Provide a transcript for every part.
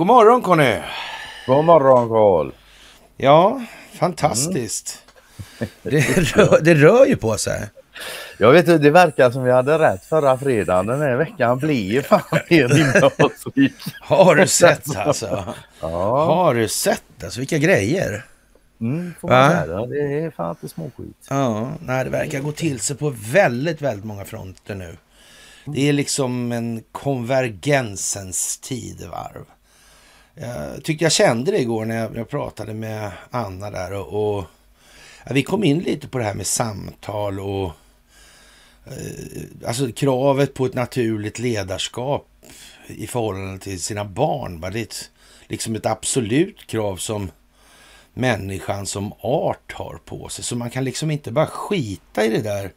god morgon Conny! God morgon Karl! Ja, fantastiskt. Mm. Det, rör, det rör ju på sig. Jag vet inte, det verkar som vi hade rätt förra fredagen. Den här veckan blir fan mer innehållsrik. Har du sett alltså? Ja. Har du sett alltså? Vilka grejer. Mm, får man säga. Det är fan inte småskit. Ja, nej, det verkar gå till sig på väldigt, väldigt många fronter nu. Det är liksom en konvergensens tidevarv. Jag tyckte jag kände det igår när jag, pratade med Anna där och, och ja, vi kom in lite på det här med samtal och eh, alltså kravet på ett naturligt ledarskap i förhållande till sina barn. Va? Det är ett, liksom ett absolut krav som människan som art har på sig. Så man kan liksom inte bara skita i det där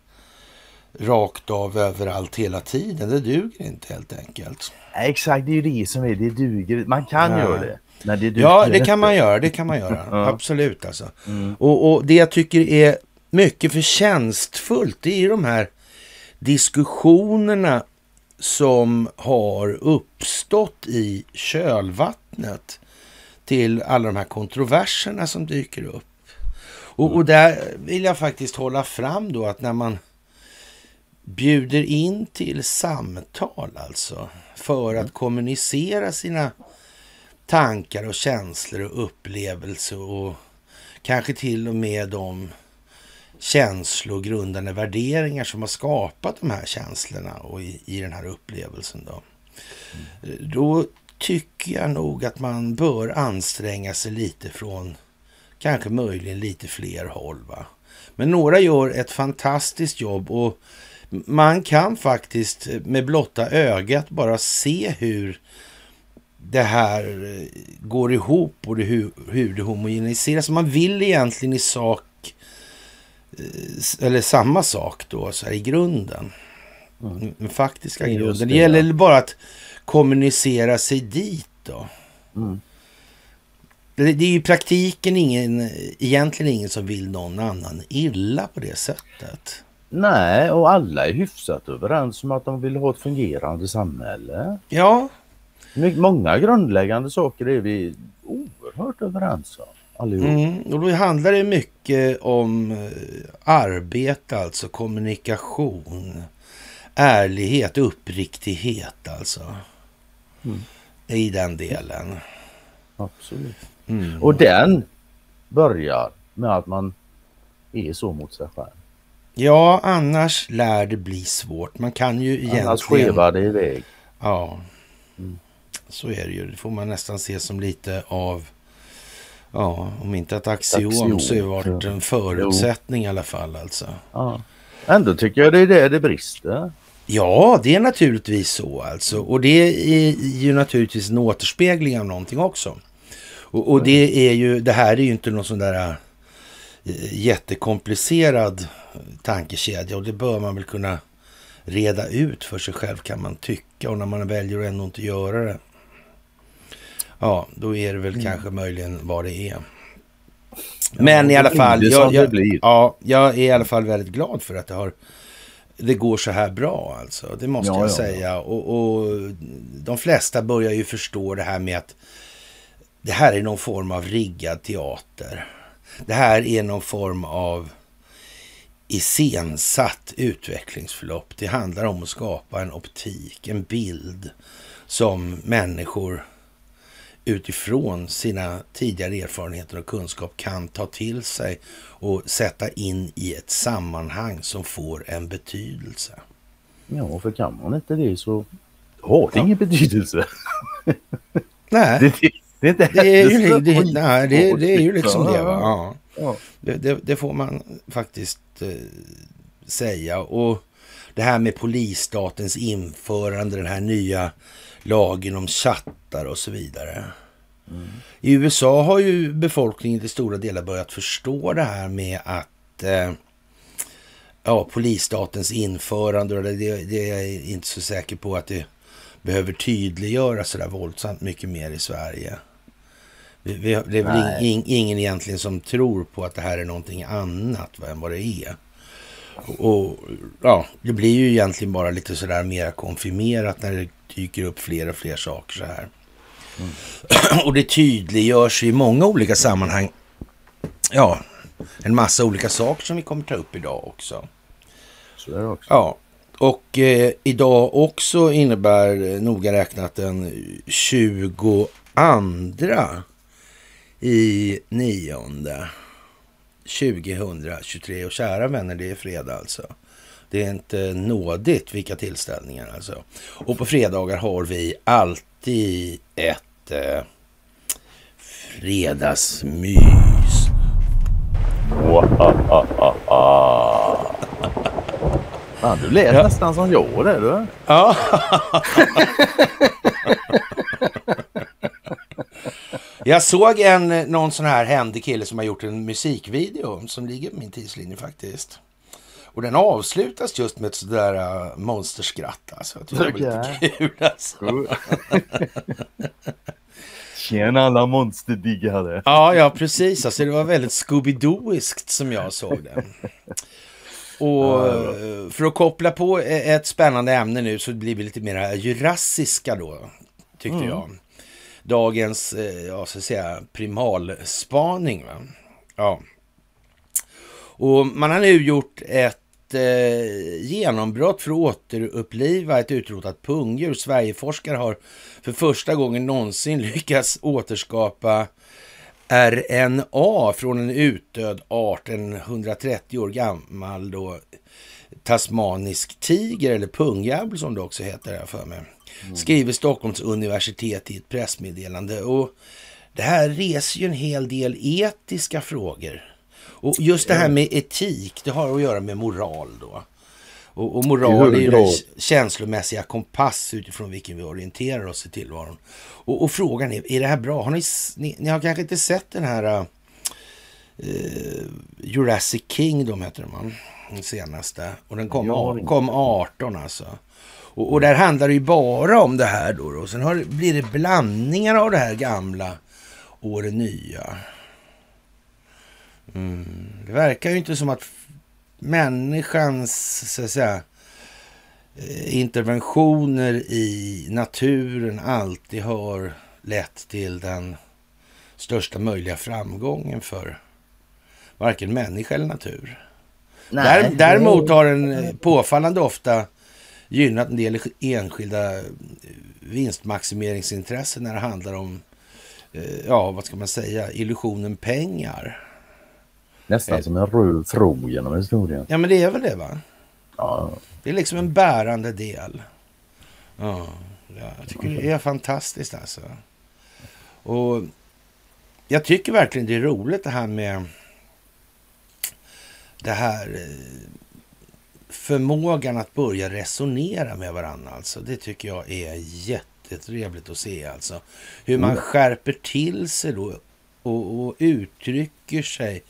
rakt av överallt hela tiden. Det duger inte helt enkelt. Exakt, det är ju det som är det duger. Man kan ja. göra det. När det ja, det kan man göra. Det kan man göra. ja. Absolut alltså. Mm. Och, och, det jag tycker är mycket förtjänstfullt, det är ju de här diskussionerna som har uppstått i kölvattnet till alla de här kontroverserna som dyker upp. Och, och där vill jag faktiskt hålla fram då att när man bjuder in till samtal alltså för att mm. kommunicera sina tankar och känslor och upplevelser och kanske till och med de känslogrundande värderingar som har skapat de här känslorna och i, i den här upplevelsen. Då. Mm. då tycker jag nog att man bör anstränga sig lite från kanske möjligen lite fler håll. Va? Men några gör ett fantastiskt jobb och man kan faktiskt med blotta ögat bara se hur det här eh, går ihop och det, hur, hur det homogeniseras. Man vill egentligen i sak, eh, eller samma sak då, så här, i grunden. Mm. Den faktiska grunden. Det, gäller ja. bara att kommunicera sig dit då. Mm. Det, det är ju i praktiken ingen, egentligen ingen som vill någon annan illa på det sättet. Nej, och alla är hyfsat överens om att de vill ha ett fungerande samhälle. Ja. Många grundläggande saker är vi oerhört överens om. Allihop. Mm, och då handlar det mycket om eh, arbete, alltså kommunikation, ärlighet, uppriktighet alltså. Mm. I den delen. Absolut. Mm. Och den börjar med att man är så mot sig själv. Ja, annars lär det bli svårt. Man kan ju egentligen... Annars skevar det iväg. Ja, mm. så är det ju. Det får man nästan se som lite av... Ja, om inte ett axiom, axiom så är det en förutsättning jo. i alla fall alltså. Ja. Ändå tycker jag det är det det brister. Ja, det är naturligtvis så alltså. Och det är ju naturligtvis en återspegling av någonting också. Och, och det är ju, det här är ju inte någon sån där jättekomplicerad tankekedja och det bör man väl kunna reda ut för sig själv kan man tycka och när man väljer att ändå inte göra det. Ja, då är det väl mm. kanske möjligen vad det är. Men ja, i alla fall, jag, jag, ja, jag är i alla fall väldigt glad för att det har det går så här bra alltså. Det måste ja, jag ja, säga. Och, och, de flesta börjar ju förstå det här med att det här är någon form av riggad teater. Det här är någon form av iscensatt utvecklingsförlopp. Det handlar om att skapa en optik, en bild som människor utifrån sina tidigare erfarenheter och kunskap kan ta till sig och sätta in i ett sammanhang som får en betydelse. Ja, för kan man inte det så har det ja. ingen betydelse. Nej, det, det, är inte det är ju, det, nej, det, det är ju liksom det. Va? Ja. Det, det, det, får man faktiskt eh, säga. Och det här med polisstatens införande, den här nya lagen om chattar och så vidare. Mm. I USA har ju befolkningen till stora delar börjat förstå det här med att eh, ja, polisstatens införande, och det, det är jag inte så säker på att det behöver tydliggöras så där våldsamt mycket mer i Sverige. Vi, vi, det är väl ing, ingen egentligen som tror på att det här är någonting annat än vad det är. Och ja, det blir ju egentligen bara lite sådär mer konfirmerat när det dyker upp fler och fler saker så här. Mm. Och det tydliggörs i många olika sammanhang. Ja, en massa olika saker som vi kommer ta upp idag också. Så är det också. Ja, och eh, idag också innebär noga räknat den 22 i nionde 2023. Och kära vänner, det är fredag alltså. Det är inte nådigt vilka tillställningar alltså. Och på fredagar har vi alltid ett eh, fredagsmys. Fan, du lät ja. nästan som jag det du. Ja. Jag såg en, någon sån här händig kille som har gjort en musikvideo som ligger på min tidslinje faktiskt. Och den avslutas just med ett sådär uh, monsterskratt. Alltså. Jag tycker det var lite kul alltså. Tjena alla monsterdiggare. Ja, ja precis. Alltså, det var väldigt Scooby-Dooiskt som jag såg det. Och eh, för att koppla på ett spännande ämne nu så blir vi lite mer jurassiska då, tyckte mm. jag. Dagens, eh, ja, så att säga, primalspaning. Va? Ja. Och man har nu gjort ett eh, genombrott för att återuppliva ett utrotat pungdjur. Sverigeforskare har för första gången någonsin lyckats återskapa RNA från en utdöd art, en 130 år gammal då, tasmanisk tiger eller pungjävel som det också heter här för mig. Mm. Skriver Stockholms universitet i ett pressmeddelande. Och det här reser ju en hel del etiska frågor. Och just det här med etik, det har att göra med moral då. Och, och moral är ju den känslomässiga kompass utifrån vilken vi orienterar oss i tillvaron. Och, och, frågan är, är det här bra? Har ni, ni, ni har kanske inte sett den här uh, Jurassic Kingdom heter man, den senaste. Och den kom, kom 18 alltså. Och, och, där handlar det ju bara om det här då. Och sen har, blir det blandningar av det här gamla och det nya. Mm. Det verkar ju inte som att människans så att säga, eh, interventioner i naturen alltid har lett till den största möjliga framgången för varken människa eller natur. Nej, Däremot har den eh, påfallande ofta gynnat en del enskilda eh, vinstmaximeringsintressen när det handlar om, ja vad ska man säga, illusionen pengar. Nästan eh. som en röd tråd genom historien. Ja, men det är väl det va? Ja. Det är liksom en bärande del. Ja, jag tycker det är fantastiskt alltså. Och jag tycker verkligen det är roligt det här med det här eh, förmågan att börja resonera med varandra. Alltså. Det tycker jag är jättetrevligt att se. Alltså. Hur man mm. skärper till sig då och, och uttrycker sig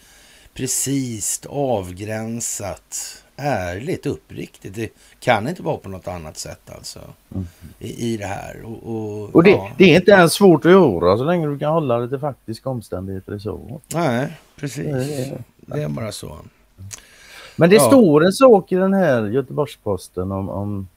precis avgränsat, ärligt, uppriktigt. Det kan inte vara på något annat sätt alltså mm. i, i det här. Och, och, och det, ja. det, är inte ens svårt att göra så länge du kan hålla det till faktiska omständigheter. Så. Nej, precis. Det, det är bara så. Men det ja. står en sak i den här Göteborgsposten om, om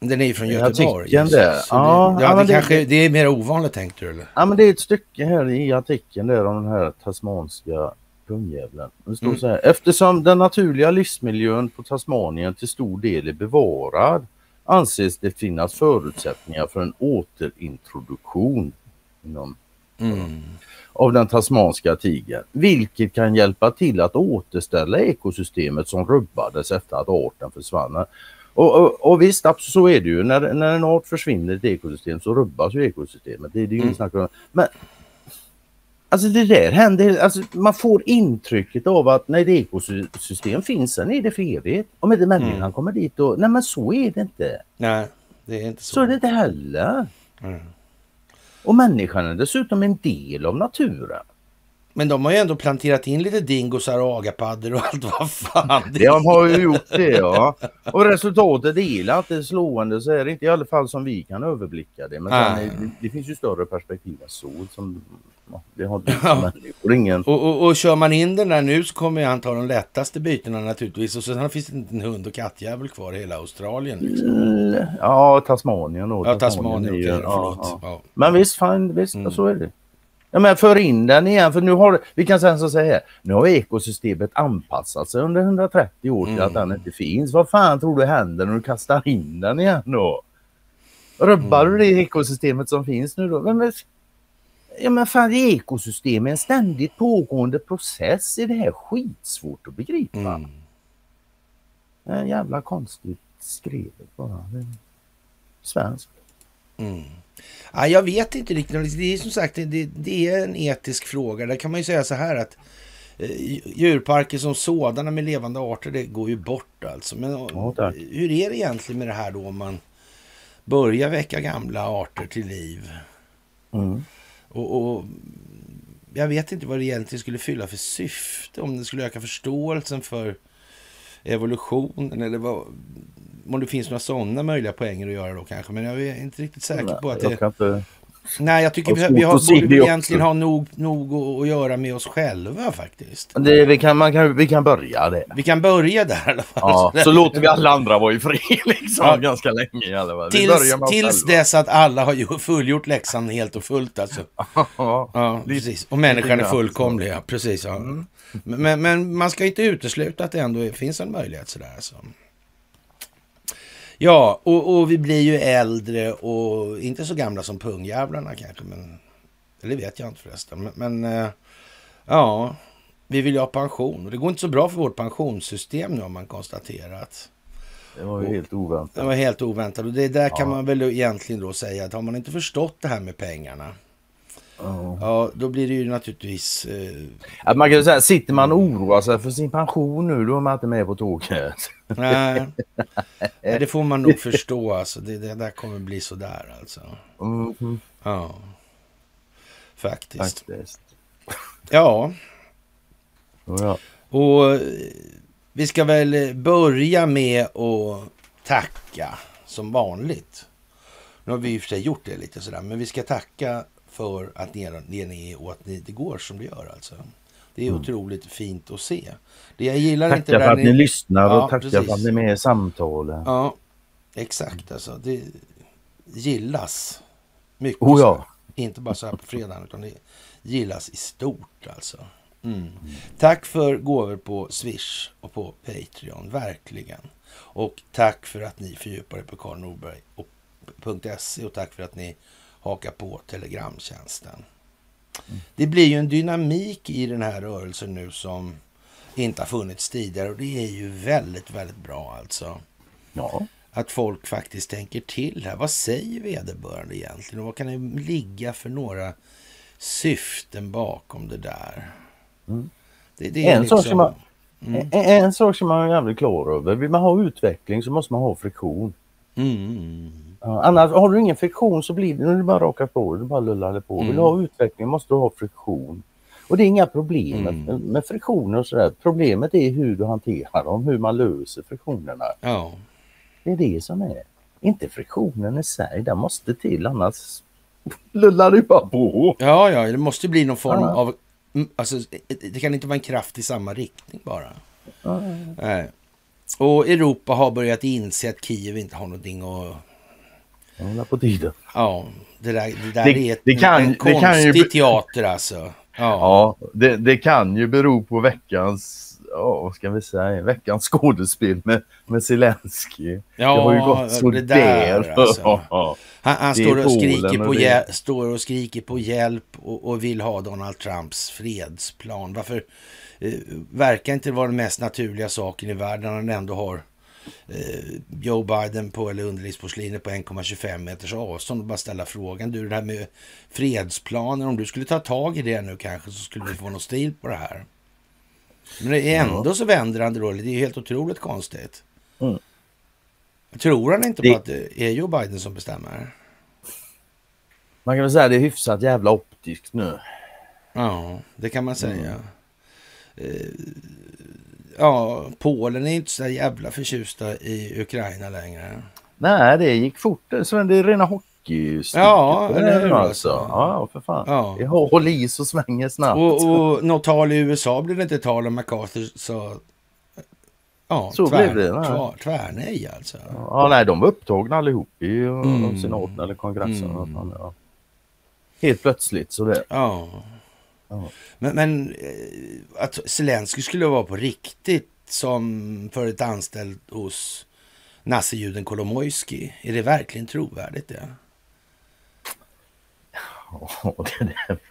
den är ju från Göteborg. Där. Ja, det, ja, det, det, kanske, det är mer ovanligt tänkte du eller? Ja men det är ett stycke här i artikeln där om den här tasmanska Pungjävlen. Det står mm. så här. Eftersom den naturliga livsmiljön på Tasmanien till stor del är bevarad anses det finnas förutsättningar för en återintroduktion inom, mm. Av den tasmanska tigern. Vilket kan hjälpa till att återställa ekosystemet som rubbades efter att arten försvann. Och, och, och visst, så är det ju. När, när en art försvinner i ett ekosystem så rubbas ju ekosystemet. Det, det är ju mm. snack om. Men Alltså det där händer, alltså man får intrycket av att när ett ekosystem finns, sen är det för evigt. Om inte människan mm. kommer dit och, nej men så är det inte. Nej, det är inte så. Så är det inte heller. Mm. Och människan är dessutom en del av naturen. Men de har ju ändå planterat in lite dingosar och agapaddor och allt vad fan det De har ju gjort det ja. Och resultatet är inte slående så är det inte i alla fall som vi kan överblicka det. Men är, det, det, finns ju större perspektiv än så. Som, det har ja. ingen... Och, och, och kör man in den där nu så kommer han ta de lättaste bytena naturligtvis. Och sen finns det inte en hund och kattjävel kvar i hela Australien. Liksom. Mm, ja, Tasmanien då. Ja, Tasmanien. Tasmanien okay, ja, ja. Men visst, fan, visst mm. så är det. Ja, men för in den igen, för nu har vi kan säga så här, nu har ekosystemet anpassat sig under 130 år till mm. att den inte finns. Vad fan tror du händer när du kastar in den igen då? Rubbar mm. du det ekosystemet som finns nu då? Men, ja men fan ekosystem är en ständigt pågående process. Är det här skitsvårt att begripa? Mm. Det är jävla konstigt skrivet bara. Svenskt. Mm. Ja, jag vet inte riktigt. Det är som sagt det, det är en etisk fråga. Där kan man ju säga så här att eh, djurparker som sådana med levande arter, det går ju bort alltså. Men ja, hur är det egentligen med det här då om man börjar väcka gamla arter till liv? Mm. Och, och, jag vet inte vad det egentligen skulle fylla för syfte. Om det skulle öka förståelsen för evolutionen eller vad, om det finns några sådana möjliga poänger att göra då kanske. Men jag är inte riktigt säker Nej, på att det... Inte... Nej, jag tycker vi, vi har, borde egentligen ha nog, nog att göra med oss själva faktiskt. Det, vi, kan, man kan, vi kan börja där. Vi kan börja där i alla fall. Ja, så låter vi alla andra vara i fred liksom ja. ganska länge i alla fall. tills, tills dess att alla har fullgjort läxan helt och fullt alltså. ja, precis. Och människan är fullkomlig, ja. Precis, ja. Mm. Men, men, man ska inte utesluta att det ändå finns en möjlighet sådär. Så. Alltså. Ja, och, och, vi blir ju äldre och inte så gamla som pungjävlarna kanske. Men, eller vet jag inte förresten. Men, men äh, ja, vi vill ju ha pension. Och det går inte så bra för vårt pensionssystem nu har man konstaterat. Det var ju och, helt oväntat. Det var helt oväntat. Och det där ja. kan man väl egentligen då säga att har man inte förstått det här med pengarna Oh. Ja, då blir det ju naturligtvis... Eh... man kan säga, sitter man och oroar sig för sin pension nu, då är man inte med på tåget. Nej, det får man nog förstå. Alltså. Det, det där kommer bli sådär alltså. Mm. Ja, faktiskt. faktiskt. Ja. ja. Och eh, vi ska väl börja med att tacka som vanligt. Nu har vi i och för sig gjort det lite sådär, men vi ska tacka för att ni, ni är och att ni, det går som det gör alltså. Det är mm. otroligt fint att se. Det jag gillar tacka inte för att ni, ni lyssnar och ja, tacka precis. för att ni är med i samtalen. Ja, exakt alltså. Det gillas mycket. Oh, ja. Inte bara så här på fredagen utan det gillas i stort alltså. Mm. Mm. Tack för gåvor på Swish och på Patreon, verkligen. Och tack för att ni fördjupar er på karlnorberg.se och tack för att ni haka på Telegramtjänsten. Mm. Det blir ju en dynamik i den här rörelsen nu som inte har funnits tidigare och det är ju väldigt, väldigt bra alltså. Ja. Att folk faktiskt tänker till här. Vad säger vederbörande egentligen och vad kan det ligga för några syften bakom det där? Mm. Det, det en, liksom... sak som man, mm. en, en, sak som man är jävligt klar över. Vill man ha utveckling så måste man ha friktion. Mm. Ja, annars har du ingen friktion så blir det, det bara raka på, du bara lullar det på. Mm. Vill du ha utveckling måste du ha friktion. Och det är inga problem mm. med, med friktioner och sådär. Problemet är hur du hanterar dem, hur man löser friktionerna. Ja. Det är det som är. Inte friktionen i sig, den måste till annars lullar du bara på. Ja, ja, det måste bli någon form ja. av, mm, alltså det kan inte vara en kraft i samma riktning bara. Ja. Och Europa har börjat inse att Kiev inte har någonting att Ja, på tiden. Ja, det där, det där det, är ett, det kan, en konstig kan ju, teater alltså. Ja, ja det, det, kan ju bero på veckans, ja, vad ska vi säga, veckans skådespel med, med Zelensky. Ja, det har ju gått så det där. där. Alltså. Han, han står, och skriker på hjäl- står och skriker på hjälp och, och, vill ha Donald Trumps fredsplan. Varför eh, verkar inte vara den mest naturliga saken i världen när han ändå har Joe Biden på, eller underlivsporslinet på 1,25 meters avstånd och bara ställa frågan. Du, det här med fredsplaner, om du skulle ta tag i det nu kanske så skulle vi få något stil på det här. Men det är ändå så vänder han det då. Det är helt otroligt konstigt. Mm. Tror han inte det... på att det är Joe Biden som bestämmer? Man kan väl säga att det är hyfsat jävla optiskt nu. Ja, det kan man säga. Mm. Ja, Polen är inte så jävla förtjusta i Ukraina längre. Nej, det gick fort. Det är rena hockey. Ja, eller hur? Alltså. Ja, för fan. Ja. Det håll i så svänger snabbt. Och, och något tal i USA blev det inte tal om MacArthur sa Ja, så tvär, blev det. Tvär, tvärnej alltså. Ja, nej, de var upptagna allihop i mm. senaten eller kongressen. Mm. Ja. Helt plötsligt så det. Ja. Ja. Men, men eh, att Zelensky skulle vara på riktigt som för ett anställd hos nassejuden Kolomojski, är det verkligen trovärdigt det? Oh,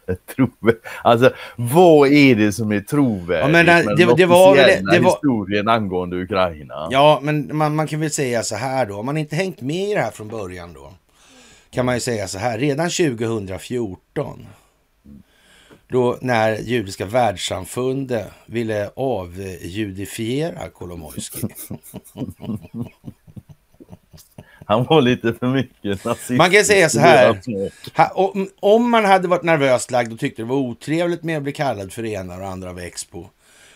det är trovärdigt. Alltså, vad är det som är trovärdigt ja, men det, med det, det var det var... historien angående Ukraina? Ja, men man, man kan väl säga så här då, om man inte hängt med i det här från början då, kan man ju säga så här, redan 2014, då när judiska världssamfundet ville avjudifiera Kolomojski. Han var lite för mycket nazist. Man kan säga så här. Om man hade varit nervöst lagd och tyckte det var otrevligt med att bli kallad för ena och andra av Expo.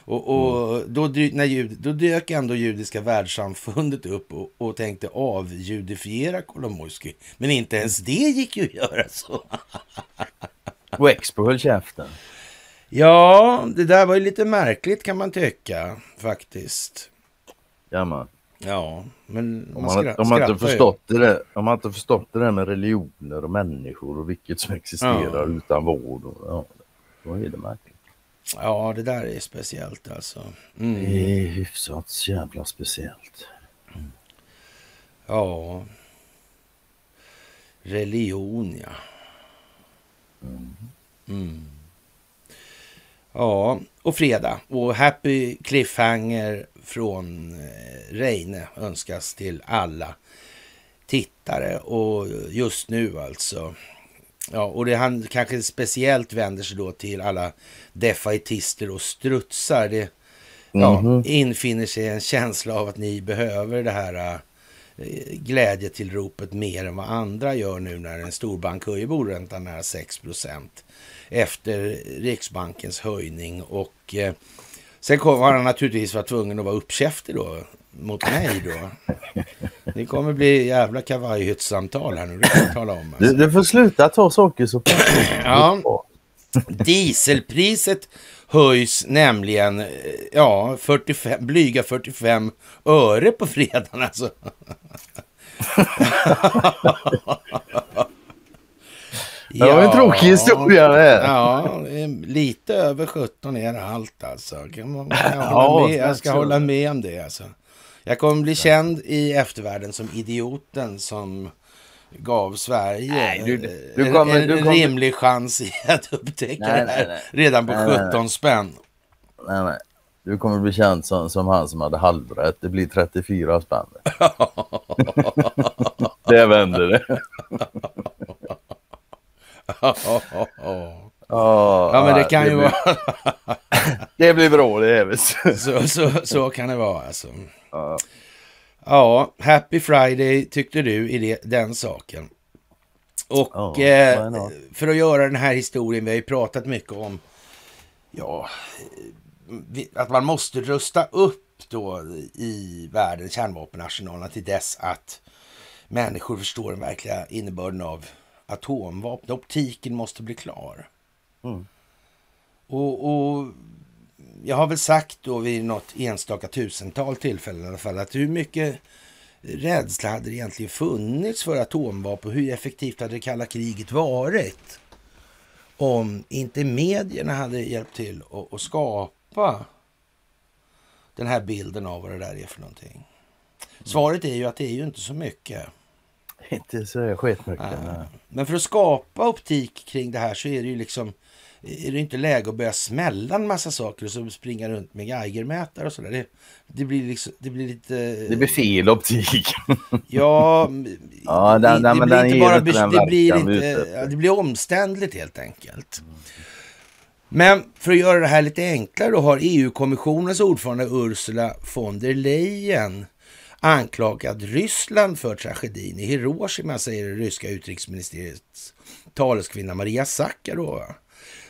Och, och mm. då, när jud, då dök ändå judiska världssamfundet upp och, och tänkte avjudifiera Kolomojskij. Men inte ens det gick ju att göra så. och Expo höll käften. Ja, det där var ju lite märkligt kan man tycka faktiskt. Ja, man. Ja, men om man, om man inte förstått ju. det, om man inte förstått det där med religioner och människor och vilket som existerar ja. utan vård. Och, ja, då är det märkligt. Ja, det där är speciellt alltså. Mm. Det är hyfsat jävla speciellt. Mm. Ja. Religion, ja. Mm. mm. Ja, och fredag. Och happy cliffhanger från eh, Reine önskas till alla tittare. Och just nu alltså. Ja, och det han kanske speciellt vänder sig då till alla defaitister och strutsar. Det ja, mm -hmm. infinner sig en känsla av att ni behöver det här äh, glädjetillropet mer än vad andra gör nu när en storbank höjer bolräntan nära 6% efter Riksbankens höjning. Och eh, sen var han naturligtvis var tvungen att vara uppkäftig då mot mig då. Det kommer bli jävla kavajhyttssamtal här nu, det kan tala om. Alltså. Du, du får sluta ta saker så Ja. Dieselpriset höjs nämligen, ja, 45, blyga 45 öre på fredagen alltså. Det var en tråkig historia det. Ja, lite över 17 är det allt alltså. Kan man, kan jag, ja, med, jag ska hålla med om det alltså. Jag kommer bli känd i eftervärlden som idioten som gav Sverige nej, du, du kommer, en, en kommer... rimlig chans i att upptäcka nej, det här nej, redan på 17 spänn. Nej, nej. Du kommer bli känd som, som han som hade halvrätt. Det blir 34 spänn. det vänder det. ja, men det kan det ju blir... vara... det blir bra det är så, så, så kan det vara alltså. Ja. Ja, Happy Friday tyckte du i det, den saken. Och ja, eh, för att göra den här historien, vi har ju pratat mycket om ja, att man måste rusta upp då i världens kärnvapenarsenalerna till dess att människor förstår den verkliga innebörden av atomvapen. Optiken måste bli klar. Mm. Och, och, jag har väl sagt då vid något enstaka tusental tillfällen i alla fall att hur mycket rädsla hade det egentligen funnits för atomvapen? Hur effektivt hade det kalla kriget varit? Om inte medierna hade hjälpt till att, att skapa den här bilden av vad det där är för någonting. Svaret är ju att det är ju inte så mycket. Inte så skitmycket. Men för att skapa optik kring det här så är det ju liksom är det inte läge att börja smälla en massa saker och så springa runt med Geigermätare och sådär. Det, det, blir liksom, det blir lite... Det blir fel optik. ja, ja den, det, det blir inte bara... Det blir, inte, det blir omständligt helt enkelt. Men för att göra det här lite enklare då har EU-kommissionens ordförande Ursula von der Leyen anklagat Ryssland för tragedin i Hiroshima, säger det ryska utrikesministeriets taleskvinna Maria Sakarova.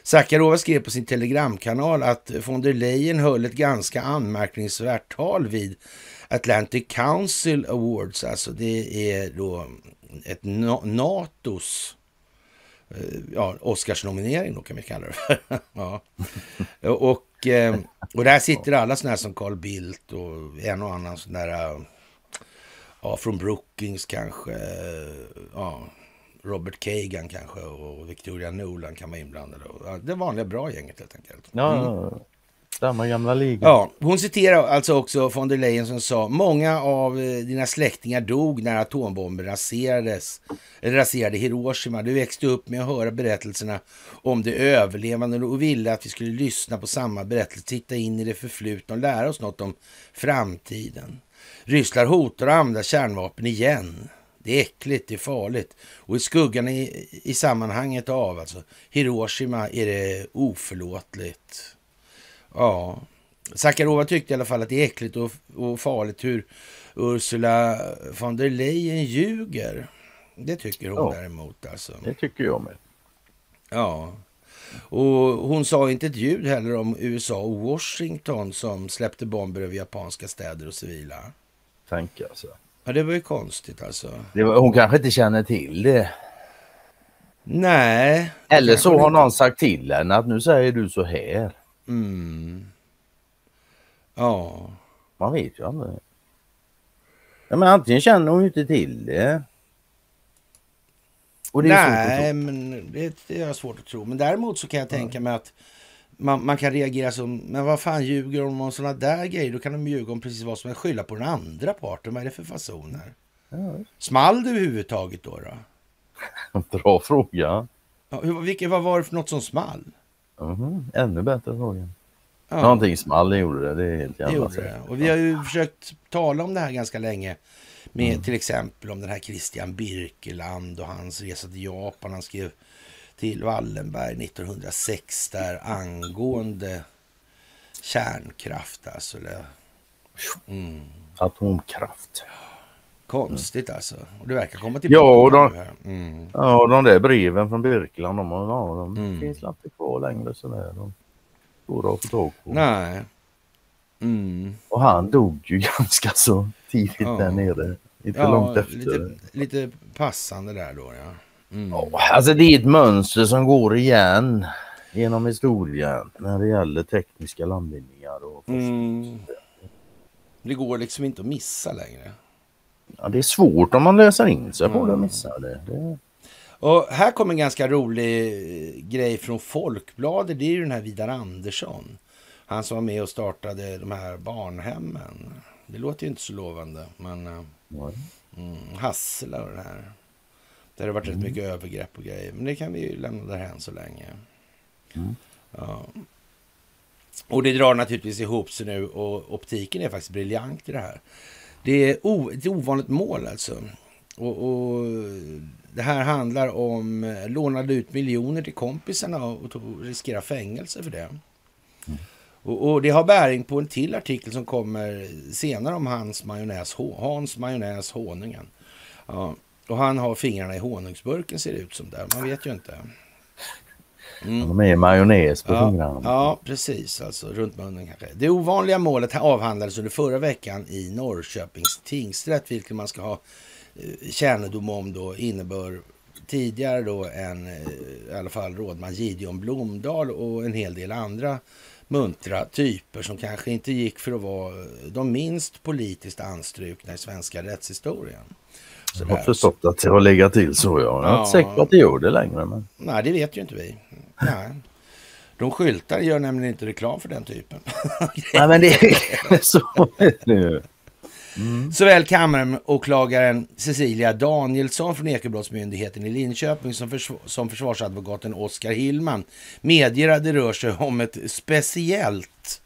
Sakarova skrev på sin telegramkanal att von der Leyen höll ett ganska anmärkningsvärt tal vid Atlantic Council Awards. Alltså det är då ett NATOs eh, ja, Oscarsnominering då kan vi kalla det för. ja. och, eh, och där sitter alla sådana här som Carl Bildt och en och annan sån där, ja, från Brookings kanske, ja, Robert Kagan kanske och Victoria Nolan kan vara inblandade. Det vanliga bra gänget helt enkelt. Mm. Ja, samma gamla liga. Ja, hon citerar alltså också von der Leyen som sa många av eh, dina släktingar dog när atombomben raserades, eller raserade Hiroshima. Du växte upp med att höra berättelserna om de överlevande och ville att vi skulle lyssna på samma berättelse, titta in i det förflutna och lära oss något om framtiden. Ryssland hotar att använda kärnvapen igen. Det är äckligt, det är farligt. Och i skuggan i, i sammanhanget av alltså Hiroshima är det oförlåtligt. Ja, Sakarova tyckte i alla fall att det är äckligt och, och farligt hur Ursula von der Leyen ljuger. Det tycker hon ja, däremot alltså. Det tycker jag med. Ja. Och hon sa inte ett ljud heller om USA och Washington som släppte bomber över japanska städer och civila. Tänk alltså. Ja, det var ju konstigt alltså. Var, hon kanske inte känner till det. Nej. Eller så har någon sagt till henne att nu säger du så här. Mm. Ja. Man vet ju aldrig. Ja, men antingen känner hon ju inte till det. det Nej, men det, det är svårt att tro. Men däremot så kan jag tänka mig att man, man, kan reagera som, men vad fan ljuger de om sådana där grejer? Då kan de ljuga om precis vad som är skylla på den andra parten. Vad är det för fasoner? Ja. Small det överhuvudtaget då? då? Bra fråga. Ja, vilket, vad var det för något som small? Mm, ännu bättre fråga. Ja. Någonting small gjorde det, det är helt jävla säkert. Och vi har ju försökt tala om det här ganska länge. Med mm. till exempel om den här Christian Birkeland och hans resa till Japan. Han skrev till Wallenberg 1906 där angående kärnkraft alltså. Mm. Atomkraft. Konstigt alltså. Och det verkar komma tillbaka. Ja, och de, mm. ja, de där breven från Birkeland, de, ja, de mm. finns inte kvar längre sådär. De går att få tag på. Nej. Mm. Och han dog ju ganska så tidigt ja. där nere. Inte ja, långt efter. Lite, lite passande där då ja. Mm. Alltså det är ett mönster som går igen genom historien när det gäller tekniska landvinningar. Och mm. Det går liksom inte att missa längre. Ja, det är svårt om man läser in sig på det och missar det. det... Och här kommer en ganska rolig grej från Folkbladet. Det är ju den här Vidar Andersson. Han som var med och startade de här barnhemmen. Det låter ju inte så lovande, men... Eh, mm, Hassela och det här. Det har varit mm. rätt mycket övergrepp och grejer. Men det kan vi ju lämna därhän så länge. Mm. Ja. Och det drar naturligtvis ihop sig nu och optiken är faktiskt briljant i det här. Det är o, ett ovanligt mål alltså. Och, och, det här handlar om lånade ut miljoner till kompisarna och, och riskera fängelse för det. Mm. Och, och, det har bäring på en till artikel som kommer senare om hans majonnäs, Hans majonnäs honungen. Ja, och han har fingrarna i honungsburken ser det ut som där. Man vet ju inte. Mm. De är majonnäs på ja, fingrarna. Ja, precis. Alltså runt munnen kanske. Det ovanliga målet avhandlades under förra veckan i Norrköpings tingsrätt, vilket man ska ha eh, kännedom om då innebör tidigare då en, eh, i alla fall rådman Gideon Blomdahl och en hel del andra muntra typer som kanske inte gick för att vara de minst politiskt anstrukna i svenska rättshistorien. Jag har förstått att det har legat till så. Jag är ja. inte säker på att det gör det längre. Men... Nej, det vet ju inte vi. Nej. De skyltar gör nämligen inte reklam för den typen. Nej, men det är så nu. Mm. Såväl kammaråklagaren Cecilia Danielsson från Ekobrottsmyndigheten i Linköping som, försv som försvarsadvokaten Oskar Hillman medger att det rör sig om ett speciellt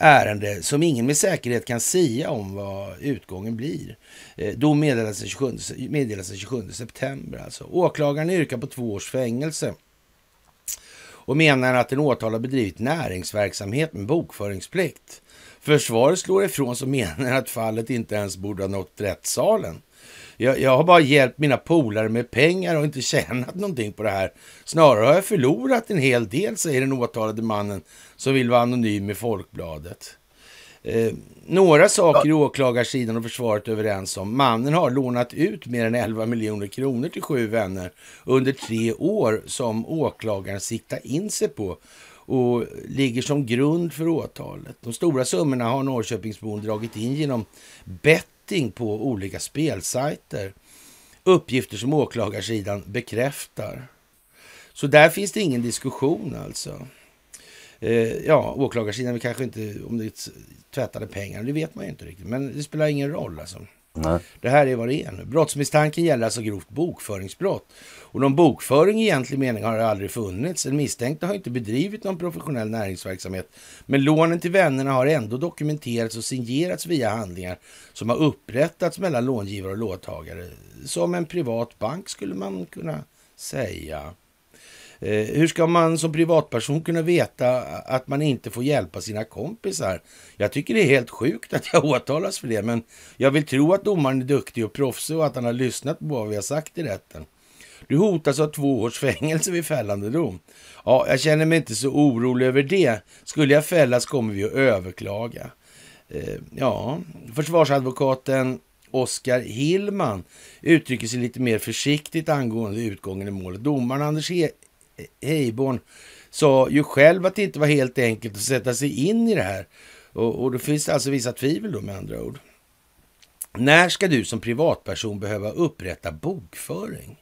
ärende som ingen med säkerhet kan sia om vad utgången blir. Eh, Dom meddelas den 27, meddelas den 27 september. Alltså. Åklagaren yrkar på två års fängelse och menar att den åtalade bedrivit näringsverksamhet med bokföringsplikt. Försvaret slår ifrån som menar att fallet inte ens borde ha nått rättssalen. Jag, jag har bara hjälpt mina polare med pengar och inte tjänat någonting på det här. Snarare har jag förlorat en hel del, säger den åtalade mannen som vill vara anonym i Folkbladet. Eh, några saker i åklagarsidan och försvaret överens om. Mannen har lånat ut mer än 11 miljoner kronor till sju vänner under tre år som åklagaren siktar in sig på och ligger som grund för åtalet. De stora summorna har Norrköpingsbon dragit in genom betting på olika spelsajter. Uppgifter som åklagarsidan bekräftar. Så där finns det ingen diskussion alltså. Eh, ja, åklagarsidan kanske inte om det tvättade pengar, det vet man ju inte riktigt. Men det spelar ingen roll alltså. Nej. Det här är vad det är nu. Brottsmisstanken gäller alltså grovt bokföringsbrott. Och någon bokföring i egentlig mening har aldrig funnits. Den misstänkte har inte bedrivit någon professionell näringsverksamhet. Men lånen till vännerna har ändå dokumenterats och signerats via handlingar som har upprättats mellan långivare och låntagare. Som en privat bank skulle man kunna säga. Eh, hur ska man som privatperson kunna veta att man inte får hjälpa sina kompisar? Jag tycker det är helt sjukt att jag åtalas för det, men jag vill tro att domaren är duktig och proffsig och att han har lyssnat på vad vi har sagt i rätten. Du hotas av två års fängelse vid fällande dom. Ja, jag känner mig inte så orolig över det. Skulle jag fällas kommer vi att överklaga. Eh, ja, försvarsadvokaten Oskar Hillman uttrycker sig lite mer försiktigt angående utgången i målet. Domaren Anders Heiborn sa ju själv att det inte var helt enkelt att sätta sig in i det här. Och, och då finns det alltså vissa tvivel då med andra ord. När ska du som privatperson behöva upprätta bokföring?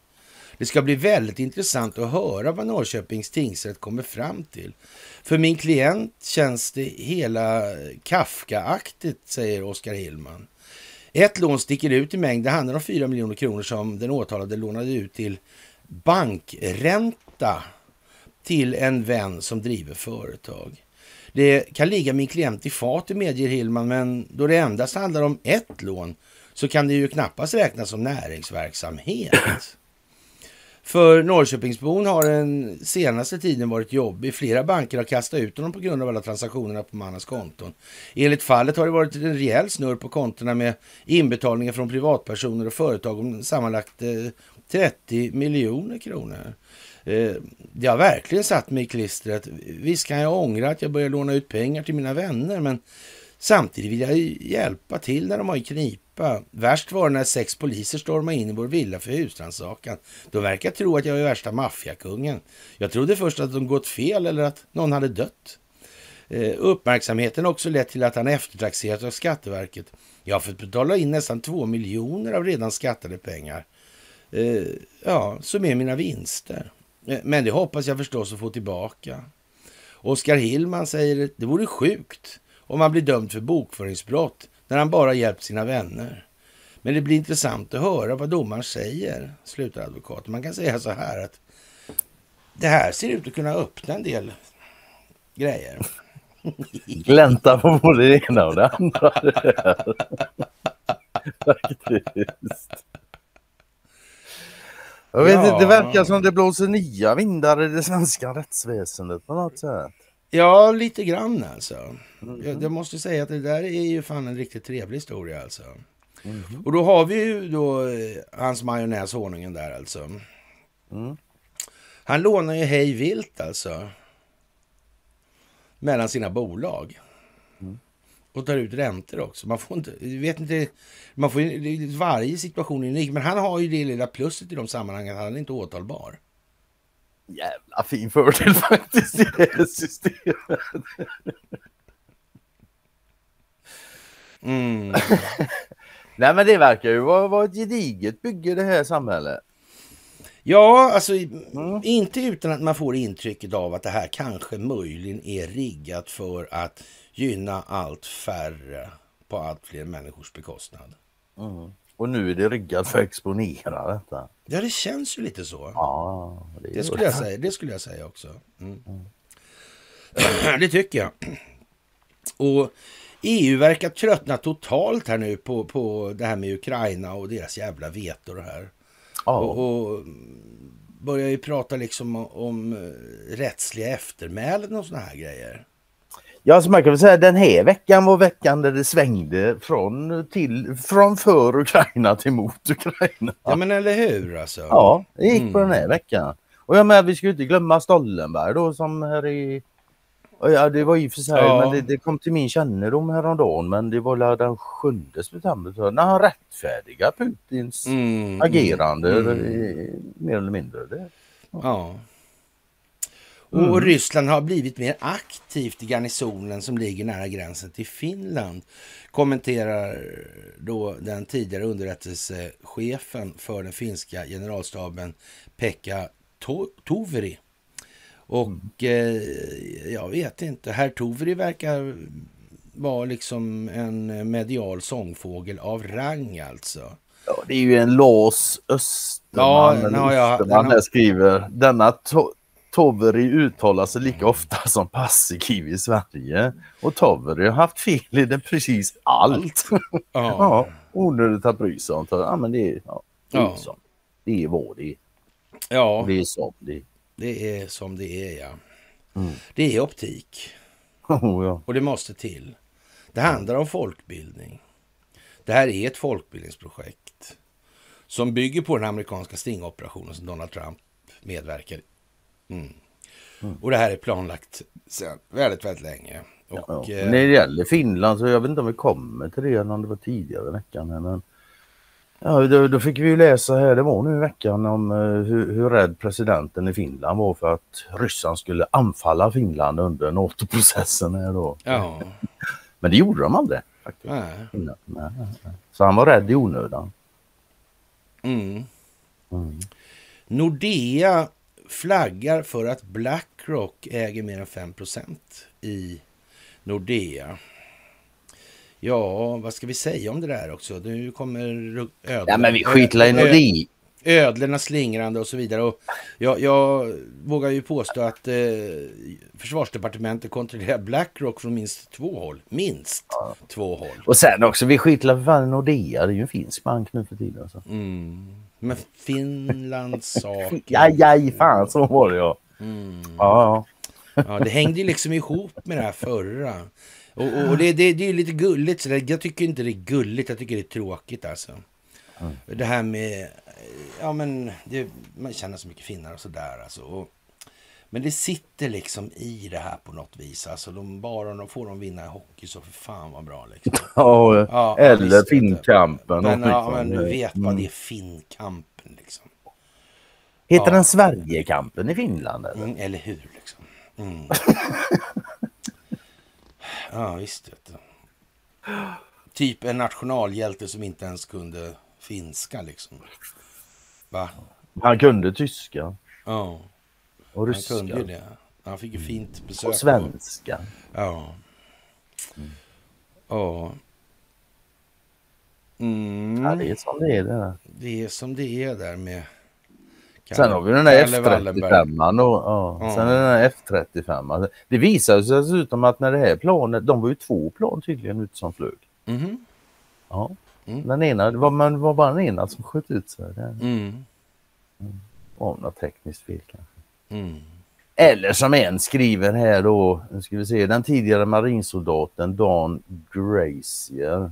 Det ska bli väldigt intressant att höra vad Norrköpings tingsrätt kommer fram till. För min klient känns det hela Kafka-aktigt, säger Oskar Hillman. Ett lån sticker ut i mängd. Det handlar om 4 miljoner kronor som den åtalade lånade ut till bankränta till en vän som driver företag. Det kan ligga min klient i fatet, medger Hillman, men då det endast handlar om ett lån så kan det ju knappast räknas som näringsverksamhet. För Norrköpingsbon har den senaste tiden varit jobbig. Flera banker har kastat ut honom på grund av alla transaktionerna på mannens konton. Enligt fallet har det varit en rejäl snurr på kontona med inbetalningar från privatpersoner och företag om sammanlagt eh, 30 miljoner kronor. Eh, det har verkligen satt mig i klistret. Visst kan jag ångra att jag började låna ut pengar till mina vänner, men samtidigt vill jag hjälpa till när de har i knipa. Värst var det när sex poliser stormade in i vår villa för husrannsakan. De verkar tro att jag är värsta maffiakungen. Jag trodde först att de gått fel eller att någon hade dött. Eh, uppmärksamheten har också lett till att han eftertaxerats av Skatteverket. Jag har fått betala in nästan två miljoner av redan skattade pengar. Eh, ja, som är mina vinster. Eh, men det hoppas jag förstås att få tillbaka. Oskar Hillman säger att det vore sjukt om han blir dömd för bokföringsbrott när han bara hjälpt sina vänner. Men det blir intressant att höra vad domaren säger, slutar advokaten. Man kan säga så här att det här ser ut att kunna öppna en del grejer. Glänta på både det ena och det andra. Faktiskt. Jag vet ja. det verkar som det blåser nya vindar i det svenska rättsväsendet på något sätt. Ja, lite grann alltså. Mm. Jag, jag, måste säga att det där är ju fan en riktigt trevlig historia alltså. Mm. Och då har vi ju då eh, hans majonnäs honungen där alltså. Mm. Han lånar ju hej vilt alltså. Mellan sina bolag och tar ut räntor också. Man får inte, vet inte, man får, varje situation är unik, men han har ju det lilla plusset i de sammanhangen, han är inte åtalbar. Jävla fin fördel faktiskt i det här systemet. Mm. Nej men det verkar ju vara, vara ett gediget bygge det här samhället. Ja, alltså mm. inte utan att man får intrycket av att det här kanske möjligen är riggat för att gynna allt färre på allt fler människors bekostnad. Mm. Och nu är det riggat för att exponera detta. Ja, det känns ju lite så. Ja, det, det skulle, jag säga, det skulle jag säga också. Mm. Mm. det tycker jag. Och EU verkar tröttna totalt här nu på, på det här med Ukraina och deras jävla veto det här. Ja. Och, och börjar ju prata liksom om, om rättsliga eftermälen och såna här grejer. Ja, så man kan väl säga den här veckan var veckan där det svängde från, till, från för Ukraina till mot Ukraina. Ja men eller hur alltså. Ja, det gick mm. på den här veckan. Och jag menar, vi ska ju inte glömma Stollenberg då som här i... Ja, det var och för sig, ja. men det, det, kom till min kännedom häromdagen, men det var den 7 september när han rättfärdiga Putins mm, agerande mm. mer eller mindre. Det, ja. ja. Mm. Och Ryssland har blivit mer aktivt i garnisonen som ligger nära gränsen till Finland. Kommenterar då den tidigare underrättelsechefen för den finska generalstaben Pekka Toveri. Och mm. eh, jag vet inte, herr Toveri verkar vara liksom en medial sångfågel av rang alltså. Ja, det är ju en Lars Österman, ja, no, ja, Österman har... skriver. Denna to Toveri uttalar sig lika ofta som Paasikivi i Sverige. Och Toveri har haft fel i det precis allt. Ja. ja, onödigt att bry sig om. Ja, men det är, ja, det är, ja. Så. Det är vad det är. Ja. Det är som det är. Det är som det är, ja. Mm. Det är optik. Oh, ja. Och det måste till. Det handlar om folkbildning. Det här är ett folkbildningsprojekt som bygger på den amerikanska stingoperationen som Donald Trump medverkar Mm. Mm. Och det här är planlagt sedan väldigt, väldigt länge. Och, ja, ja. När det gäller Finland så jag vet inte om vi kommer till det om det var tidigare i veckan. Men, ja, då, då, fick vi ju läsa här, det var nu i veckan, om uh, hur, hur rädd presidenten i Finland var för att Ryssland skulle anfalla Finland under NATO-processen. Här då. Ja. men det gjorde de aldrig. Faktiskt. Nej. Nej, Så han var rädd i onödan. Mm. Mm. Nordea flaggar för att Blackrock äger mer än 5% i Nordea. Ja, vad ska vi säga om det där också? Nu kommer ödlorna... Ja, men vi skitlar i Nordea. Ödlorna slingrande och så vidare. Och jag, jag vågar ju påstå att eh, försvarsdepartementet kontrollerar Blackrock från minst två håll. Minst ja. två håll. Och sen också, vi skitlar för fan Nordea. Det är ju en finsk bank nu för tiden. Alltså. Mm. Men Finlands sak. ja, ja, fan så var det ja. Mm. Ja, ja. ja, det hängde ju liksom ihop med det här förra. Och, och det, det, det är lite gulligt. Så jag tycker inte det är gulligt, jag tycker det är tråkigt alltså. Mm. Det här med, ja men, det, man känner så mycket finnar och sådär alltså. Och, men det sitter liksom i det här på något vis. Alltså de, bara de får de vinna i hockey så för fan vad bra liksom. ja, ja, eller Finnkampen. Men, ja, men du vet mm. vad det är Finnkampen liksom. Heter ja. den Sverigekampen i Finland? Eller, mm, eller hur liksom. Mm. ja, visst vet du. Typ en nationalhjälte som inte ens kunde finska liksom. Va? Han kunde tyska. Ja. Och ryska. Han kunde det. Han fick ju fint besök. Och svenska. Ja. Mm. Ja. Mm. Ja, det är som det är där. Det är som det är där med... Sen har vi den där F35. Och, ja. ja. Sen är den där F35. Det visar sig dessutom att när det här planet, de var ju två plan tydligen ute som flög. Mm. Ja. Mm. Den ena, det var, man, var bara den ena som sköt ut sig. Mm. Mm. Av något tekniskt fel kanske. Mm. Eller som en skriver här då, nu ska vi se, den tidigare marinsoldaten Dan Gracier.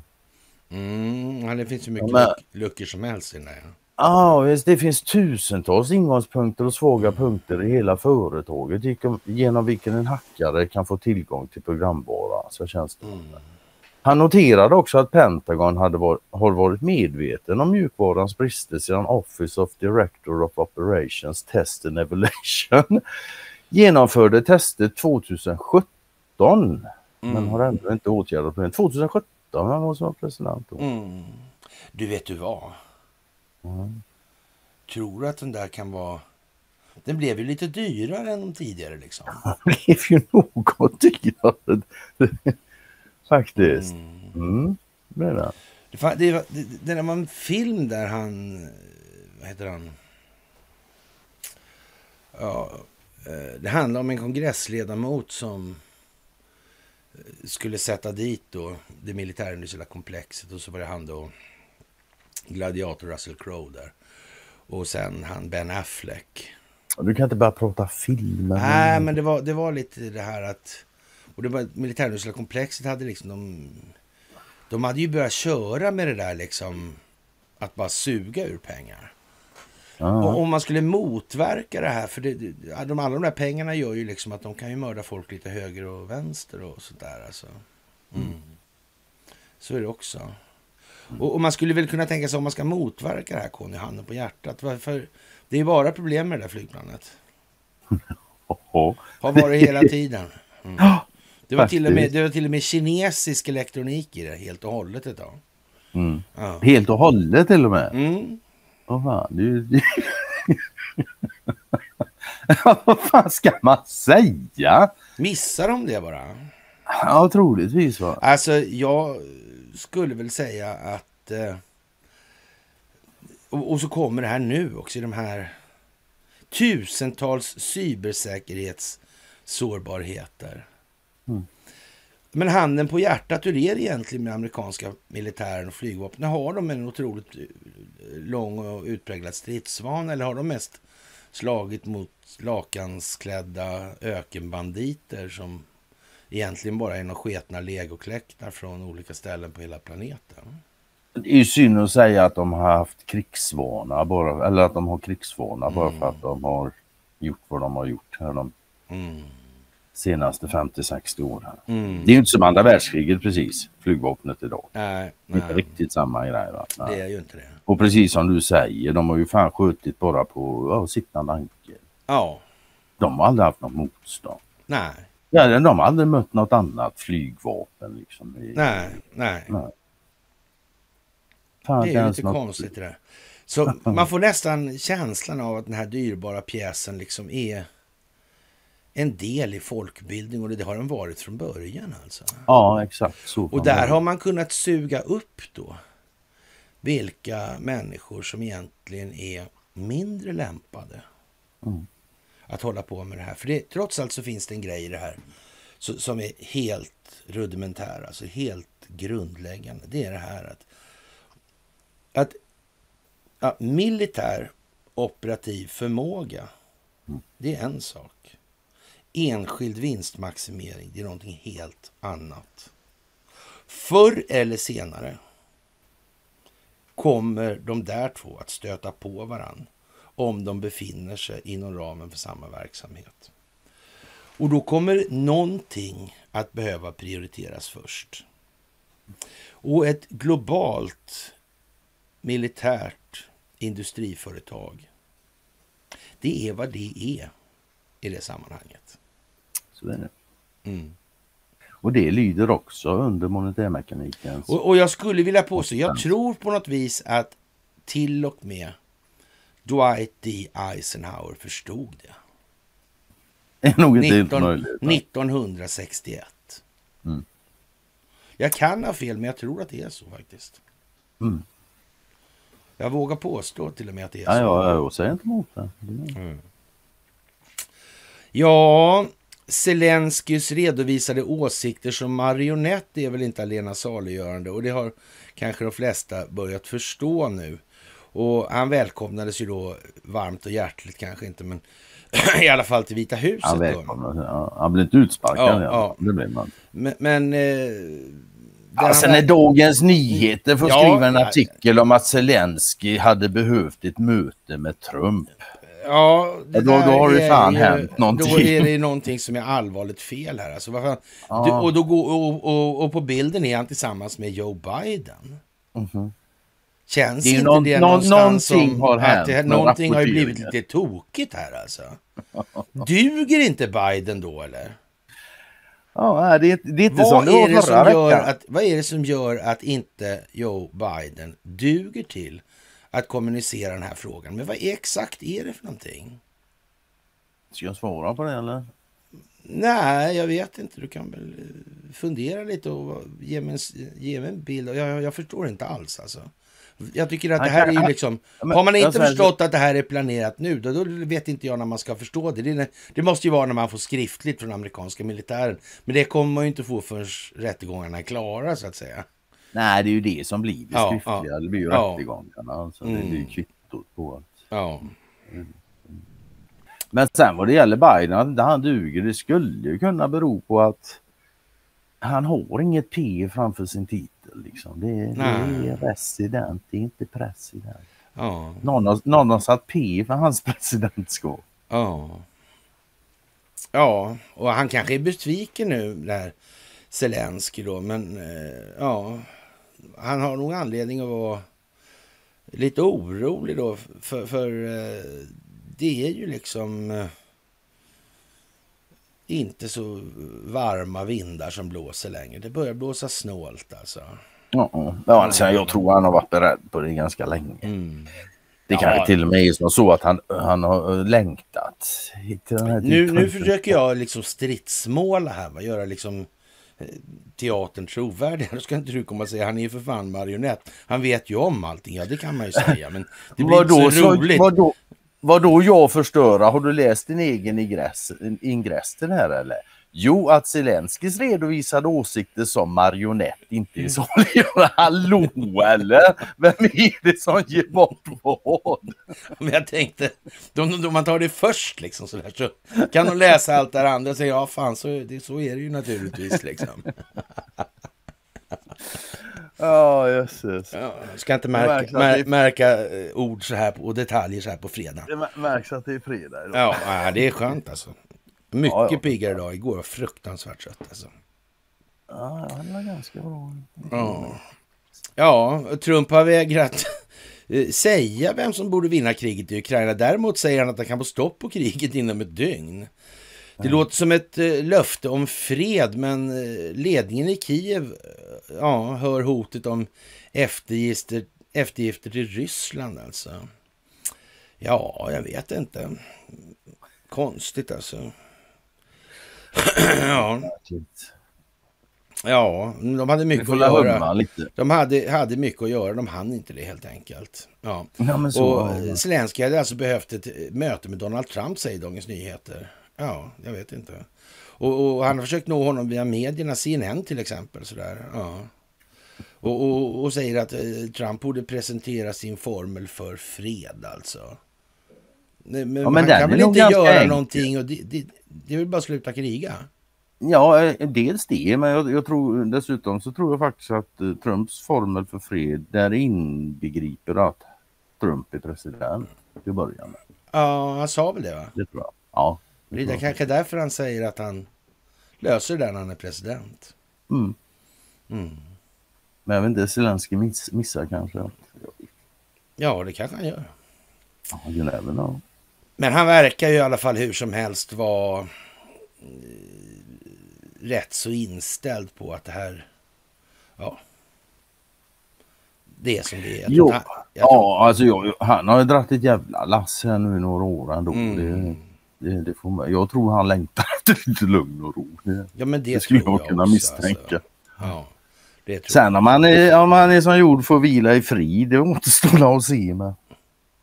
Mm, ja, det finns ju mycket men... luckor som helst i den. Ja, visst, det finns tusentals ingångspunkter och svaga punkter i hela företaget genom vilken en hackare kan få tillgång till programvara. Så känns det. Mm. Han noterade också att Pentagon hade var, har varit medveten om mjukvarans brister sedan Office of Director of Operations Test and Evaluation genomförde tester 2017 mm. men har ändå inte åtgärdat problemet. 2017 han var som president. Mm. Du vet du vad? Mm. Tror du att den där kan vara... Den blev ju lite dyrare än de tidigare liksom. Den blev ju något dyrare. Faktiskt. Mm. Det, det. Det, det, det, var en film där han... Vad heter han? Ja, eh, det handlar om en kongressledamot som eh, skulle sätta dit då det militärindustriella komplexet och så var det han då gladiator Russell Crowe där. Och sen han Ben Affleck. Du kan inte bara prata filmer. Nej, men det var, det var lite det här att Och det var militärindustriella komplexet hade liksom de, de hade ju börjat köra med det där liksom att bara suga ur pengar. Ja. Och om man skulle motverka det här, för det, de, alla de där pengarna gör ju liksom att de kan ju mörda folk lite höger och vänster och sådär alltså. Mm. Så är det också. Och, och, man skulle väl kunna tänka sig om man ska motverka det här, Conny, handen på hjärtat. Varför? Det är bara problem med det där flygplanet. Har varit hela tiden. Mm. Det, var till och med, det var till och med kinesisk elektronik i det helt och hållet ett tag. Mm. Ja. Helt och hållet till och med. Mm. Vad fan, ju... Vad fan ska man säga? Missar de det bara? Ja, troligtvis va. Alltså, jag skulle väl säga att... Eh, och, och, så kommer det här nu också, de här tusentals cybersäkerhetssårbarheter. Mm. Men handen på hjärtat, hur är det egentligen med amerikanska militären och flygvapnet? Har de en otroligt eh, lång och utpräglad stridsvana eller har de mest slagit mot lakansklädda ökenbanditer som egentligen bara är några sketna legokläckar från olika ställen på hela planeten? Det är ju synd att säga att de har haft krigsvana bara, eller att de har krigsvana bara Mm. för att de har gjort vad de har gjort här de Mm. Senaste 50-60 åren. Mm. Det är ju inte som andra världskriget precis, flygvapnet idag. Nej, Inte nej, riktigt samma grej va? det Nej. är ju inte det. Och precis som du säger, de har ju fan skjutit bara på ja, sittande ankel. Ja, De har aldrig haft något motstånd. nej, Ja, de har aldrig mött något annat flygvapen liksom. i- nej, nej. Fan, Det är inte ju lite något- konstigt det där. Så man får nästan känslan av att den här dyrbara pjäsen liksom är en del i folkbildning och det har den varit från början alltså. Ja, exakt så. Och där har man kunnat suga upp då vilka människor som egentligen är mindre lämpade Mm. att hålla på med det här. För det, trots allt så finns det en grej i det här så, som är helt rudimentär, alltså helt grundläggande. Det är det här att, att ja, militär operativ förmåga, det är en sak. Enskild vinstmaximering, det är någonting helt annat. Förr eller senare kommer de där två att stöta på varann om de befinner sig inom ramen för samma verksamhet. Och då kommer någonting att behöva prioriteras först. Och ett globalt militärt industriföretag, det är vad det är i det sammanhanget. Så det. Mm. Och det lyder också under monetärmekanikens... Och, och jag skulle vilja påstå, jag tror på något vis att till och med Dwight D. Eisenhower förstod det. Det är nog inte helt 19, möjligt. va? 1961. Mm. Jag kan ha fel, men jag tror att det är så faktiskt. Mm. Jag vågar påstå till och med att det är så. ja, jag säger inte emot det. Det- Ja, Zelenskys redovisade åsikter som marionett är väl inte allena saliggörande och det har kanske de flesta börjat förstå nu. Och han välkomnades ju då varmt och hjärtligt kanske inte, men i alla fall till Vita huset. Han då. välkomnar. Ja, han blir inte utsparkad. Ja, Ja, ja. Det blir man. Men, men eh, Alltså han- när Dagens Nyheter får Ja, skriva en ja. artikel om att Zelensky hade behövt ett möte med Trump. Ja, det då- då har det är fan ju, hänt någonting. Då är det någonting som är allvarligt fel här. Alltså? Ja. Du, och, då går, och, och, och på bilden är han tillsammans med Joe Biden. Mhm. Känns Det är inte någon- det någon- någonstans någonting som har att hänt det, med Någonting har ju blivit lite tokigt här alltså. Duger inte Biden då eller? Ja, det är, det är inte Vad som det är var det, förra veckan. att, vad är det som gör att inte Joe Biden duger till att kommunicera den här frågan? Men vad är, exakt är det för någonting? Ska jag svara på det eller? Nej, jag vet inte. Du kan väl eh, fundera lite och ge mig en, ge mig en bild. Jag, jag, förstår inte alls alltså. Jag tycker att det här är ju liksom... Har man inte förstått att det här är planerat nu, då, då vet inte jag när man ska förstå det. Det, det måste ju vara när man får skriftligt från amerikanska militären. Men det kommer man ju inte få förrän rättegångarna är klara, så att säga. Nej, det är ju det som blir det skriftliga. ja. Det blir ju Ja. rättegångarna. Alltså, Det Mm. blir ju kvittot på att... Ja. Men sen vad det gäller Biden, att han duger, det skulle ju kunna bero på att han har inget P framför sin titel. Liksom. Det, är, det är resident, det är inte president. Ja. Någon, har, någon har satt P för hans presidentskap. Ja. Ja, och han kanske är besviken nu, där Zelensky då, men eh, ja, han har nog anledning att vara lite orolig då, för, för eh, det är ju liksom eh, inte så varma vindar som blåser längre. Det börjar blåsa snålt alltså. Ja, ja alltså, jag tror han har varit beredd på det ganska länge. Mm. Det Ja. kanske till och med är så att han, han har längtat. Nu, nu försöker jag liksom stridsmåla här, va? göra liksom teatern trovärdig. Då ska inte du komma och säga, han är ju för fan marionett. Han vet ju om allting, ja det kan man ju säga, men det blir Vadå, inte så roligt. Vadå, vadå jag förstöra? Har du läst din egen ingress, ingress det här eller? Jo, att Zelenskyjs redovisade åsikter som marionett inte är saliggörande. Hallå eller? Vem är det som ger bort vad? Men jag tänkte, om, man tar det först liksom sådär, så kan de läsa allt det andra och säga, ja fan så, det, så är det ju naturligtvis liksom. Ja, jösses. Ja, ska inte märka, det är- mär, märka eh, ord så här på, och detaljer så här på fredag. Det mär- märks att det är fredag idag. Ja, ja, det är skönt alltså. Mycket Ja, ja. piggare idag. Igår var fruktansvärt sött alltså. Ja, det var ganska bra. Ja. ja, Trump har vägrat eh, säga vem som borde vinna kriget i Ukraina. Däremot säger han att han kan få stopp på kriget inom ett dygn. Det låter som ett eh, löfte om fred, men eh, ledningen i Kiev ja, hör hotet om eftergifter, eftergifter till Ryssland alltså. Ja, jag vet inte. Konstigt alltså. ja, ja, de hade mycket att göra. lite. De hade, hade mycket att göra, de hann inte det helt enkelt. Ja. Ja, så, Och Zelenskyj hade alltså behövt ett möte med Donald Trump, säger Dagens Nyheter. Ja, jag vet inte. Och, och han har försökt nå honom via medierna, CNN till exempel. Sådär. Ja. Och, och, och säger att eh, Trump borde presentera sin formel för fred alltså. Nej, Men, Ja, men han kan väl inte göra enkel. någonting och det, det, det väl bara sluta kriga. Ja, eh, dels det, men jag, jag tror dessutom så tror jag faktiskt att eh, Trumps formel för fred där inbegriper att Trump är president till början. Ja, han sa väl det va? Det tror jag. Ja. Det är kanske därför han säger att han löser det när han är president. Mm. Mm. Men vet inte, Zelenskyj miss, missar kanske. Ja, det kanske han gör. Ja, you never know. Men han verkar ju i alla fall hur som helst vara eh, rätt så inställd på att det här, ja, det är som det är. Jag Jo, han- jag tror- Ja, alltså jag, han har ju dragit ett jävla lass här nu i några år ändå. Mm. Det, det, det får man, jag tror han längtar efter lite lugn och ro. Det, ja, men det, det skulle tror jag kunna också, misstänka. Alltså. Ja, det Sen om man, är, om man är som gjord för att vila i frid, det återstår att se. Men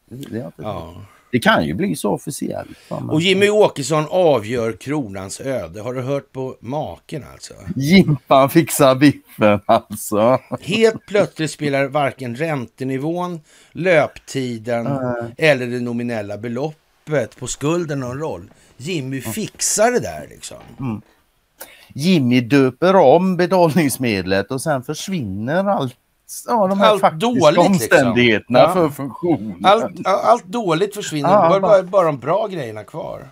det, det, är inte, jag. Ja. Det kan ju bli så officiellt. Och Jimmy Åkesson avgör kronans öde. Har du hört på maken alltså? Jimpan fixar biffen alltså. Helt plötsligt spelar varken räntenivån, löptiden eller det nominella beloppet på skulden någon roll. Jimmy fixar det där liksom. Jimmy döper om betalningsmedlet och sen försvinner allt. Ja, de här Allt faktiska dåligt, liksom. omständigheterna Ja. för funktionen. Allt, allt dåligt försvinner, Ja, bara, bara- bara, de bra grejerna kvar.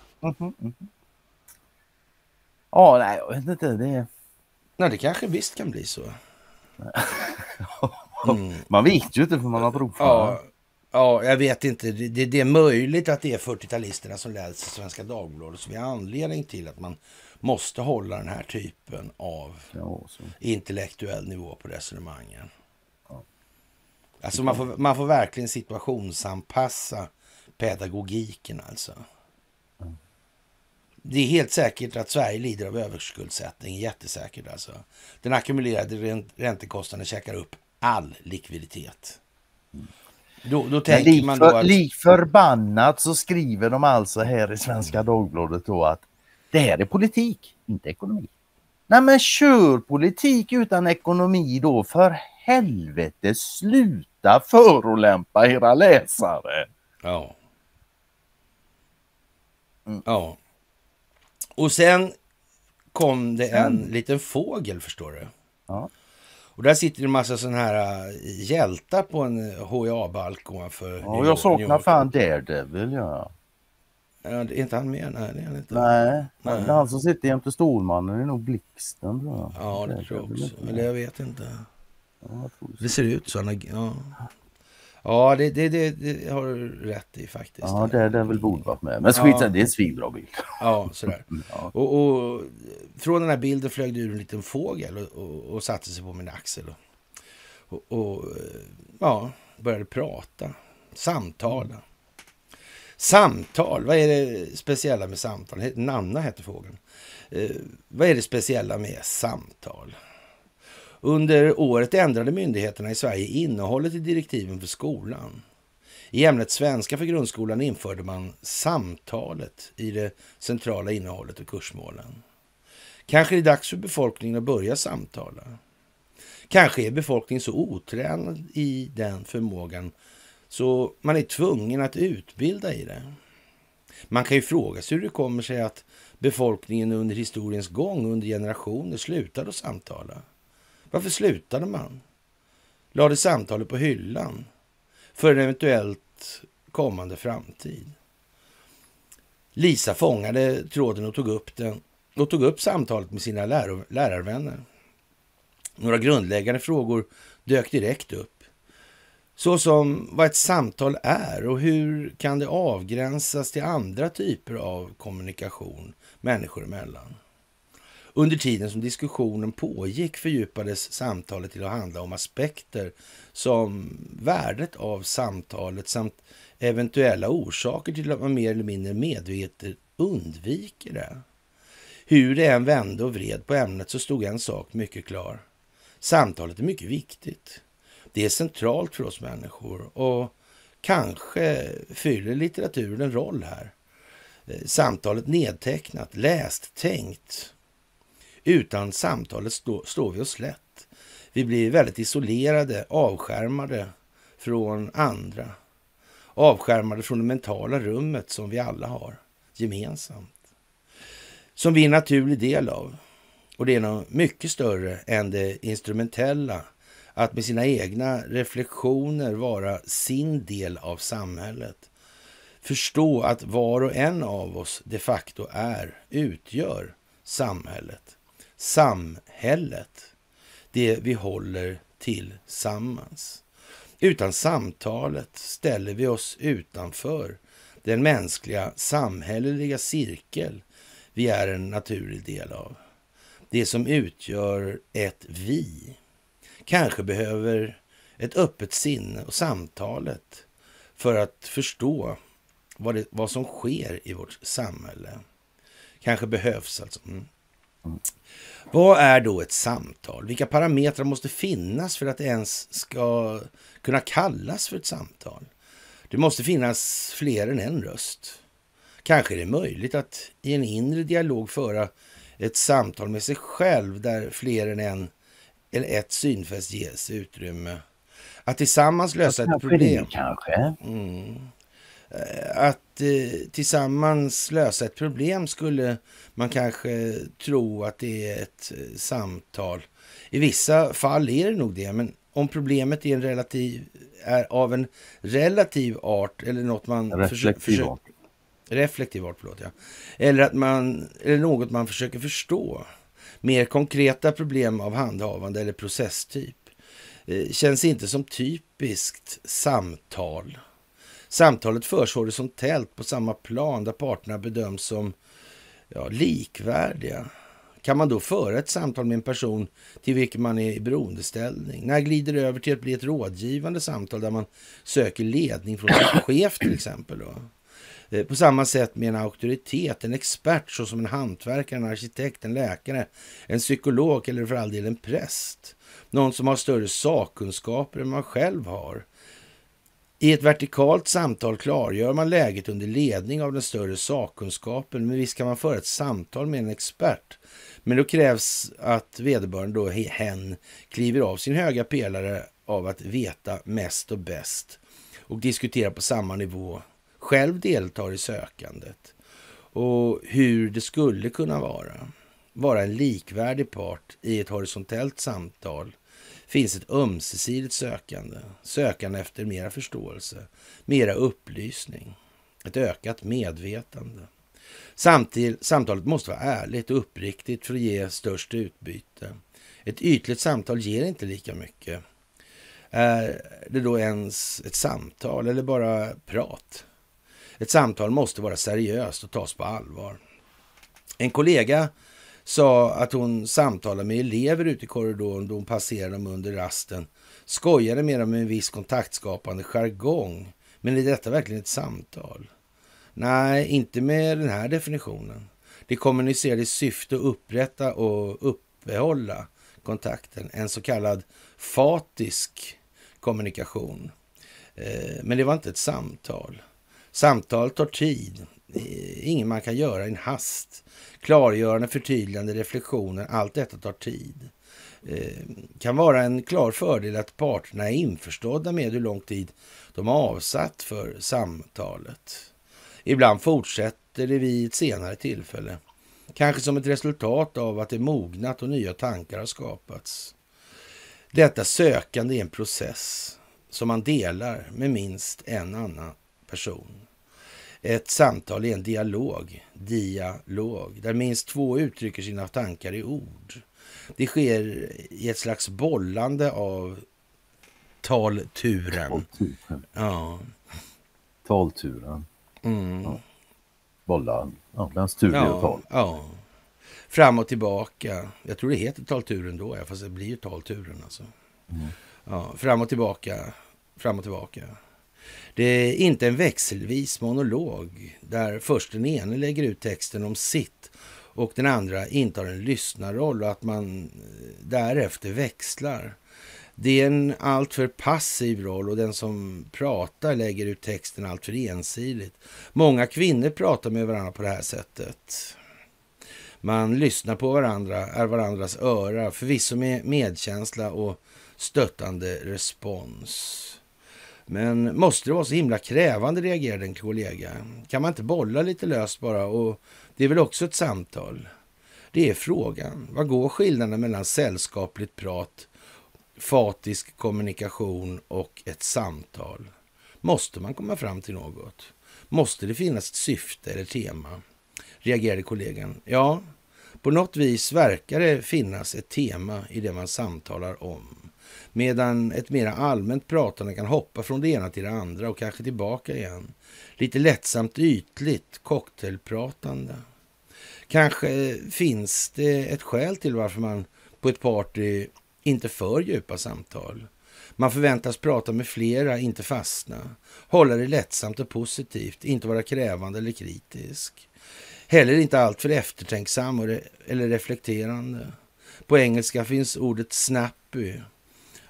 Ja, nej, jag vet inte. Det. Nej, det kanske visst kan bli så. Mm. Man vet ju inte för man har provat. Ja, ja, jag vet inte. Det, det, är möjligt att det är 40-talisterna som läser Svenska Dagbladet som är anledning till att man måste hålla den här typen av Ja, intellektuell nivå på resonemangen. Alltså man får, man får verkligen situationsanpassa pedagogiken alltså. Det är helt säkert att Sverige lider av överskuldsättning, jättesäkert alltså. Den ackumulerade ränt- räntekostnaden käkar upp all likviditet. Då, då Men tänker lik, man då att... lik förbannat så skriver de alltså här i Svenska Dagbladet då att det här är politik, inte ekonomi. Nej men kör politik utan ekonomi då för helvete sluta förolämpa era läsare. Ja. Mm. Ja. Och sen kom det en liten fågel, förstår du. Ja. Och där sitter en massa sådana här äh, hjältar på en HA-balk ovanför Ja, jag saknar fan Daredevil ja. Ja, det är inte han med? Nej, det är han inte. Nej, Nej. han som sitter jämte Stålmannen det är nog Blixten jag. Ja, det tror jag också. Eller jag vet inte. Ja, Det ser ut så. han Ja, ja det, det, det, det har du rätt i faktiskt. Ja, Daredevil borde varit med. Men skit Ja. det är en svinbra bild. Ja, sådär. Ja. Och, och från den här bilden flög det ur en liten fågel och, och, och satte sig på min axel. Och, och, ja, började prata. Samtala. Samtal, vad är det speciella med samtal? Nanna heter fågeln. Eh, vad är det speciella med samtal? Under året ändrade myndigheterna i Sverige innehållet i direktiven för skolan. I ämnet svenska för grundskolan införde man samtalet i det centrala innehållet och kursmålen. Kanske är det dags för befolkningen att börja samtala. Kanske är befolkningen så otränad i den förmågan så man är tvungen att utbilda i det. Man kan ju fråga sig hur det kommer sig att befolkningen under historiens gång, under generationer, slutade att samtala. Varför slutade man? Lade samtalet på hyllan för en eventuellt kommande framtid. Lisa fångade tråden och tog upp den och tog upp samtalet med sina läro- lärarvänner. Några grundläggande frågor dök direkt upp. Så som vad ett samtal är och hur kan det avgränsas till andra typer av kommunikation människor emellan. Under tiden som diskussionen pågick fördjupades samtalet till att handla om aspekter som värdet av samtalet samt eventuella orsaker till att man mer eller mindre medvetet undviker det. Hur det än vände och vred på ämnet så stod en sak mycket klar. Samtalet är mycket viktigt. Det är centralt för oss människor och kanske fyller litteraturen en roll här. Eh, samtalet nedtecknat, läst, tänkt. Utan samtalet stå, står vi oss slätt. Vi blir väldigt isolerade, avskärmade från andra. Avskärmade från det mentala rummet som vi alla har gemensamt. Som vi är en naturlig del av. Och det är något mycket större än det instrumentella. Att med sina egna reflektioner vara sin del av samhället. Förstå att var och en av oss de facto är, utgör samhället. Samhället. Det vi håller tillsammans. Utan samtalet ställer vi oss utanför den mänskliga samhälleliga cirkel vi är en naturlig del av. Det som utgör ett vi. Kanske behöver ett öppet sinne och samtalet för att förstå vad, det, vad som sker i vårt samhälle. Kanske behövs alltså. Mm. Vad är då ett samtal? Vilka parametrar måste finnas för att det ens ska kunna kallas för ett samtal? Det måste finnas fler än en röst. Kanske är det möjligt att i en inre dialog föra ett samtal med sig själv där fler än en eller ett synfäst ges utrymme. Att tillsammans lösa ett problem. det, Kanske. Mm. Eh, Att eh, tillsammans lösa ett problem skulle man kanske tro att det är ett eh, samtal. I vissa fall är det nog det, men om problemet är, en relativ, är av en relativ art eller något man Reflektiv försö- art. reflektiv art, förlåt, ja. Eller, att man, eller något man försöker förstå. Mer konkreta problem av handhavande eller processtyp eh, känns inte som typiskt samtal. Samtalet förs horisontellt på samma plan där parterna bedöms som ja, likvärdiga. Kan man då föra ett samtal med en person till vilken man är i beroendeställning? När glider det över till att bli ett rådgivande samtal där man söker ledning från sin chef till exempel? Då? Eh, På samma sätt med en auktoritet, en expert såsom en hantverkare, en arkitekt, en läkare, en psykolog eller för all del en präst. Någon som har större sakkunskaper än man själv har. I ett vertikalt samtal klargör man läget under ledning av den större sakkunskapen, men visst kan man föra ett samtal med en expert. Men då krävs att vederbörande, då, hen, kliver av sin höga pelare av att veta mest och bäst och diskutera på samma nivå, själv deltar i sökandet och hur det skulle kunna vara. vara en likvärdig part i ett horisontellt samtal finns ett ömsesidigt sökande. Sökande efter mera förståelse, mera upplysning, ett ökat medvetande. Samtidigt, samtalet måste vara ärligt och uppriktigt för att ge störst utbyte. Ett ytligt samtal ger inte lika mycket. Är det då ens ett samtal eller bara prat? Ett samtal måste vara seriöst och tas på allvar. En kollega sa att hon samtalade med elever ute i korridoren då hon passerade dem under rasten. Skojade med dem med en viss kontaktskapande jargong. Men är detta verkligen ett samtal? Nej, inte med den här definitionen. Det kommunicerade i syfte att upprätta och uppehålla kontakten. En så kallad fatisk kommunikation. Eh, men det var inte ett samtal. Samtal tar tid. Eh, Inget man kan göra i en hast. Klargörande, förtydligande, reflektioner, allt detta tar tid. Eh, kan vara en klar fördel att parterna är införstådda med hur lång tid de har avsatt för samtalet. Ibland fortsätter det vid ett senare tillfälle. Kanske som ett resultat av att det mognat och nya tankar har skapats. Detta sökande är en process som man delar med minst en annan person. Ett samtal är en dialog, dialog, där minst två uttrycker sina tankar i ord. Det sker i ett slags bollande av talturen. Talturen. Ja. Talturen. Mm. Ja. Bollar. Ja, dens tur är att tal. ja. Fram och tillbaka. Jag tror det heter talturen då, ja, fast det blir ju talturen alltså. Mm. Ja, fram och tillbaka, fram och tillbaka. Det är inte en växelvis monolog där först den ene lägger ut texten om sitt och den andra intar en lyssnarroll och att man eh, därefter växlar. Det är en alltför passiv roll och den som pratar lägger ut texten alltför ensidigt. Många kvinnor pratar med varandra på det här sättet. Man lyssnar på varandra, är varandras öra, förvisso med medkänsla och stöttande respons. Men måste det vara så himla krävande, reagerade en kollega. Kan man inte bolla lite löst bara? Och det är väl också ett samtal? Det är frågan. Vad går skillnaden mellan sällskapligt prat, fatisk kommunikation och ett samtal? Måste man komma fram till något? Måste det finnas ett syfte eller tema? Reagerade kollegan. Ja, på något vis verkar det finnas ett tema i det man samtalar om. Medan ett mer allmänt pratande kan hoppa från det ena till det andra och kanske tillbaka igen. Lite lättsamt ytligt cocktailpratande. Kanske finns det ett skäl till varför man på ett party inte för djupa samtal. Man förväntas prata med flera, inte fastna. Hålla det lättsamt och positivt, inte vara krävande eller kritisk. Heller inte alltför eftertänksam eller reflekterande. På engelska finns ordet snappy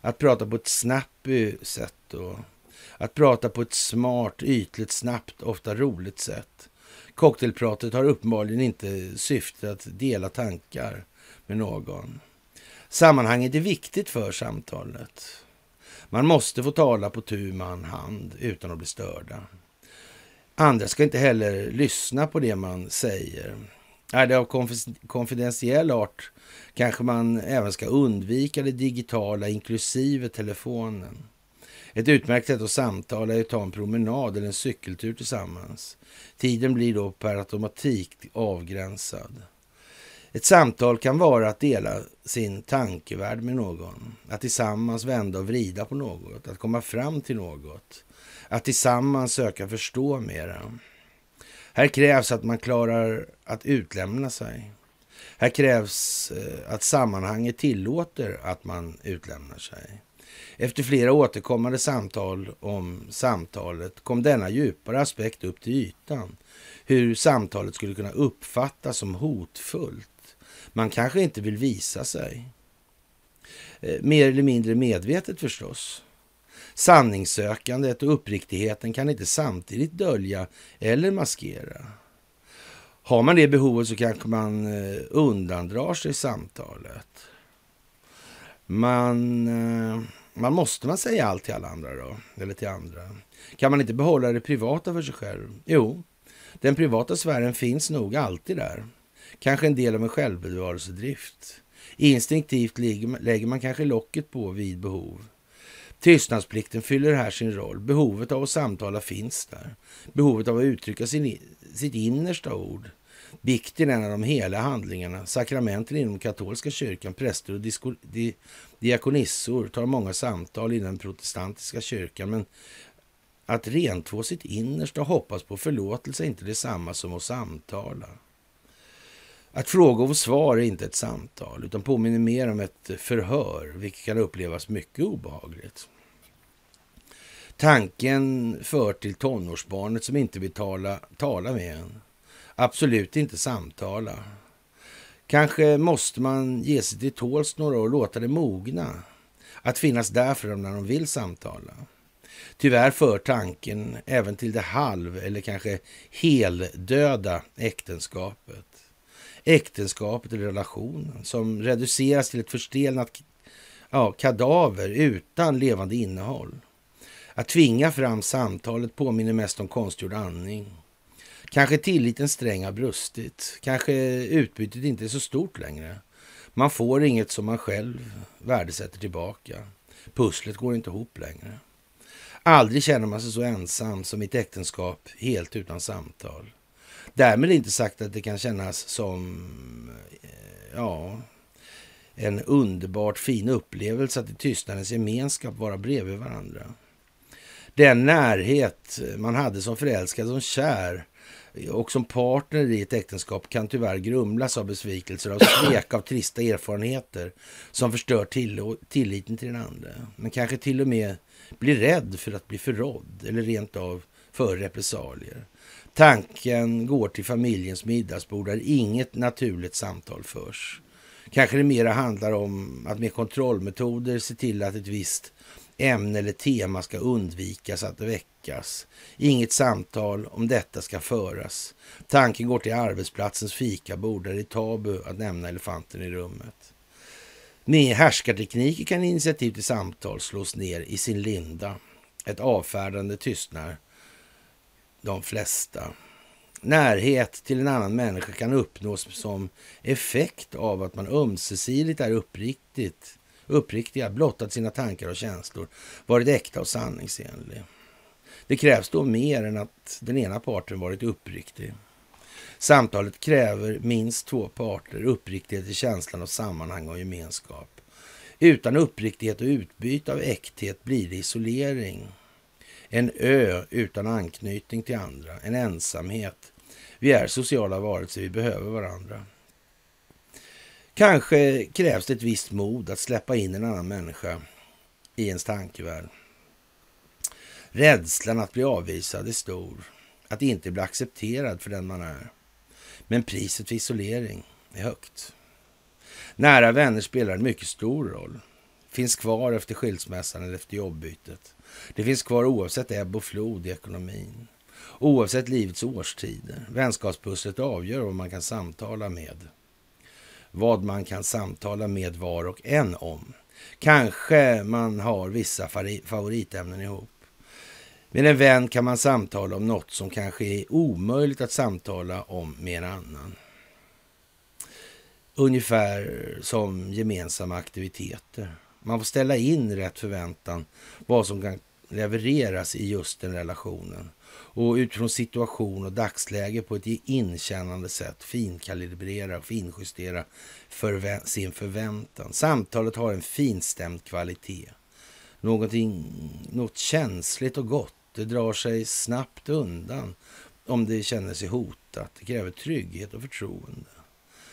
att prata på ett snappy eh, sätt och att prata på ett smart, ytligt, snabbt, ofta roligt sätt. Cocktailpratet har uppenbarligen inte syfte att dela tankar med någon. Sammanhanget är viktigt för samtalet. Man måste få tala på tu man hand utan att bli störda. Andra ska inte heller lyssna på det man säger. Är det av konfidentiell art kanske man även ska undvika det digitala, inklusive telefonen. Ett utmärkt sätt att samtala är att ta en promenad eller en cykeltur tillsammans. Tiden blir då per automatik avgränsad. Ett samtal kan vara att dela sin tankevärld med någon, att tillsammans vända och vrida på något, att komma fram till något, att tillsammans söka förstå mera. Här krävs att man klarar att utlämna sig. Här krävs eh, att sammanhanget tillåter att man utlämnar sig. Efter flera återkommande samtal om samtalet kom denna djupare aspekt upp till ytan. Hur samtalet skulle kunna uppfattas som hotfullt. Man kanske inte vill visa sig. Eh, mer eller mindre medvetet förstås. Sanningssökandet och uppriktigheten kan inte samtidigt dölja eller maskera. Har man det behovet så kanske man eh, undandrar sig samtalet. Man, eh, man måste man säga allt till alla andra då? Eller till andra? Kan man inte behålla det privata för sig själv? Jo, den privata sfären finns nog alltid där. Kanske en del av en självbevarelsedrift. Instinktivt lägger man kanske locket på vid behov. Tystnadsplikten fyller här sin roll. Behovet av att samtala finns där. Behovet av att uttrycka sin, sitt innersta ord. Bikten är en av de heliga handlingarna. Sakramenten inom katolska kyrkan, präster och disko, di, diakonissor tar många samtal inom den protestantiska kyrkan. Men att rentvå sitt innersta och hoppas på förlåtelse är inte detsamma som att samtala. Att fråga och få svar är inte ett samtal, utan påminner mer om ett förhör, vilket kan upplevas mycket obehagligt. Tanken för till tonårsbarnet som inte vill tala, tala med en. Absolut inte samtala. Kanske måste man ge sig till tåls några år och låta det mogna. Att finnas där för dem när de vill samtala. Tyvärr för tanken även till det halv eller kanske heldöda äktenskapet. Äktenskapet eller relationen som reduceras till ett förstelnat ja, kadaver utan levande innehåll. Att tvinga fram samtalet påminner mest om konstgjord andning. Kanske tilliten sträng har brustit. Kanske utbytet inte är så stort längre. Man får inget som man själv värdesätter tillbaka. Pusslet går inte ihop längre. Aldrig känner man sig så ensam som i ett äktenskap helt utan samtal. Därmed inte sagt att det kan kännas som eh, ja, en underbart fin upplevelse att i tystnadens gemenskap vara bredvid varandra. Den närhet man hade som förälskad, som kär och som partner i ett äktenskap kan tyvärr grumlas av besvikelser, av svek, av trista erfarenheter som förstör till tilliten till den andra. Men kanske till och med blir rädd för att bli förrådd eller rent av för repressalier. Tanken går till familjens middagsbord där inget naturligt samtal förs. Kanske det mera handlar om att med kontrollmetoder se till att ett visst ämne eller tema ska undvikas att väckas. Inget samtal om detta ska föras. Tanken går till arbetsplatsens fikabord där det är tabu att nämna elefanten i rummet. Med härskartekniker kan initiativ till samtal slås ner i sin linda. Ett avfärdande tystnar de flesta. Närhet till en annan människa kan uppnås som effekt av att man ömsesidigt är uppriktigt, uppriktiga, blottat sina tankar och känslor, varit äkta och sanningsenlig. Det krävs då mer än att den ena parten varit uppriktig. Samtalet kräver minst två parter, uppriktighet i känslan av sammanhang och gemenskap. Utan uppriktighet och utbyte av äkthet blir det isolering. En ö utan anknytning till andra, en ensamhet. Vi är sociala varelser, vi behöver varandra. Kanske krävs det ett visst mod att släppa in en annan människa i ens tankevärld. Rädslan att bli avvisad är stor, att inte bli accepterad för den man är. Men priset för isolering är högt. Nära vänner spelar en mycket stor roll. Finns kvar efter skilsmässan eller efter jobbytet. Det finns kvar oavsett ebb och flod i ekonomin. Oavsett livets årstider. Vänskapspusslet avgör vad man kan samtala med. Vad man kan samtala med var och en om. Kanske man har vissa favoritämnen ihop. Med en vän kan man samtala om något som kanske är omöjligt att samtala om med en annan. Ungefär som gemensamma aktiviteter. Man får ställa in rätt förväntan vad som kan levereras i just den relationen och utifrån situation och dagsläge på ett inkännande sätt finkalibrera och finjustera förvä sin förväntan. Samtalet har en finstämd kvalitet. Någonting, något känsligt och gott. Det drar sig snabbt undan om det känner sig hotat. Det kräver trygghet och förtroende.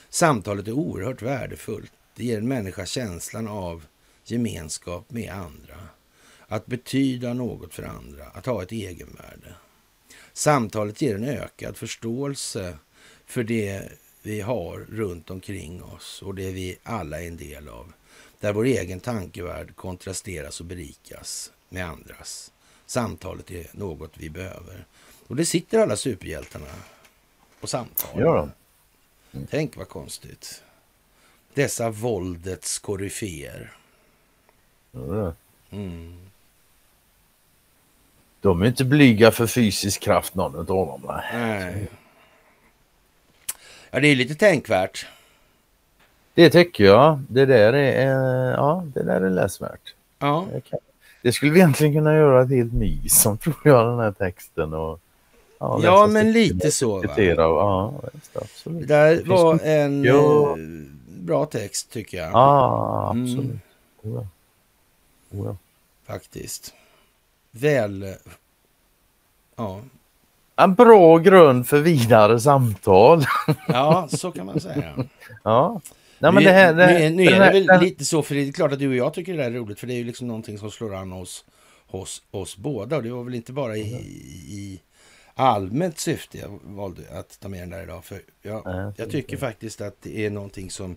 Samtalet är oerhört värdefullt. Det ger en människa känslan av gemenskap med andra. Att betyda något för andra, att ha ett egenvärde. Samtalet ger en ökad förståelse för det vi har runt omkring oss och det vi alla är en del av. Där vår egen tankevärld kontrasteras och berikas med andras. Samtalet är något vi behöver. Och det sitter alla superhjältarna på samtal. Ja. Mm. Tänk vad konstigt. Dessa våldets koryféer. Mm. De är inte blyga för fysisk kraft någon av dem. Nej. Ja, det är lite tänkvärt. Det tycker jag. Det där är, eh, ja, det där är läsvärt. Ja. Det skulle vi egentligen kunna göra ett helt mys om tror jag, den här texten. Och, ja, ja men lite så. Va? Ja, absolut. Det där var en ja. Eh, bra text tycker jag. Ja, absolut. Mm. Oh, ja. Faktiskt. Väl... Ja. En bra grund för vidare samtal. Ja, så kan man säga. ja. Nej, men det här, det, nu, nu är det väl lite så, för det är klart att du och jag tycker det är roligt, för det är ju liksom någonting som slår an hos, hos oss båda. Och det var väl inte bara i, i allmänt syfte jag valde att ta med den där idag. För jag, jag tycker faktiskt att det är någonting som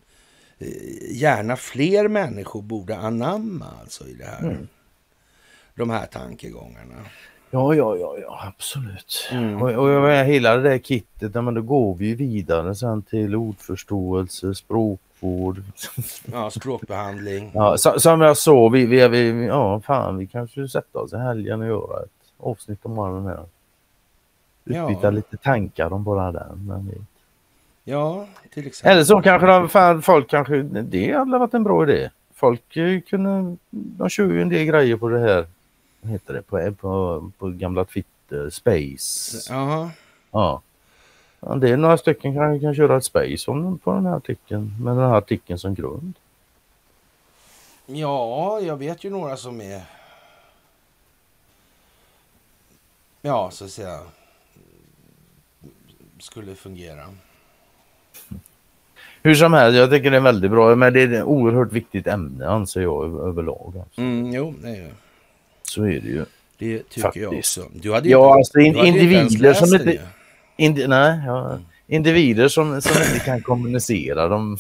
gärna fler människor borde anamma alltså i det här. Mm. De här tankegångarna. Ja, ja, ja, ja absolut. Mm. Och, och hela det där kittet, men då går vi vidare sen till ordförståelse, språkvård. Ja, språkbehandling. ja, som jag sa, vi, vi, vi, ja, fan, vi kanske sätta oss i helgen och göra ett avsnitt om den här. Utbyta ja. lite tankar om bara den. Men vi... Ja, till exempel. Eller så kanske de, fan, folk kanske, det hade varit en bra idé. Folk kunde, de kör ju en del grejer på det här vad heter det, på, på, på gamla Twitter, Space. Aha. Ja. ja. Det är några stycken kan, kan köra ett Space om, på den här artikeln med den här artikeln som grund. Ja, jag vet ju några som är Ja, så att säga skulle fungera. Hur som helst, jag tycker det är väldigt bra. Men det är ett oerhört viktigt ämne anser jag överlag. Alltså. Mm, jo, det är så är det ju. Det tycker Faktiskt. jag också. Du hade ja, inte, alltså in, individer som inte... Indi, nej, ja, mm. individer som, som inte kan kommunicera. De...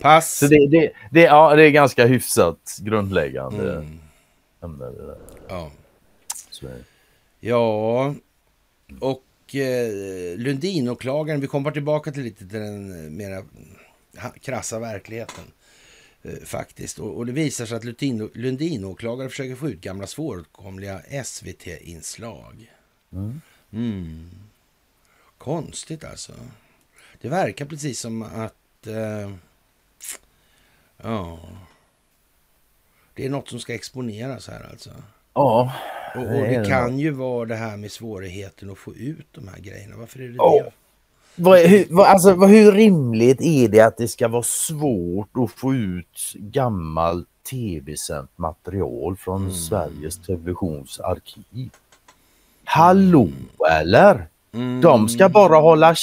Pass. Så det, det, det, ja, det är ganska hyfsat grundläggande mm. ämne. Ja. Ja, och eh, Lundinåklagaren, vi kommer tillbaka till lite till den mera krassa verkligheten. Eh, faktiskt. Och, och, det visar sig att Lundin, Lundinåklagare försöker få ut gamla svåråtkomliga SVT-inslag. Mm. Mm. Konstigt alltså. Det verkar precis som att... Eh, ja... Det är något som ska exponeras här alltså. Ja. Och, och det, det kan ju vara det här med svårigheten att få ut de här grejerna. Varför är det oh. det? Vad, hur, vad, alltså, vad, hur rimligt är det att det ska vara svårt att få ut gammalt tv-sänt material från mm. Sveriges Televisions arkiv? Hallå eller? Mm. De ska bara hålla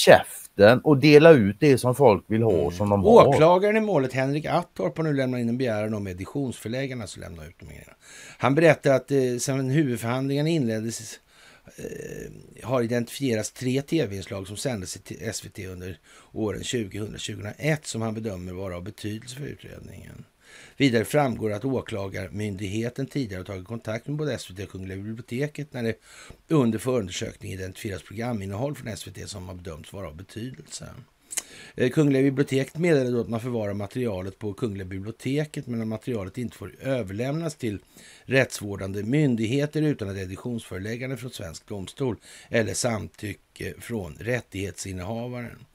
käften och dela ut det som folk vill ha mm. som de har. Åklagaren i målet Henrik Attorp har nu lämnat in en begäran om editionsförläggarna som lämnar ut de grejerna. Han berättar att eh, sedan huvudförhandlingen inleddes Eh, har identifierats tre tv-inslag som sändes i SVT under åren 2000-2001 som han bedömer vara av betydelse för utredningen. Vidare framgår att åklagarmyndigheten tidigare har tagit kontakt med både SVT och Kungliga biblioteket när det under förundersökning identifieras programinnehåll från SVT som har bedömts vara av betydelse. Eh, Kungliga biblioteket meddelade då att man förvarar materialet på Kungliga biblioteket men att materialet inte får överlämnas till rättsvårdande myndigheter utan ett editionsföreläggande från svensk domstol eller samtycke från rättighetsinnehavaren.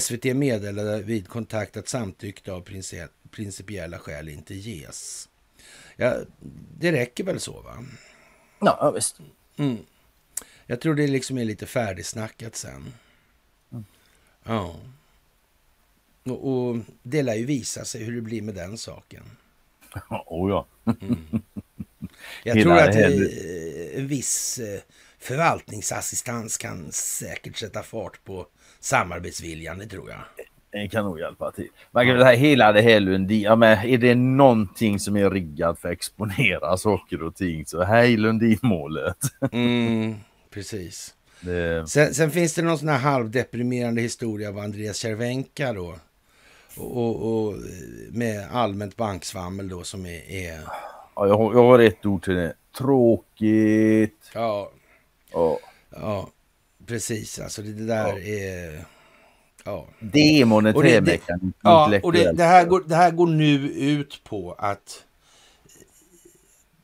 SVT meddelade vid kontakt att samtycke av principiella skäl inte ges. Ja, det räcker väl så va? Ja, visst. Mm. Jag tror det liksom är lite färdigsnackat sen. Mm. Ja. Och, och det lär ju visa sig hur det blir med den saken. Oh ja. mm. Jag tror att eh, en viss eh, förvaltningsassistans kan säkert sätta fart på samarbetsviljan, det tror jag. Det kan nog hjälpa till. Man kan säga hela det här Lundin, ja, men är det någonting som är riggat för att exponera saker och ting så hej Lundinmålet. mm, precis. Det... Sen, sen, finns det någon sån här halvdeprimerande historia av Andreas Cervenka då och, och, med allmänt banksvammel då som är... är... Ja, jag, har, jag har ett ord till det. Tråkigt. Ja. Ja. Ja, precis. Alltså det, det där ja. är... Ja. Det. Ja, och det, det, här går, det här går nu ut på att...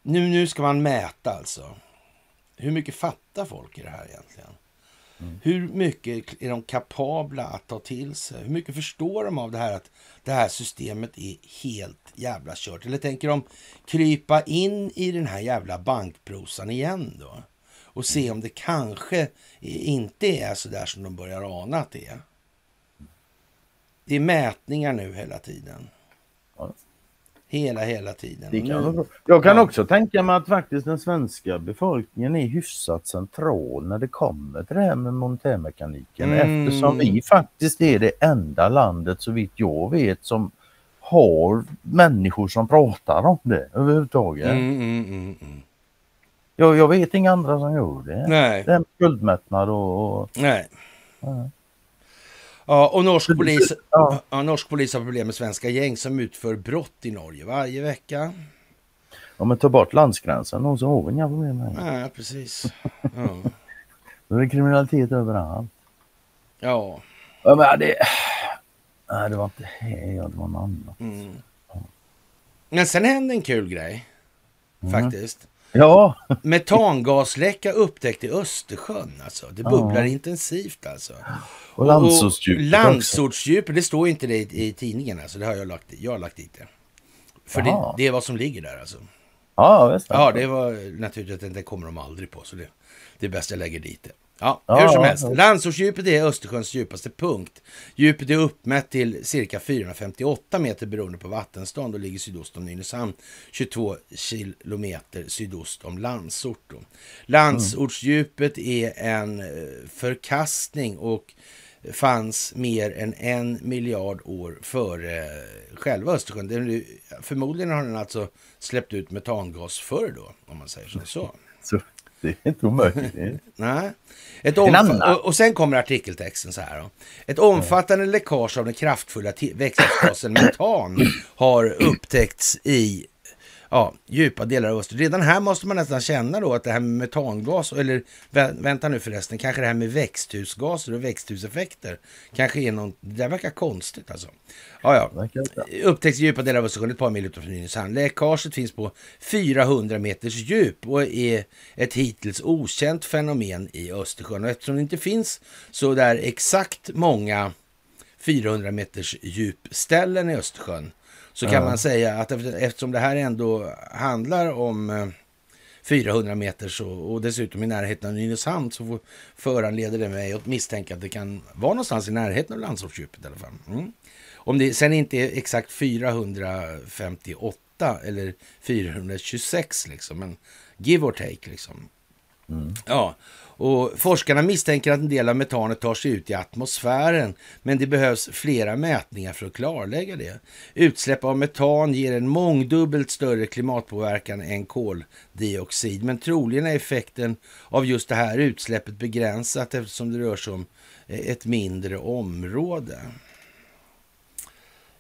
Nu, nu ska man mäta alltså. Hur mycket fattar folk i det här egentligen? Mm. Hur mycket är de kapabla att ta till sig? Hur mycket förstår de av det här att det här systemet är helt jävla kört? Eller tänker de krypa in i den här jävla bankprosan igen då? Och se om det kanske inte är så där som de börjar ana att det är. Det är mätningar nu hela tiden. Ja. Hela, hela tiden. Kan jag kan ja. också tänka mig att faktiskt den svenska befolkningen är hyfsat central när det kommer till det här med montermekaniken mm. eftersom vi faktiskt är det enda landet så vitt jag vet som har människor som pratar om det överhuvudtaget. Mm, mm, mm, mm. jag, jag vet inga andra som gör det. Nej. Det är skuldmättnad och... och Nej. Ja. Ja, och norsk polis, ja. Ja, norsk polis har problem med svenska gäng som utför brott i Norge varje vecka. Ja, men ta bort landsgränsen och så har vi inga problem det. Nej, precis. Ja. Då är det kriminalitet överallt. Ja. Ja, men det... Nej, det var inte här, det var något annat. Mm. Men sen hände en kul grej. Mm. Faktiskt. Ja. Metangasläcka upptäckt i Östersjön. Alltså. Det bubblar ja. intensivt alltså. Och landsortsdjupet. Landsortsdjupet, det står inte det i, i tidningen. Alltså. Det har jag lagt, jag har lagt dit det. För det, det, är vad som ligger där alltså. Ja, visst. Ja, det var naturligtvis, det kommer de aldrig på. Så det, det är bäst jag lägger dit det. Ja, hur som helst. Landsortsdjupet är Östersjöns djupaste punkt. Djupet är uppmätt till cirka 458 meter beroende på vattenstånd och ligger sydost om Nynäshamn, 22 kilometer sydost om Landsort. Landsortsdjupet är en eh, förkastning och fanns mer än en miljard år före själva Östersjön. Förmodligen har den alltså släppt ut metangas förr då, om man säger så. så. Det är inte omöjligt. Nej. Ett och, och, sen kommer artikeltexten så här. Då. Ett omfattande läckage av den kraftfulla växthusgasen metan har upptäckts i ja, djupa delar av Östersjön. Redan här måste man nästan känna då att det här med metangas, eller vä vänta nu förresten, kanske det här med växthusgaser och växthuseffekter kanske är något, det där verkar konstigt alltså. Ja, ja. Upptäcks djupa delar av Östersjön ett par mil utanför Nynäshamn. Läckaget finns på 400 meters djup och är ett hittills okänt fenomen i Östersjön. Och eftersom det inte finns så där exakt många 400 meters djupställen i Östersjön så kan ja. man säga att eftersom det här ändå handlar om 400 eh, meter så, och dessutom i närheten av Nynäshamn så föranleder det mig att misstänka att det kan vara någonstans i närheten av landsortsdjupet i alla fall. Mm. Om det sen inte är exakt 458 eller 426 liksom, men give or take liksom. Mm. Ja, och forskarna misstänker att en del av metanet tar sig ut i atmosfären, men det behövs flera mätningar för att klarlägga det. Utsläpp av metan ger en mångdubbelt större klimatpåverkan än koldioxid, men troligen är effekten av just det här utsläppet begränsat eftersom det rör sig om eh, ett mindre område.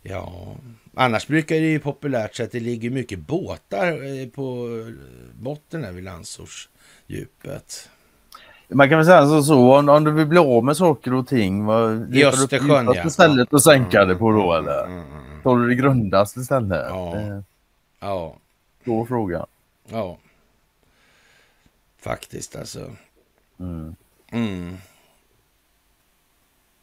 Ja, annars brukar det ju populärt säga att det ligger mycket båtar eh, på botten här vid landsortsdjupet. Man kan väl säga så, så om, om du vill bli av med saker och ting, vad I Östersjön ja. istället och sänka det på då eller? Mm, mm, mm. Tar du det grundaste istället? Ja. Ja. Då frågan. Ja. Faktiskt alltså. Mm. Mm.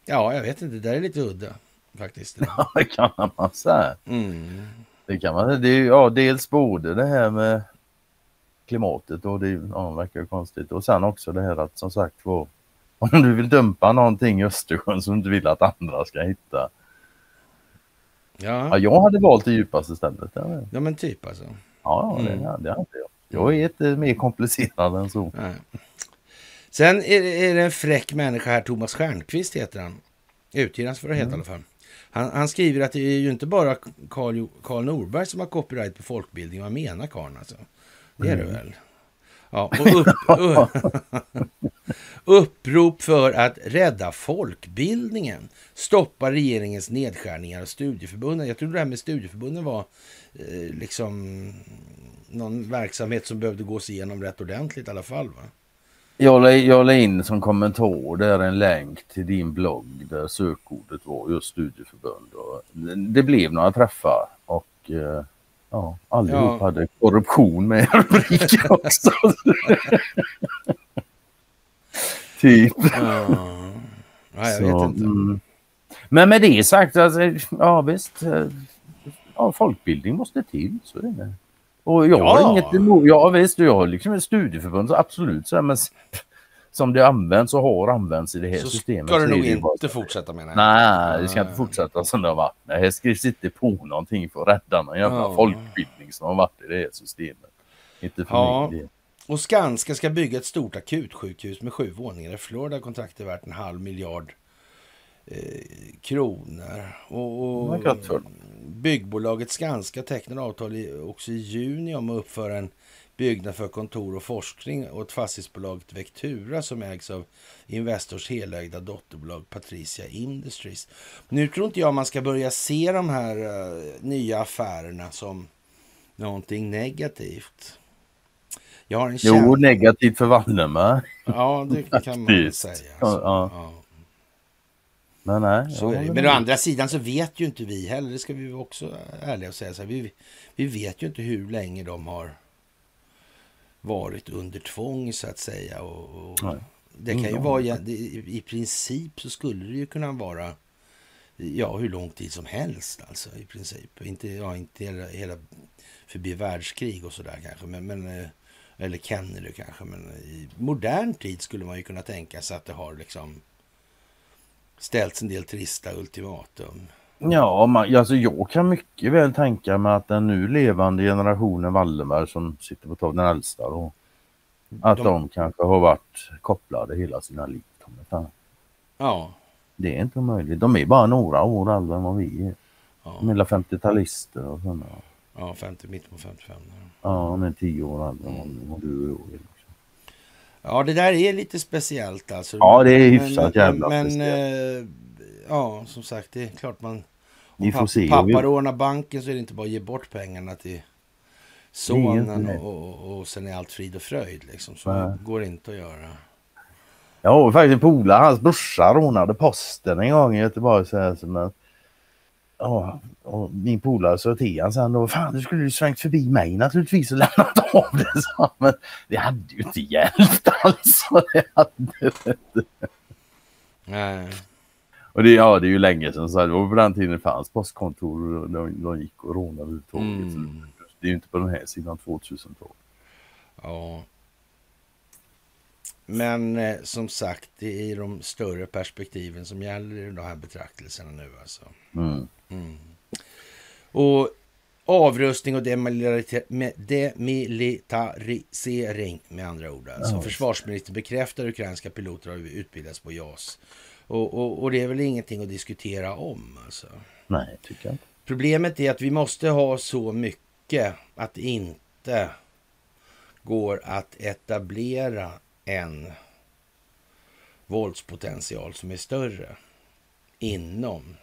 Ja, jag vet inte. Det där är lite udda faktiskt. Ja, det kan man säga. Mm. Det kan man Det är ja, dels både det här med klimatet och det ja, verkar konstigt. Och sen också det här att som sagt var om du vill dumpa någonting i Östersjön som du inte vill att andra ska hitta. Ja. ja jag hade valt det djupaste stället. Ja men typ alltså. Ja, det, mm. det hade jag. Jag är inte mer komplicerad än så. Nej. Sen är det, är det en fräck människa här, Thomas Stjernqvist heter han. Utgivaren för att heta mm. i alla fall. Han, han, skriver att det är ju inte bara Karl, Norberg som har copyright på folkbildning. Vad menar Karl alltså? Det är det mm. väl? Ja, och upp, upprop för att rädda folkbildningen. Stoppa regeringens nedskärningar av studieförbunden. Jag trodde det här med studieförbunden var eh, liksom någon verksamhet som behövde gås igenom rätt ordentligt i alla fall. Va? Jag la, jag la in som kommentar där en länk till din blogg där sökordet var just studieförbund. Och det blev några träffar och eh, Ja, allihop ja. hade korruption med rubriken också. typ. Ja, ja jag Så, vet inte. mm. Men med det sagt, alltså, ja visst. eh, Ja, folkbildning måste till. Så är det. Och jag har Ja. inget emot, ja visst, jag har liksom ett studieförbund, så absolut. Så här, men som det används och har använts i det här Så systemet. ska det så nog bara inte så. fortsätta med. Nej, det ska inte fortsätta som det har varit. Nej, här skrivs inte på någonting för att rädda någon jävla Ja. folkbildning som har varit i det här systemet. Inte för Ja. mig. det. Och Skanska ska bygga ett stort akutsjukhus med sju våningar i Florida. Kontraktet är värt en halv miljard eh, kronor. Och, och byggbolaget Skanska tecknade avtal i, också i juni om att uppföra en byggnad för kontor och forskning åt fastighetsbolaget Vectura som ägs av Investors helägda dotterbolag Patricia Industries. Nu tror inte jag man ska börja se de här eh, nya affärerna som någonting negativt. Jag har en Jo, negativt för Waldemar. Ja, det kan man säga. Ja, Alltså. ja. Ja, Men nej. så håller Men å andra sidan så vet ju inte vi heller, det ska vi också ärliga och säga. Så här, vi, vi vet ju inte hur länge de har varit under tvång så att säga. Och, och det kan ju Ingen vara, i princip så skulle det ju kunna vara ja, hur lång tid som helst alltså i princip. Inte, ja, inte hela, hela förbi världskrig och sådär kanske, men, men, eh, eller Kennedy kanske, men i modern tid skulle man ju kunna tänka sig att det har liksom ställts en del trista ultimatum. Ja, man, alltså jag kan mycket väl tänka mig att den nu levande generationen Wallenberg som sitter på topp, den äldsta då. Att De- de, kanske har varit kopplade hela sina liv. Ja, Det är inte omöjligt. De är bara några år äldre än vad vi är. ja, De är hela 50-talister och sådana. ja 50, mitten på 55. där. Ja, de är 10 år äldre än vad- du och jag är. Ja, det där är lite speciellt alltså. Ja, det är Men- hyfsat men, jävla Men, speciellt. eh, ja, som sagt, det är klart man... Vi får se. och pappa rånar banken så är det inte bara att ge bort pengarna till sonen och, och, och sen är allt frid och fröjd. Liksom. Så Nej. går det inte att göra. Jag har faktiskt polare, hans brorsa rånade posten en gång i Göteborg. Så här, som en, ja, och min polare sa till honom sen då, fan du skulle ju svängt förbi mig naturligtvis och lämnat av det. han. Men det hade ju inte hjälpt alltså. Det hade det inte. Nej. Och det, ja, det är ju länge sedan, så här, det var på den tiden det fanns postkontor och de, de gick och rånade överhuvudtaget. Mm. Det är ju inte på den här sidan 2000-talet. Ja. Men eh, som sagt, det är de större perspektiven som gäller i de här betraktelserna nu alltså. Mm. Mm. Och avrustning och demilitarisering med andra ord. Alltså. Ja. Försvarsministern bekräftar att ukrainska piloter har utbildats på JAS. Och, och, och det är väl ingenting att diskutera om. Alltså. Nej, tycker jag inte. Problemet är att vi måste ha så mycket att det inte går att etablera en våldspotential som är större inom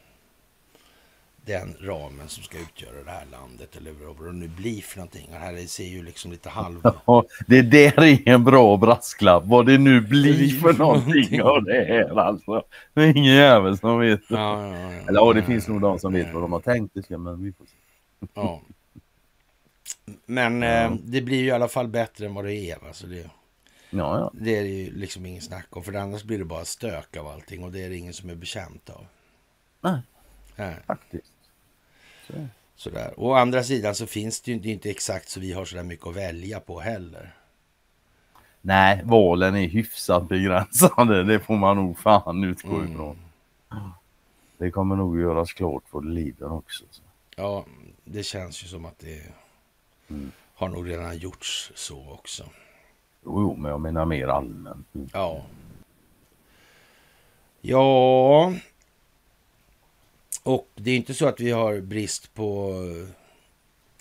den ramen som ska utgöra det här landet eller vad det nu blir för någonting. Det här ser ju liksom lite halv... Ja, det där är en bra brasklapp. Vad det nu blir för någonting av det här alltså. Det är ingen jävel som vet. Ja, ja, ja. Eller ja, det finns nog de som vet vad de har tänkt. Men vi får se. Ja. Men eh, det blir ju i alla fall bättre än vad det är. Va? Så det, ja. det är det ju liksom ingen snack om. För annars blir det bara stök av allting och det är det ingen som är bekänt av. Nej. Nej, Faktiskt. Så. sådär. Å andra sidan så finns det ju inte, inte exakt så vi har sådär mycket att välja på heller. Nej, valen är hyfsat begränsade. Det får man nog fan utgå Mm. ifrån. Det kommer nog göras klart vad det lider också. Så. Ja, det känns ju som att det Mm. har nog redan gjorts så också. Jo, jo, men jag menar mer allmänt. Ja. Ja. Och det är inte så att vi har brist på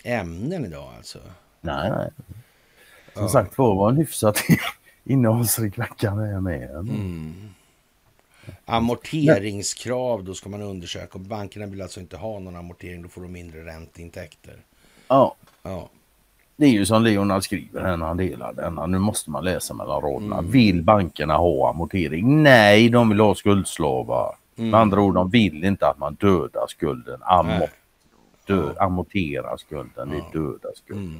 ämnen idag alltså. Nej, nej. Som Ja. sagt var, var en hyfsat innehållsrik vecka är med. Mm. Amorteringskrav, då ska man undersöka. Bankerna vill alltså inte ha någon amortering, då får de mindre ränteintäkter. Ja, Ja, det är ju som Leonard skriver här när han delar denna. Nu måste man läsa mellan raderna. Mm. Vill bankerna ha amortering? Nej, de vill ha skuldslavar. Mm. Med andra ord, de vill inte att man dödar skulden. Amor Nej. dö amortera skulden. Det Ja. är döda skulden. mm.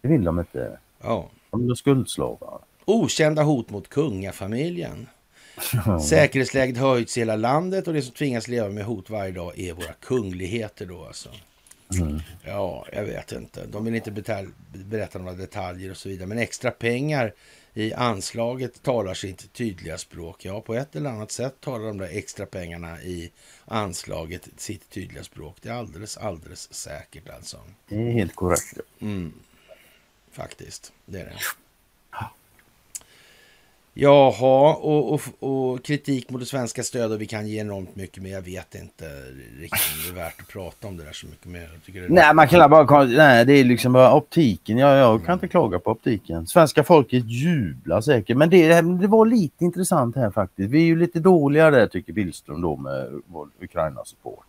Det vill de inte. ja, De ha skuldslavar. Okända hot mot kungafamiljen. Säkerhetsläget höjts i hela landet och det som tvingas leva med hot varje dag är våra kungligheter då alltså. Mm. Ja, jag vet inte. De vill inte berätta några detaljer och så vidare. Men extra pengar i anslaget talar sitt tydliga språk. Ja, på ett eller annat sätt talar de där extra pengarna i anslaget sitt tydliga språk. Det är alldeles, alldeles säkert alltså. Det är helt korrekt. Mm. Faktiskt, det är det. Jaha, och, och, och, kritik mot det svenska stödet. Vi kan ge enormt mycket, men jag vet inte riktigt om det är värt att prata om det där så mycket mer. nej, man kan bara... Nej, det är liksom bara optiken. Jag, jag kan mm. inte klaga på optiken. Svenska folket jublar säkert, men det, det var lite intressant här faktiskt. Vi är ju lite dåliga där tycker Billström då med vår Ukraina-support.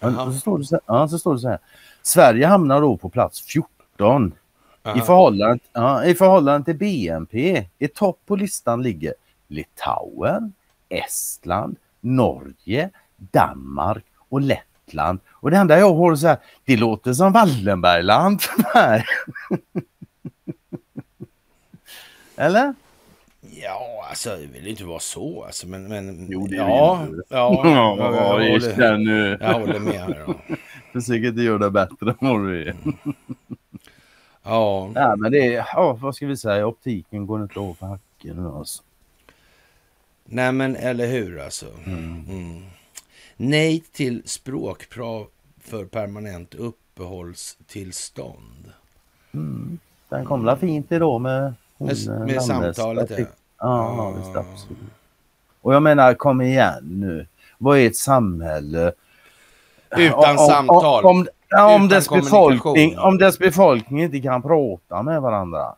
Så står, det så, ja, så står det så här. Sverige hamnar då på plats 14 i förhållande, ja, I förhållande till BNP, i topp på listan ligger Litauen, Estland, Norge, Danmark och Lettland. Och det enda jag har så här, det låter som Wallenbergland Eller? Ja, alltså det vill inte vara så alltså, men... men jo, det ja, ja, ja, ja, jag, jag, håller, jag håller med. Försök inte göra det bättre än vad du är. Ja. ja men det ja, vad ska vi säga, optiken går inte av för hacken alltså. Nej men eller hur alltså. Mm. Mm. Nej till språkprav för permanent uppehållstillstånd. Mm. Den kom mm. fint idag med hon, Med, med samtalet ja. Ja, visst absolut. Och jag menar, kom igen nu. Vad är ett samhälle? Utan om, samtal. Om, om, Ja, om, dess befolkning, om dess befolkning inte kan prata med varandra.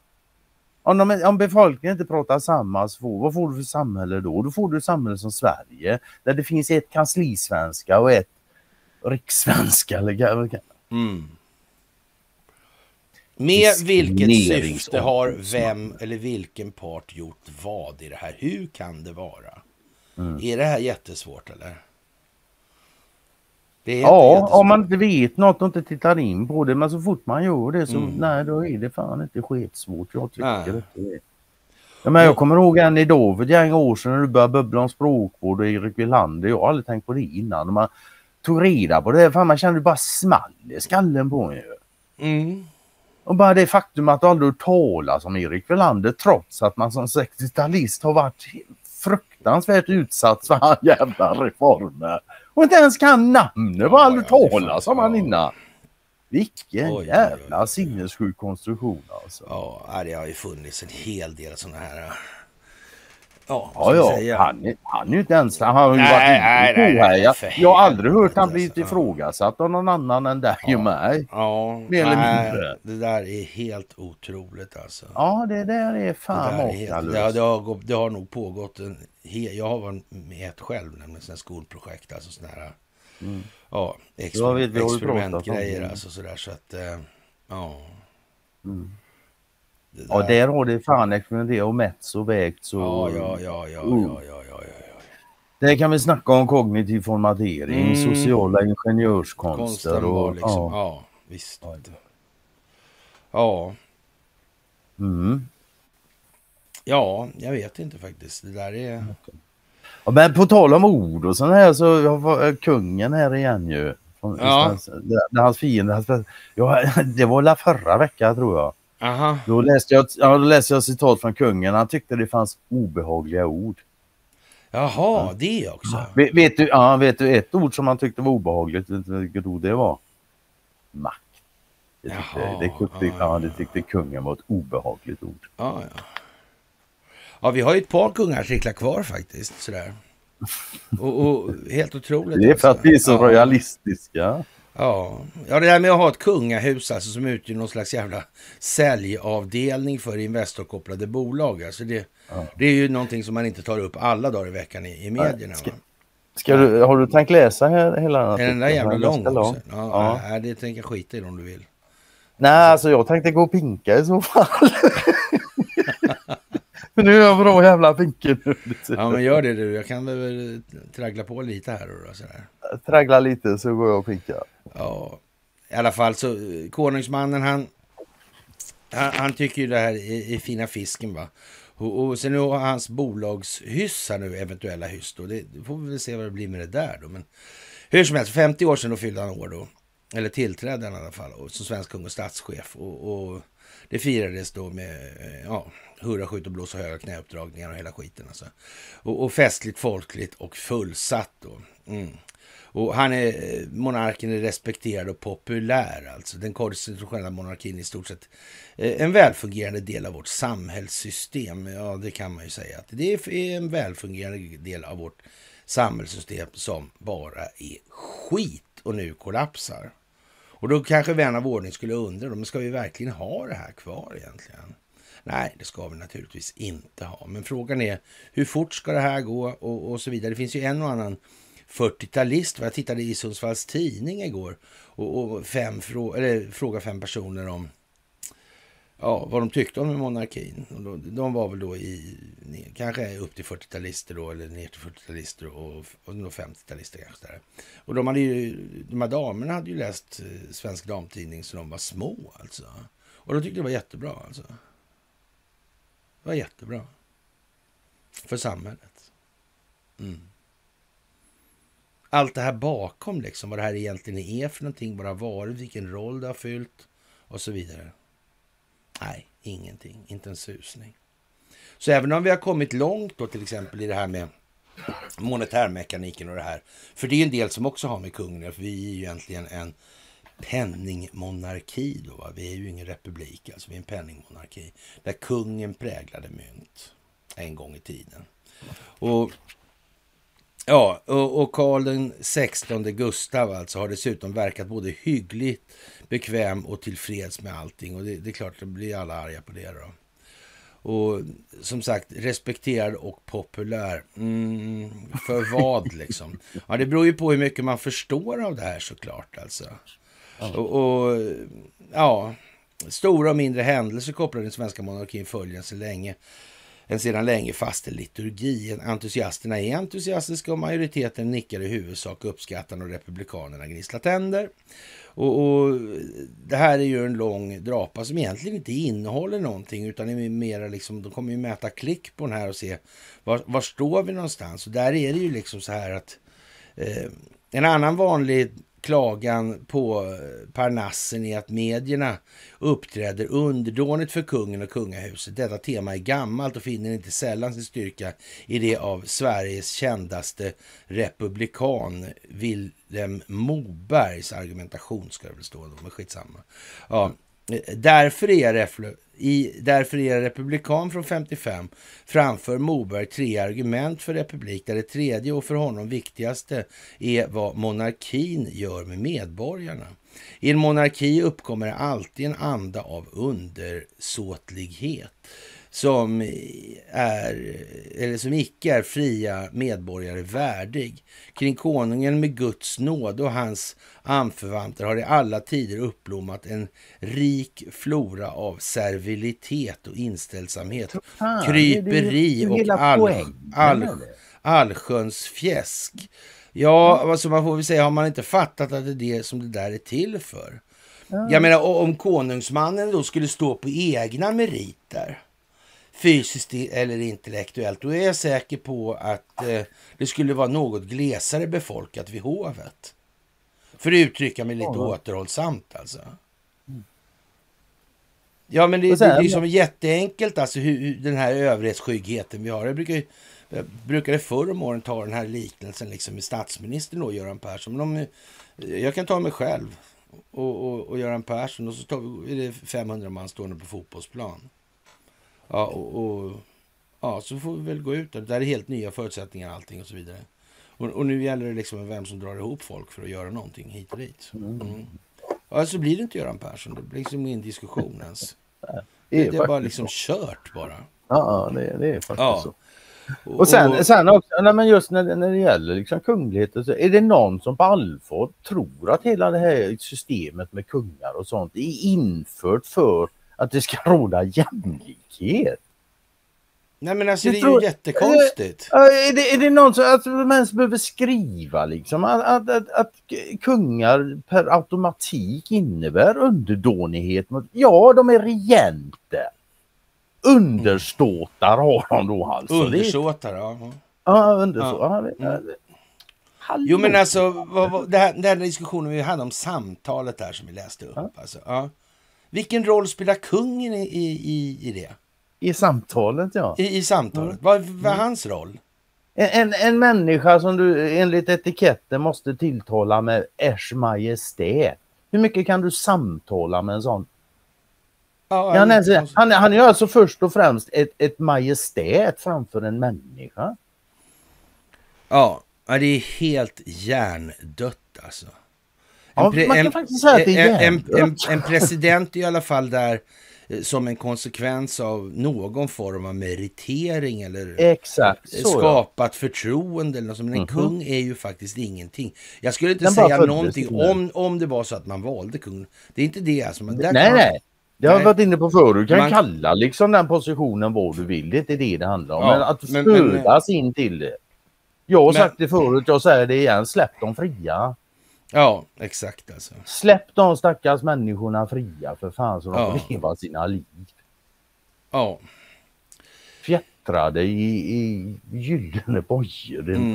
Om, de, om befolkningen inte pratar samma språk, vad får du för samhälle då? Då får du ett samhälle som Sverige där det finns ett kanslisvenska och ett rikssvenska. Mm. Med vilket syfte har vem eller vilken part gjort vad i det här? Hur kan det vara? Mm. Är det här jättesvårt eller? Ja, om man inte vet något och inte tittar in på det. Men så fort man gör det så mm. nej, då är det fan inte skitsvårt. Jag tycker nej. det. Ja, men jag kommer ihåg en idag för ett gäng år sedan när du började bubbla om språkvård och Erik Wilander. Jag har aldrig tänkt på det innan. Man tog reda på det. Fan, man kände bara small i skallen på en. Mm. Och bara det faktum att du aldrig hört talas om Erik Wilander trots att man som 60-talist har varit fruktansvärt utsatt för hans jävla reformer och inte ens kan namnet på ja, talas om han innan. Vilken oj, jävla oj, oj, sinnessjuk konstruktion alltså. Ja, det har ju funnits en hel del sådana här Ja, ja, ja. Han, är, han är ju inte ens... Han har ju nej, varit nej, nej, nej, jag, jag har aldrig hört han blivit ifrågasatt av någon annan än dig ja, och mig. Ja, Mer eller mindre. Det där är helt otroligt alltså. Ja, det där är fan makalöst. Det, det, har, det har nog pågått en Jag har varit med ett själv, nämligen sådana skolprojekt, alltså sådana här... Mm. Ja, exper, experimentgrejer alltså sådär så att... Eh, ja. Mm. Där... Ja, där har det fan experimenterat och mätts och vägts och... Ja, ja, ja, ja, uh. ja, ja, ja, ja. Där kan vi snacka om kognitiv formatering, mm. sociala ingenjörskonster och... Liksom, ja. ja, visst. Ja. Mm. Ja, jag vet inte faktiskt. Det där är... Ja, men på tal om ord och sånt här så var kungen här igen ju. ja. Hans fiende. Ja, det var la förra veckan tror jag. Aha. Då läste jag, ja, då läste jag citat från kungen. Han tyckte det fanns obehagliga ord. Jaha, ja. det också. Vet, vet, du, ja, vet du ett ord som han tyckte var obehagligt? Vilket ord det var? Makt. Det tyckte, Jaha, det, tyckte, ja, ja. det tyckte kungen var ett obehagligt ord. Ja, ja. ja vi har ju ett par kungarartiklar kvar faktiskt. Sådär. Och, och, helt otroligt. Det är för att vi är så royalistiska. Ja. ja, det där med att ha ett kungahus alltså, som utgör någon slags jävla säljavdelning för Investorkopplade bolag. Alltså det, ja. det är ju någonting som man inte tar upp alla dagar i veckan i, i medierna. Ska, ska du, har du tänkt läsa hela den Är den där jävla lång också? Ja, ja. Nej, det tänker jag skita i om du vill. Nej, alltså jag tänkte gå och pinka i så fall. För nu är jag bra jävla pinke nu. Ja, men gör det du. Jag kan väl traggla på lite här och sådär. Traggla lite så går jag och pinkar. Ja, i alla fall så konungsmannen han, han, han tycker ju det här är, är, fina fisken va. Och, och sen har hans bolagshyss här nu, eventuella hyss då, det, det får vi väl se vad det blir med det där då. Men hur som helst, 50 år sedan då fyllde han år då. Eller tillträdde han i alla fall och, som svensk kung och statschef. Och, och det firades då med ja, hurra, skjut och blås och höga knäuppdragningar och hela skiten. Alltså. Och, och festligt, folkligt och fullsatt då. Mm. Och han är, eh, monarken är respekterad och populär, alltså. Den konstitutionella monarkin är i stort sett eh, en välfungerande del av vårt samhällssystem. Ja, det kan man ju säga. att Det är en välfungerande del av vårt samhällssystem som bara är skit och nu kollapsar. Och då kanske vän av ordning skulle undra, men ska vi verkligen ha det här kvar egentligen? Nej, det ska vi naturligtvis inte ha. Men frågan är hur fort ska det här gå och, och så vidare. Det finns ju en och annan 40-talist. Jag tittade i Sundsvalls tidning igår och, och fem frå eller, frågade fem personer om ja, vad de tyckte om monarkin. Och då, de var väl då i, kanske upp till 40-talister då, eller ner till 40-talister och, och 50-talister kanske. Där. Och de, hade ju, de här damerna hade ju läst eh, Svensk Damtidning så de var små alltså. Och de tyckte det var jättebra alltså. Det var jättebra. För samhället. Mm. Allt det här bakom, liksom, vad det här egentligen är för någonting, vad det har varit, vilken roll det har fyllt och så vidare. Nej, ingenting, inte en susning. Så även om vi har kommit långt då till exempel i det här med monetärmekaniken och det här. För det är en del som också har med kungen för vi är ju egentligen en penningmonarki då. Va? Vi är ju ingen republik, alltså vi är en penningmonarki. Där kungen präglade mynt en gång i tiden. Och Ja, och, Karl den 16 Gustav alltså har dessutom verkat både hyggligt, bekväm och tillfreds med allting. Och det, det är klart, det blir alla arga på det då. Och som sagt, respekterad och populär. Mm, för vad liksom? Ja, det beror ju på hur mycket man förstår av det här såklart alltså. Och, och ja, stora och mindre händelser kopplade till den svenska monarkin följer så länge en sedan länge fastställd liturgi. Entusiasterna är entusiastiska och majoriteten nickar i huvudsak uppskattande och republikanerna gnisslar tänder. Och, och, det här är ju en lång drapa som egentligen inte innehåller någonting utan är mer liksom, de kommer ju mäta klick på den här och se var, var står vi någonstans. Och där är det ju liksom så här att eh, en annan vanlig klagan på eh, Parnassen är att medierna uppträder underdånigt för kungen och kungahuset. Detta tema är gammalt och finner inte sällan sin styrka i det av Sveriges kändaste republikan Vilhelm Mobergs argumentation, ska det väl stå, men skitsamma. Ja, eh, därför är i Därför är republikan från 55 framför Moberg tre argument för republik där det tredje och för honom viktigaste är vad monarkin gör med medborgarna. I en monarki uppkommer alltid en anda av undersåtlighet som, är, eller som icke är fria medborgare värdig. Kring konungen med Guds nåd och hans anförvanter har i alla tider uppblommat en rik flora av servilitet och inställsamhet, Fan, kryperi och all, all, allsköns fjäsk. Ja, alltså man får väl säga, har man inte fattat att det är det som det där är till för? Jag menar, om konungsmannen då skulle stå på egna meriter fysiskt eller intellektuellt, då är jag säker på att eh, det skulle vara något glesare befolkat vid hovet. För att uttrycka mig lite ja. återhållsamt alltså. Ja, men det, det, det är ju som jätteenkelt alltså hur, den här överhetsskyggheten vi har. Jag brukar, jag brukade förr om åren ta den här liknelsen liksom med statsministern och Göran Persson. Men om, jag kan ta mig själv och, och, och Göran Persson och så tar, är det 500 man stående på fotbollsplan. Ja, och, och, ja, så får vi väl gå ut där. Det är helt nya förutsättningar allting och så vidare. Och, och, nu gäller det liksom vem som drar ihop folk för att göra någonting hit och dit. Mm. mm. Ja, så blir det inte Göran Persson. Det blir liksom ingen diskussion ens. Det är, det är bara liksom så. kört bara. Ja, det, det är faktiskt ja. så. Och sen, sen också, nej men just när, när det gäller liksom kungligheter så är det någon som på allvar tror att hela det här systemet med kungar och sånt är infört för att det ska råda jämlikhet. Nej men alltså det är tror, ju jättekonstigt. Är, är, det, är det någon som att man ens behöver skriva liksom att, att, att, att, kungar per automatik innebär underdånighet? Mot, ja, de är regenter. underståtar har de då alltså. Undersåtar, ja. Ja, undersåtar. Ja. Mm. Jo men alltså, vad, vad, det här, den här diskussionen vi hade om samtalet där som vi läste upp. Ja. Alltså, ja. Vilken roll spelar kungen i, i, i, det? I samtalet ja. I, i samtalet? Vad vad är hans roll? En, en, en människa som du enligt etiketten måste tilltala med Ers Majestät. Hur mycket kan du samtala med en sån? Ja, Han han- är, han, är- han är alltså först och främst ett, ett majestät framför en människa. ja, ja, det är helt hjärndött alltså. Ja, man kan faktiskt säga att det är en, en, en, en president i alla fall där eh, som en konsekvens av någon form av meritering eller Exakt så ja. skapat förtroende eller något. Men en Mhm. kung är ju faktiskt ingenting. Jag skulle inte Den säga någonting om, om det var så att man valde kung. Det är inte det alltså. Där Nej nej. Det har jag varit inne på förut. Du kan Man- kalla liksom den positionen vad du vill. Det är inte det det handlar om. Ja, men att födas in till det. Jag har Men- sagt det förut, jag säger det igen. Släpp dem fria. Ja, exakt alltså. Släpp de stackars människorna fria för fan så de Ja. får leva sina liv. Ja, Fjättrade i, i gyllene bojor. Mm.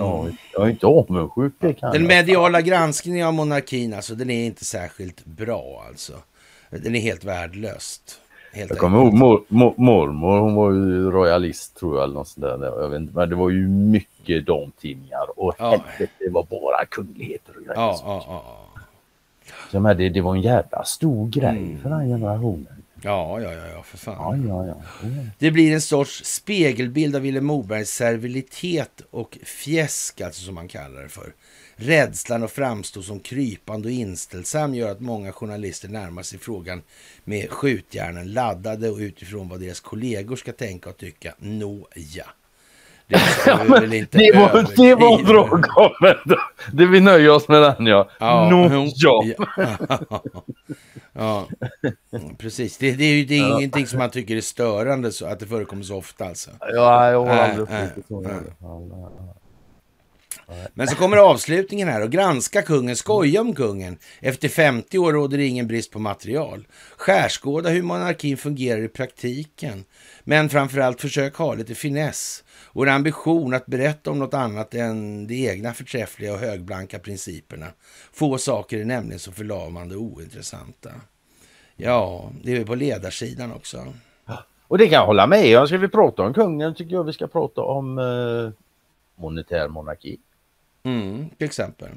Jag är inte avundsjuk. Det kan den jag. mediala granskningen av monarkin alltså, den är inte särskilt bra alltså. Den är helt värdelöst. Helt Jag kommer ihåg mor, mor, mormor, hon var ju royalist tror jag eller något sånt där. Jag vet inte, men det var ju mycket damtidningar och Ja. helvete det var bara kungligheter och grejer. Ja, ja, ja. Så menar, det, det var en jävla stor grej Mm. för den generationen. Ja, ja, ja, för fan. Ja, ja, ja. Det blir en sorts spegelbild av Vilhelm Mobergs servilitet och fjäsk, alltså som man kallar det för. Rädslan att framstå som krypande och inställsam gör att många journalister närmar sig frågan med skjutjärnen laddade och utifrån vad deras kollegor ska tänka och tycka. Nåja. Det väl inte Det var, det var bra kommentar. Det vi nöjer oss med den ja. Ja, Nå, hon- ja. ja. Precis. Det, det är det är ingenting som man tycker är störande så att det förekommer så ofta alltså. Ja, jag har aldrig upplevt det så i nej. alla fall. Men så kommer avslutningen här och granska kungen, skoja om kungen. Efter 50 år råder det ingen brist på material. Skärskåda hur monarkin fungerar i praktiken. Men framförallt försök ha lite finess och en ambition att berätta om något annat än de egna förträffliga och högblanka principerna. Få saker är nämligen så förlamande och ointressanta. Ja, det är på ledarsidan också. Och det kan jag hålla med om. Ska vi prata om kungen tycker jag vi ska prata om eh, monetär monarki. Mm, till exempel.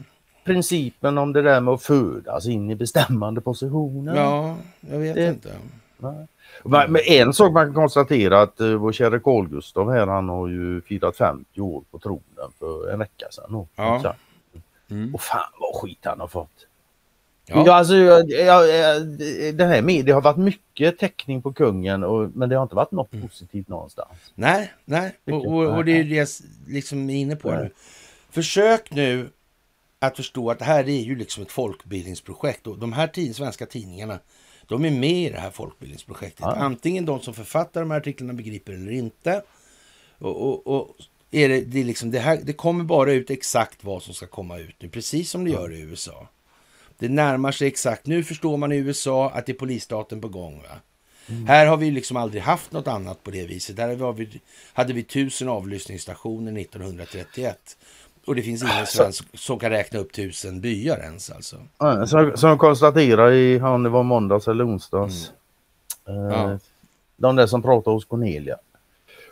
Principen om det där med att födas in i bestämmande positioner. Ja, jag vet Det- inte. Nej. Men men en sak man kan konstatera att uh, vår kära Carl Gustaf här han har ju firat 50 år på tronen för en vecka sedan. Ja. Mm. Och fan vad skit han har fått. Ja. Ja. alltså, jag, jag, jag, det här med, det har varit mycket täckning på kungen och, men det har inte varit något Mm. positivt någonstans. Nej, nej. Och, och, och det är det jag liksom är inne på nu. Försök nu att förstå att det här är ju liksom ett folkbildningsprojekt och de här tid, svenska tidningarna de är med i det här folkbildningsprojektet. Ja. Antingen de som författar de här artiklarna begriper eller inte. Och, och, och är det, det, är liksom, det, här, det kommer bara ut exakt vad som ska komma ut nu, precis som det gör i USA. Det närmar sig exakt. Nu förstår man i USA att det är polisstaten på gång. Va? Här har vi liksom aldrig haft något annat på det viset. Där vi, hade vi tusen avlyssningsstationer 1931. Och det finns ingen svensk som kan räkna upp tusen byar ens alltså. Ja, Som, som jag konstaterade i, om det var måndags eller onsdags. Eh, Mm. Ja. De där som pratar hos Cornelia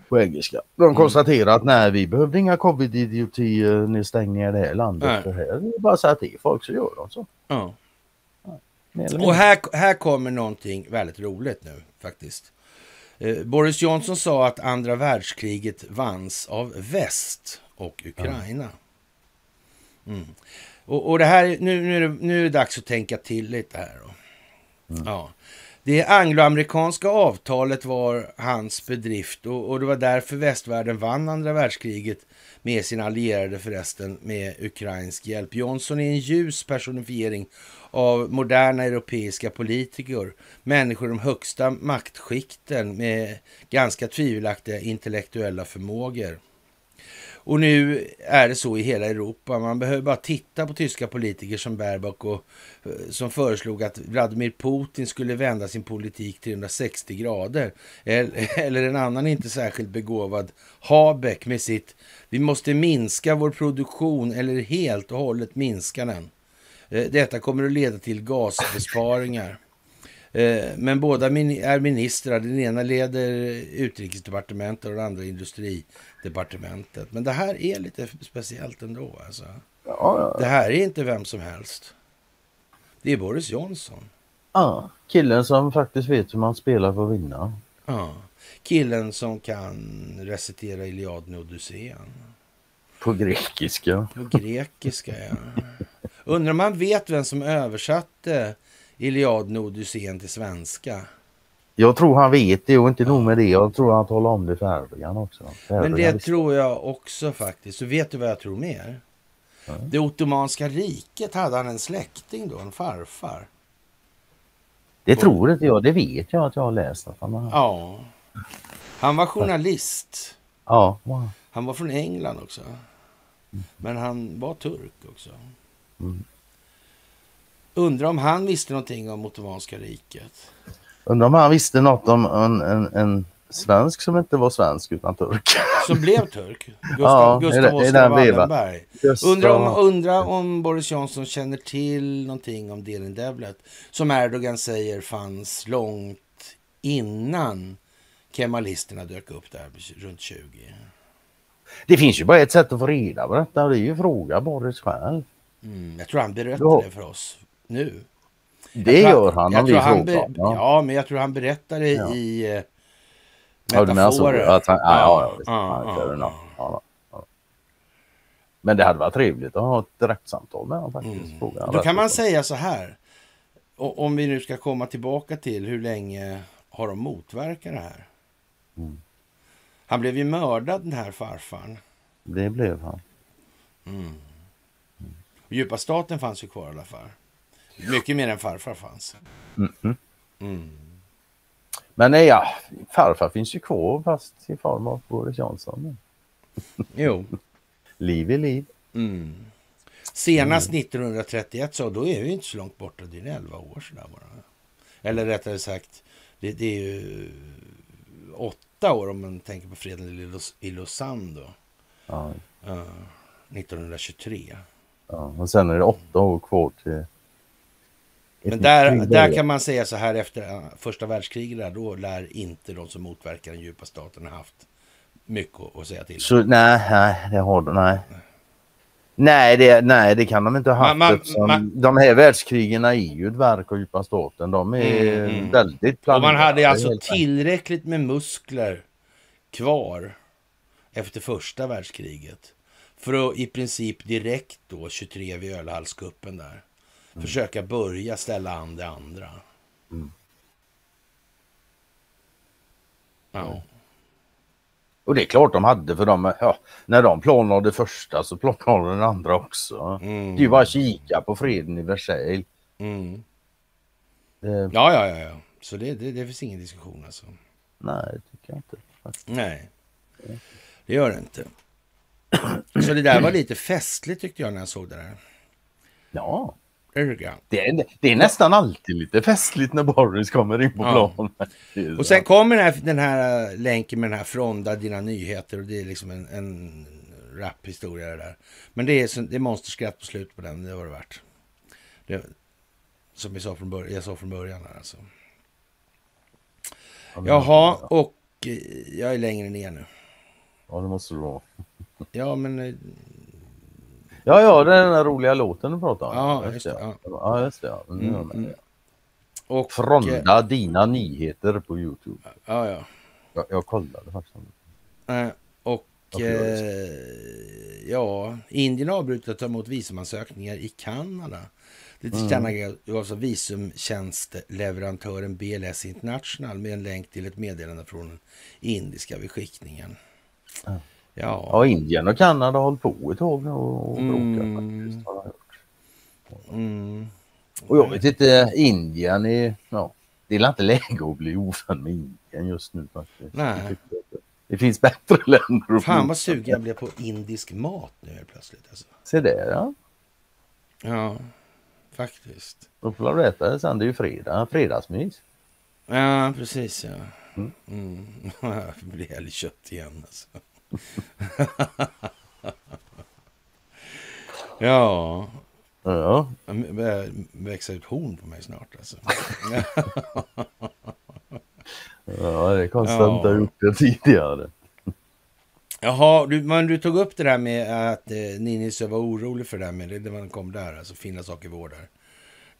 på engelska. De Mm. konstaterar att nej vi behövde inga covid-idioti nedstängningar i det här landet. Nej. För här är det bara så att det är folk så gör de så. Ja. Och här, här kommer någonting väldigt roligt nu faktiskt. Eh, Boris Johnson sa att andra världskriget vanns av väst och Ukraina. Mm. Och, och det här, nu, nu, är det, nu är det dags att tänka till lite här. Då. Ja. Det angloamerikanska avtalet var hans bedrift och, och det var därför västvärlden vann andra världskriget med sina allierade förresten med ukrainsk hjälp. Johnson är en ljus personifiering av moderna europeiska politiker, människor i de högsta maktskikten med ganska tvivelaktiga intellektuella förmågor. Och nu är det så i hela Europa. Man behöver bara titta på tyska politiker som Baerbock och eh, som föreslog att Vladimir Putin skulle vända sin politik 360 grader. Eller en annan inte särskilt begåvad Habeck med sitt vi måste minska vår produktion eller helt och hållet minska den. Eh, detta kommer att leda till gasbesparingar. Eh, men båda är ministrar. Den ena leder utrikesdepartementet och den andra industri industridepartementet. Men det här är lite speciellt ändå. Alltså. Ja, ja. Det här är inte vem som helst. Det är Boris Johnson. Ja, killen som faktiskt vet hur man spelar för att vinna. Ja, killen som kan recitera Iliaden och Odysséen. På grekiska. På grekiska, ja. Undrar om man vet vem som översatte Iliaden och Odysseen till svenska. Jag tror han vet det och inte nog med det. Jag tror han talar om det för Erdogan också. För Men det tror jag också faktiskt. Så vet du vad jag tror mer? Mm. Det Ottomanska riket hade han en släkting då, en farfar. Det tror inte jag. Det vet jag att jag har läst. Att han har... Ja. Han var journalist. Ja. Wow. Han var från England också. Mm. Men han var turk också. Mm. Undrar om han visste någonting om Ottomanska riket. Undrar om han visste något om en, en, en svensk som inte var svensk utan turk. Som blev turk? Gustav, ja, Gustav Oskar Wallenberg. Undrar om, undra om Boris Johnson känner till någonting om Delin Devlet som Erdogan säger fanns långt innan kemalisterna dök upp där runt 20. Det finns ju bara ett sätt att få reda på detta och det är ju fråga Boris själv. Mm, jag tror han berättar det för oss nu. Det gör han, jag om vi han ja. ja, men jag tror han berättar det ja. i eh, metaforer. Ja, att han, ja, ja, ja, Men det hade varit trevligt att ha ett direktsamtal med honom faktiskt. Mm. Då kan man säga så här. Om vi nu ska komma tillbaka till hur länge har de motverkat det här? Mm. Han blev ju mördad den här farfaren. Det blev han. Mm. Djupa staten fanns ju kvar i alla fall. Mycket mer än farfar fanns. Mm. Mm. Men nej, ja, farfar finns ju kvar fast i form av Boris Johnson. jo. liv är liv. Mm. Senast mm. 1931 så då är vi inte så långt borta. Det är 11 år sådär bara. Eller rättare sagt, det, det är ju åtta år om man tänker på freden i Lausanne då. Ja. Uh, 1923. Ja, och sen är det åtta år kvar till... Men där, där kan man säga så här efter första världskriget, då lär inte de som motverkar den djupa staten ha haft mycket att säga till så, nej, nej, det har de, nej. Nej det, nej, det kan de inte ha haft. Man, man, man, de här världskrigen är ju ett verk av djupa staten. De är mm, mm. väldigt planerade. Och man hade alltså tillräckligt med muskler kvar efter första världskriget för att i princip direkt då 23 vid ölhallskuppen där mm. försöka börja ställa an det andra. Mm. Ja. Och det är klart de hade för de, ja, när de planade det första så planade den andra också. Mm. Det är ju bara att kika på freden i Versailles. Mm. Det... Ja, ja, ja, ja. Så det, det, det finns ingen diskussion alltså. Nej, det tycker jag inte. Nej, det gör det inte. Så det där var lite festligt tyckte jag när jag såg det där. Ja. Det är, det är nästan alltid lite festligt när Boris kommer in på ja. planen. Och sen kommer den här, den här äh, länken med den här Fronda dina nyheter och det är liksom en, en raphistoria det där. Men det är, det är monsterskratt på slutet på den, det var det värt. Det, som jag sa från början, jag sa från början här alltså. Jaha, och eh, jag är längre ner nu. Ja, det måste du vara. Ja, men... Ja, ja, det är den där roliga låten du pratar om. Ja, just det. Ja, ja just det. Ja. Mm, mm. Och, Fronda eh, dina nyheter på Youtube. Ja, ja. Jag, jag kollade faktiskt. Eh, och eh, ja, Indien har avbrutit att ta emot visumansökningar i Kanada. Det tillkännagavs mm. av visumtjänstleverantören BLS International med en länk till ett meddelande från den indiska beskickningen. Ja. Ja. Indien och Kanada har hållit på ett tag nu och bråkat mm. Mm. Och jag vet inte, Indien är, ja, det är inte läge att bli ovän med Indien just nu faktiskt. Nej. Det Det finns bättre länder. att Fan vad sugen jag blev på indisk mat nu helt plötsligt. Alltså. Se där ja. Ja, faktiskt. Då får du äta det sen. Det är ju fredag. Fredagsmys. Ja, precis ja. Mm. Mm. det blir älgkött igen alltså. ja, Ja. börjar växa ut horn på mig snart alltså. Ja, det är konstigt att Ja. inte ha gjort det tidigare. Jaha, du, men du tog upp det där med att eh, Ninisse var orolig för det där med det, det man kom där, alltså fina saker vårdar.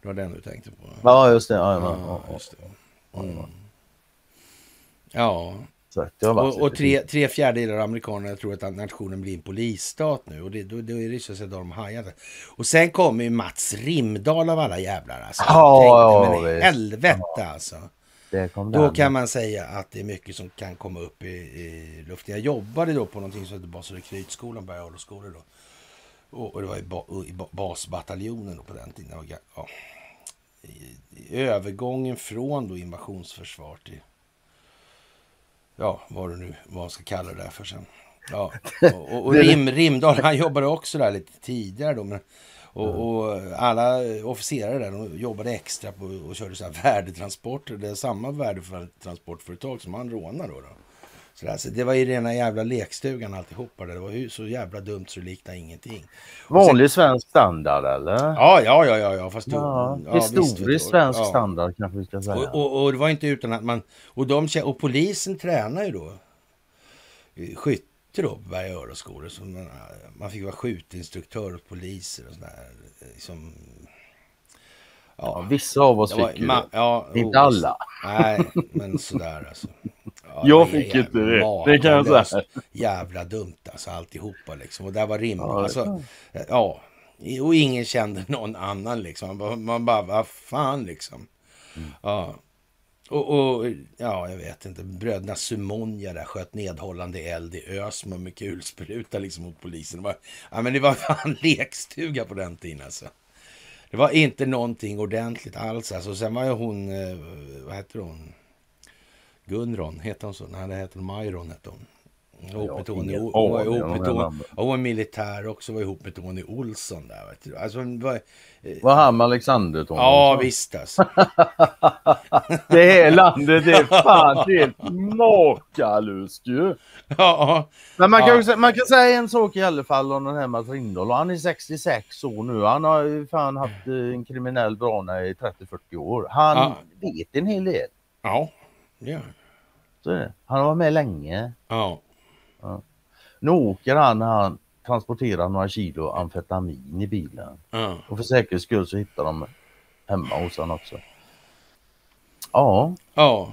Det var den du tänkte på? Ja, just det. Ja, ja, ja. just det. Mm. Ja, Och, och tre, tre fjärdedelar av amerikanerna tror att nationen blir en polisstat nu. Och det, då, då är det så att de hajade. Och sen kommer ju Mats Rimdal av alla jävlar. Alltså. Ja, Tänkte, men helvete alltså. Det kom Då kan man säga att det är mycket som kan komma upp i, i luften. Jag jobbade då på någonting som heter Bas och rekrytskolan, Bergalaskolan då. Och, och det var i, ba, i ba, basbataljonen på den tiden. Ga- ja, i, I övergången från då invasionsförsvar till ja, vad du nu vad man ska kalla det där för sen. Ja, och, och, och Rim, Rimdal, han jobbade också där lite tidigare då. Men, och, och alla officerare där de jobbade extra på och körde så här värdetransporter. Det är samma värdetransportföretag som han rånade då. då. Så, där, så det var ju rena jävla lekstugan alltihopa. Det var ju så jävla dumt så det liknade ingenting. Vanlig svensk standard eller? Ja, ja, ja, ja, ja fast Ja, ja, visst, historisk svensk ja. standard kanske vi ska säga. Och, och, och det var inte utan att man... Och, de, och polisen tränar ju då skytte då på Berga Öroskolor. Så man, man fick vara skjutinstruktör åt poliser och sådär. Liksom, ja, ja, vissa av oss fick ju det. ja, Inte alla. Nej, men sådär alltså. Ja, Jag fick inte det, det kan jag säga. Jävla dumt alltså alltihopa liksom. Och där var rim. Ja, alltså, ja, och ingen kände någon annan liksom. Man bara, vad fan liksom. Mm. Ja. Och, och ja, jag vet inte. Bröderna Sumonja där sköt nedhållande eld i Ösmo med kulspruta liksom mot polisen. Det var, ja, men det var fan lekstuga på den tiden alltså. Det var inte någonting ordentligt alls. Alltså. Sen var ju hon, eh, vad heter hon? Gunron, heter hon så? Nej, det heter Majron hette hon. Ihop med Tony, hon var ihop med Tony, hon var militär också, var ihop med Tony Olsson där. Vet du. Alltså, var, Var han med Alexander Tony? ja, visst alltså. Det här landet är fan helt makalöst ju. ja, Men man kan, Ja. man kan säga en sak i alla fall om den här Mats Rindahl. Han är 66 år nu. Han har ju fan haft eh, en kriminell bana i 30-40 år. Han Ja. vet en hel del. ja, ja, Så är det. Han har varit med länge. ja. Nu åker han när han transporterar några kilo amfetamin i bilen. ja. Och för säkerhets skull så hittar de hemma hos honom också. Ja, ja.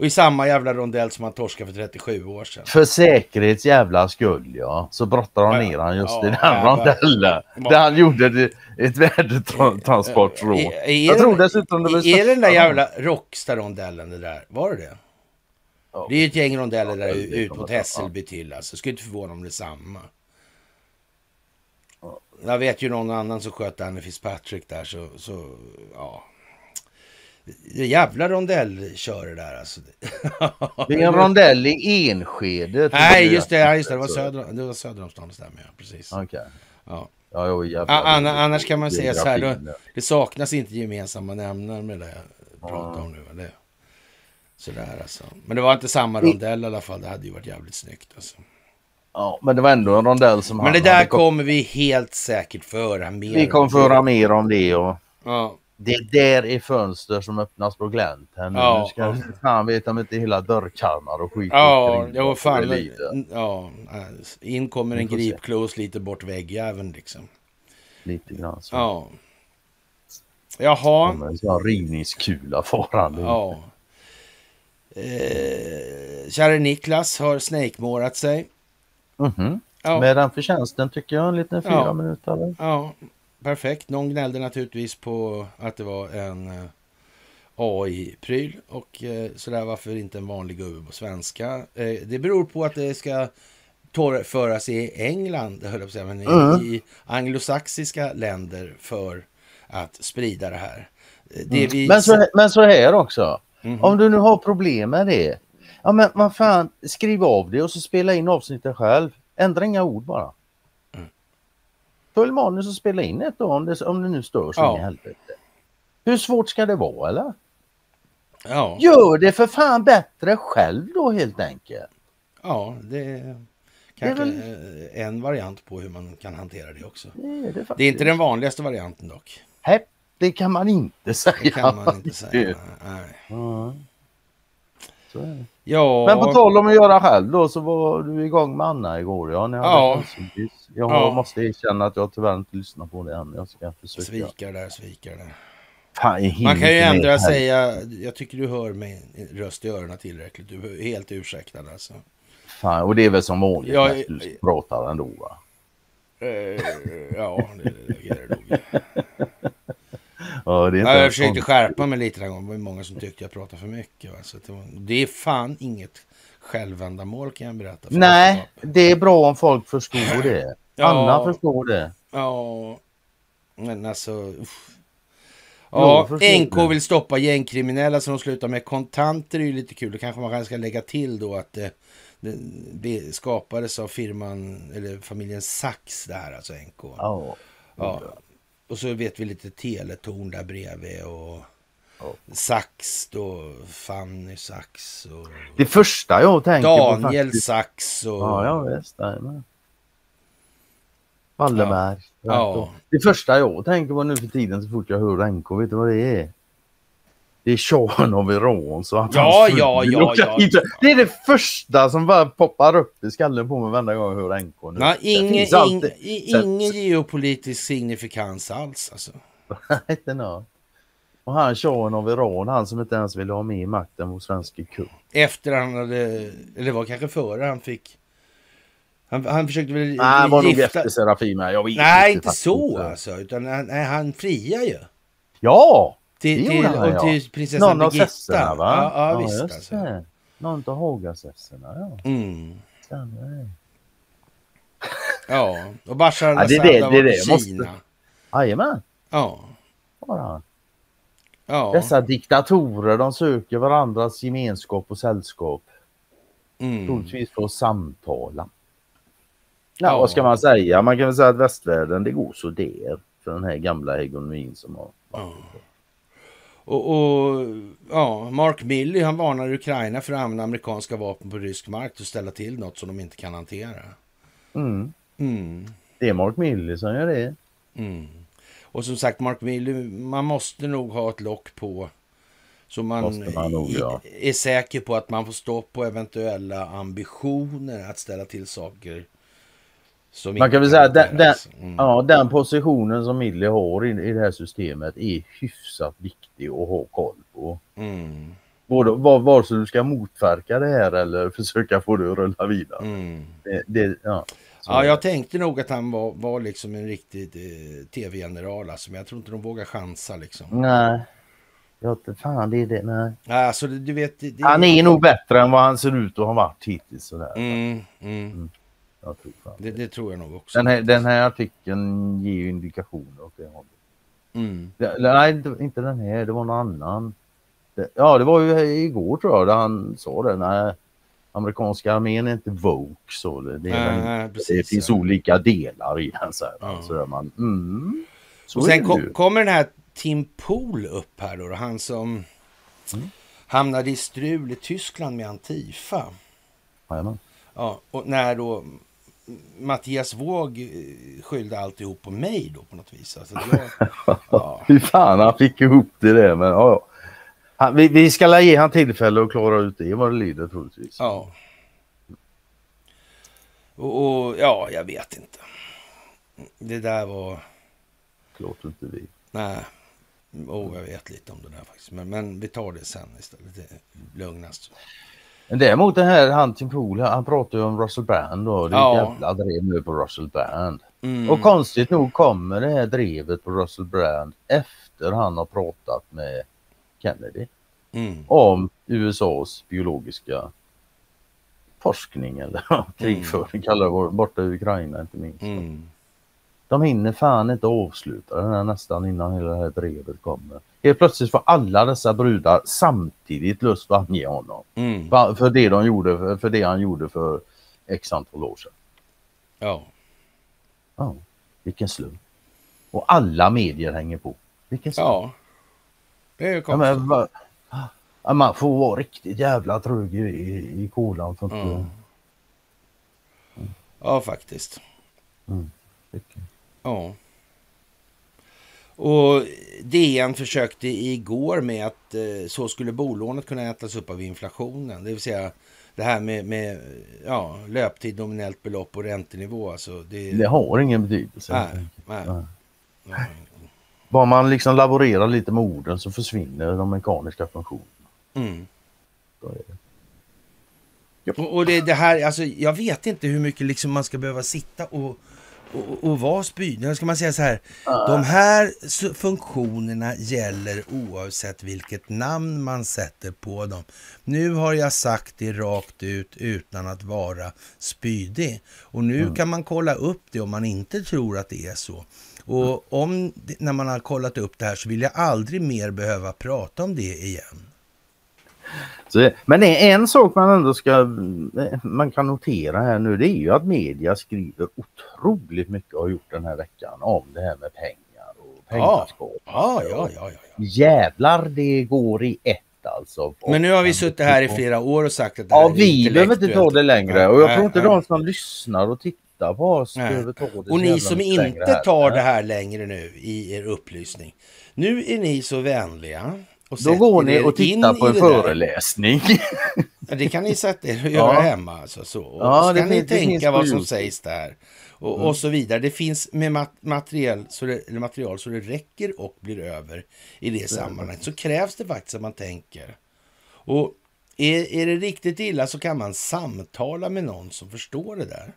Och i samma jävla rondell som han torskade för 37 år sedan. för säkerhets jävla skull ja. Så brottar de Ja, ner han just ja, i den ja, rondellen. Där han gjorde det- ett värdetransportråd. Är- är Jag tror dessutom det var Är det den där jävla Rockstar-rondellen det där? Var det det? Det är ju ett gäng rondeller där ut mot. Hässelby till alltså. Skulle inte förvåna om det är samma. Jag vet ju någon annan som sköt Annie Fitzpatrick där så, så ja. Det jävla rondellkör det där alltså. Det är en rondell i Enskede. Nej just det, just det, det var söder, det var söder om stan, stämmer ja, precis. Okej. Ja. Ja, jo, jävlar. A- anna- annars kan man säga så här, då, det saknas inte gemensamma nämnare med det jag pratar om nu. Det, sådär alltså. Men det var inte samma rondell i alla fall, det hade ju varit jävligt snyggt alltså. Ja, men det var ändå en rondell som Men det där kom... kommer vi helt säkert föra mer Vi kommer höra mer om det och Ja, det där är fönster som öppnas på glänt. Ja, nu ska ja. fan veta om inte hela dörrkarmar och skit ja, ja fan. livet. Ja, in kommer en får se. gripklo och sliter bort väggjäveln liksom. Lite grann så. Ja. Jaha. En sån rivningskula farande. Ja. Eh, käre Niklas har snakemårat sig. Mhm. Ja. Med den förtjänsten tycker jag en liten fyra Ja. minuter. Ja, perfekt. Någon gnällde naturligtvis på att det var en eh, AI-pryl och eh, sådär varför inte en vanlig gubbe på svenska. Eh, det beror på att det ska torgföras i England, höll jag på att säga, men i, Mm. i anglosaxiska länder för att sprida det här. Det vi... Men, så, men så här också. Mhm. Om du nu har problem med det. Ja men vad fan, skriv av det och så spela in avsnittet själv. Ändra inga ord bara. Mm. Följ manus och spela in ett då om det, om det nu stör så Ja. in i helvete. Hur svårt ska det vara eller? Ja, Gör det för fan bättre själv då helt enkelt. ja det är kanske väl- eh, en variant på hur man kan hantera det också. Det är, det. Det är inte den vanligaste varianten dock. Nej, det kan man inte säga. Det kan man inte säga. Nej. Ja. Det. Ja, Men på tal om att göra själv då så var du igång med Anna igår ja. Ni hade Ja. Jag Ja. måste erkänna att jag tyvärr inte lyssnar på det än. Jag ska försöka. svikar där, svikar där. Fan, jag Man kan ju ändå här. säga, jag tycker du hör mig röst i öronen tillräckligt. Du är helt ursäktad alltså. Fan, och det är väl som vanligt Ja, när du pratar ändå va? Eh, ja, det, det är det nog. Ja, det är inte Ja, jag försökte skärpa mig lite den gången. Det var många som tyckte jag pratade för mycket. Va? Så det, var, det är fan inget självändamål kan jag berätta. för Nej, det är bra om folk förstår det. Ja. Anna förstår det. Ja, men alltså... Uff. Ja, förstår NK det. vill stoppa gängkriminella som slutar med kontanter är ju lite kul. Det kanske man kanske ska lägga till då att det, det, det skapades av firman, eller familjen Sax det här, alltså NK. Ja. Ja. Och så vet vi lite Teletorn där bredvid och Ja. Sax då, Fanny Sax och Det första jag tänker på Daniel. Sax och... Ja, ja visst. Wallenberg. Ja. Det första jag tänker på nu för tiden så fort jag hör NK, vet du vad det är? Det är Sean of Iran. Så att Ja, ja, ja, ja, ja. Det är det första som bara poppar upp i skallen på mig varenda gång jag hör NK. Nu. Nej, ingen, alltid- ing, ingen geopolitisk signifikans alls alltså. Inte nå. Och han Sean of Iran, han som inte ens ville ha med i makten mot svenske kung. Efter han hade, eller var kanske före han fick... Han, han försökte väl Nej, han var nog efter Serafima. Jag vet Nej, inte faktiskt så inte. alltså. Utan han, nej, han friar ju. Ja! Till, Det till, han, och ja. till prinsessan Någon av Birgitta. sesserna va? Ja, ja, visst just alltså. det. Någon av Hagasesserna ja. Mm. Stämmer. Ja, och Bashar Ja, det al-Assad det- det varit det. Kina. måste- Jajamän, Ja, har han. ja. Dessa diktatorer de söker varandras gemenskap och sällskap. Mm. Troligtvis för att samtala. Ja. Ja, vad ska man säga? Man kan väl säga att västvärlden det går så där för den här gamla hegemonin som har Ja. Och, och ja, Mark Milley han varnar Ukraina för att använda amerikanska vapen på rysk mark och ställa till något som de inte kan hantera. mm. Mm. Det är Mark Milley som gör det. Mm. Och som sagt, Mark Milley, man måste nog ha ett lock på. Så man, man nog, ja. är säker på att man får stopp på eventuella ambitioner att ställa till saker. Man kan väl säga att den, den. Mm. ja, den positionen som Milley har i, i det här systemet är hyfsat viktig att ha koll på. Mm. Både var, vare sig du ska motverka det här eller försöka få det att rulla vidare. Mm. Det, det, ja. Så- Ja, jag tänkte nog att han var, var liksom en riktig eh, tv-general. Alltså, men jag tror inte de vågar chansa liksom. Nej. Inte fan det är det. Nej. Alltså, du vet, det, det, Han är nog bättre än vad han ser ut att ha varit hittills. Sådär. Mm, mm. Jag tror fan. Det, det tror jag nog också. Den, här, den här artikeln ger ju indikationer åt det hållet. Mm. Det- Nej, inte, inte den här. Det var någon annan. Det, ja, det var ju igår tror jag där han sa det. Nej, amerikanska armén är inte woke. Så det, det, är Nej, den precis, det finns ja. olika delar i den. Så, här, Ja. så man, mm, så Och sen kom, kommer den här Tim Pool upp här då. Han som Mm. hamnade i strul i Tyskland med Antifa. Jajamän. Ja, och när då Mattias Våg eh, skyllde alltihop på mig då på något vis. Alltså, jag, ja. Hur fan han fick ihop det där. Men, ja. Han, vi, vi ska ge han tillfälle att klara ut det vad det lider troligtvis. ja. Och, och ja, jag vet inte. Det där var... Klart inte vi. Nej. Oh, jag vet lite om det där faktiskt. Men, men vi tar det sen istället. Det lugnast. Men däremot den här Hunting Pool, han pratar ju om Russell Brand då. Det är Ja. jävla drev nu på Russell Brand. Mm. Och konstigt nog kommer det här drevet på Russell Brand efter han har pratat med Kennedy Mm. om USAs biologiska forskning eller krigföring kallar det borta i Ukraina inte minst. Mm. De hinner fan inte avsluta den här nästan innan hela det här brevet kommer. Helt plötsligt får alla dessa brudar samtidigt lust att ange honom. Mm. För, för, det de gjorde, för det han gjorde för x antal år sedan. Ja. Ja, vilken slump. Och alla medier hänger på. Vilken slump. Ja. Det är ju Ja, konstigt. men, ja, man får vara riktigt jävla trög i, i, kolan för att Ja. inte... Ja, faktiskt. Vilken- Ja. Och DN försökte igår med att eh, så skulle bolånet kunna ätas upp av inflationen. Det vill säga det här med, med ja, löptid, nominellt belopp och räntenivå. Alltså det, Det har ingen betydelse. nej, nej. Nej. nej. Bara man liksom laborerar lite med orden så försvinner de mekaniska funktionerna. Mm. Det. Och, och det, det här, alltså jag vet inte hur mycket liksom man ska behöva sitta och, och, och vara spydig. Ska man säga så här, de här funktionerna gäller oavsett vilket namn man sätter på dem. Nu har jag sagt det rakt ut utan att vara spydig. Och nu kan man kolla upp det om man inte tror att det är så. Och om, när man har kollat upp det här så vill jag aldrig mer behöva prata om det igen. Så, men en sak man ändå ska man kan notera här nu det är ju att media skriver otroligt mycket och har gjort den här veckan om det här med pengar och pengaskap. Ja, ja, ja, ja. Jävlar det går i ett alltså. Men nu har vi suttit här i flera år och sagt att det här Ja är vi behöver inte ta det längre och jag Nej, tror inte nej. de som lyssnar och tittar på oss behöver ta det Och ni som inte här. tar det här längre nu i er upplysning. Nu är ni så vänliga. Och Då går ni och tittar på en det föreläsning. Ja, det kan ni sätta er och göra Ja. hemma. Alltså, så. Och Ja, så det kan ni finns- det tänka vad som. Mm. sägs där. Och, och så vidare. Det finns med mat material, så det, material så det räcker och blir över i det sammanhanget. Så krävs det faktiskt att man tänker. Och är, är det riktigt illa så kan man samtala med någon som förstår det där.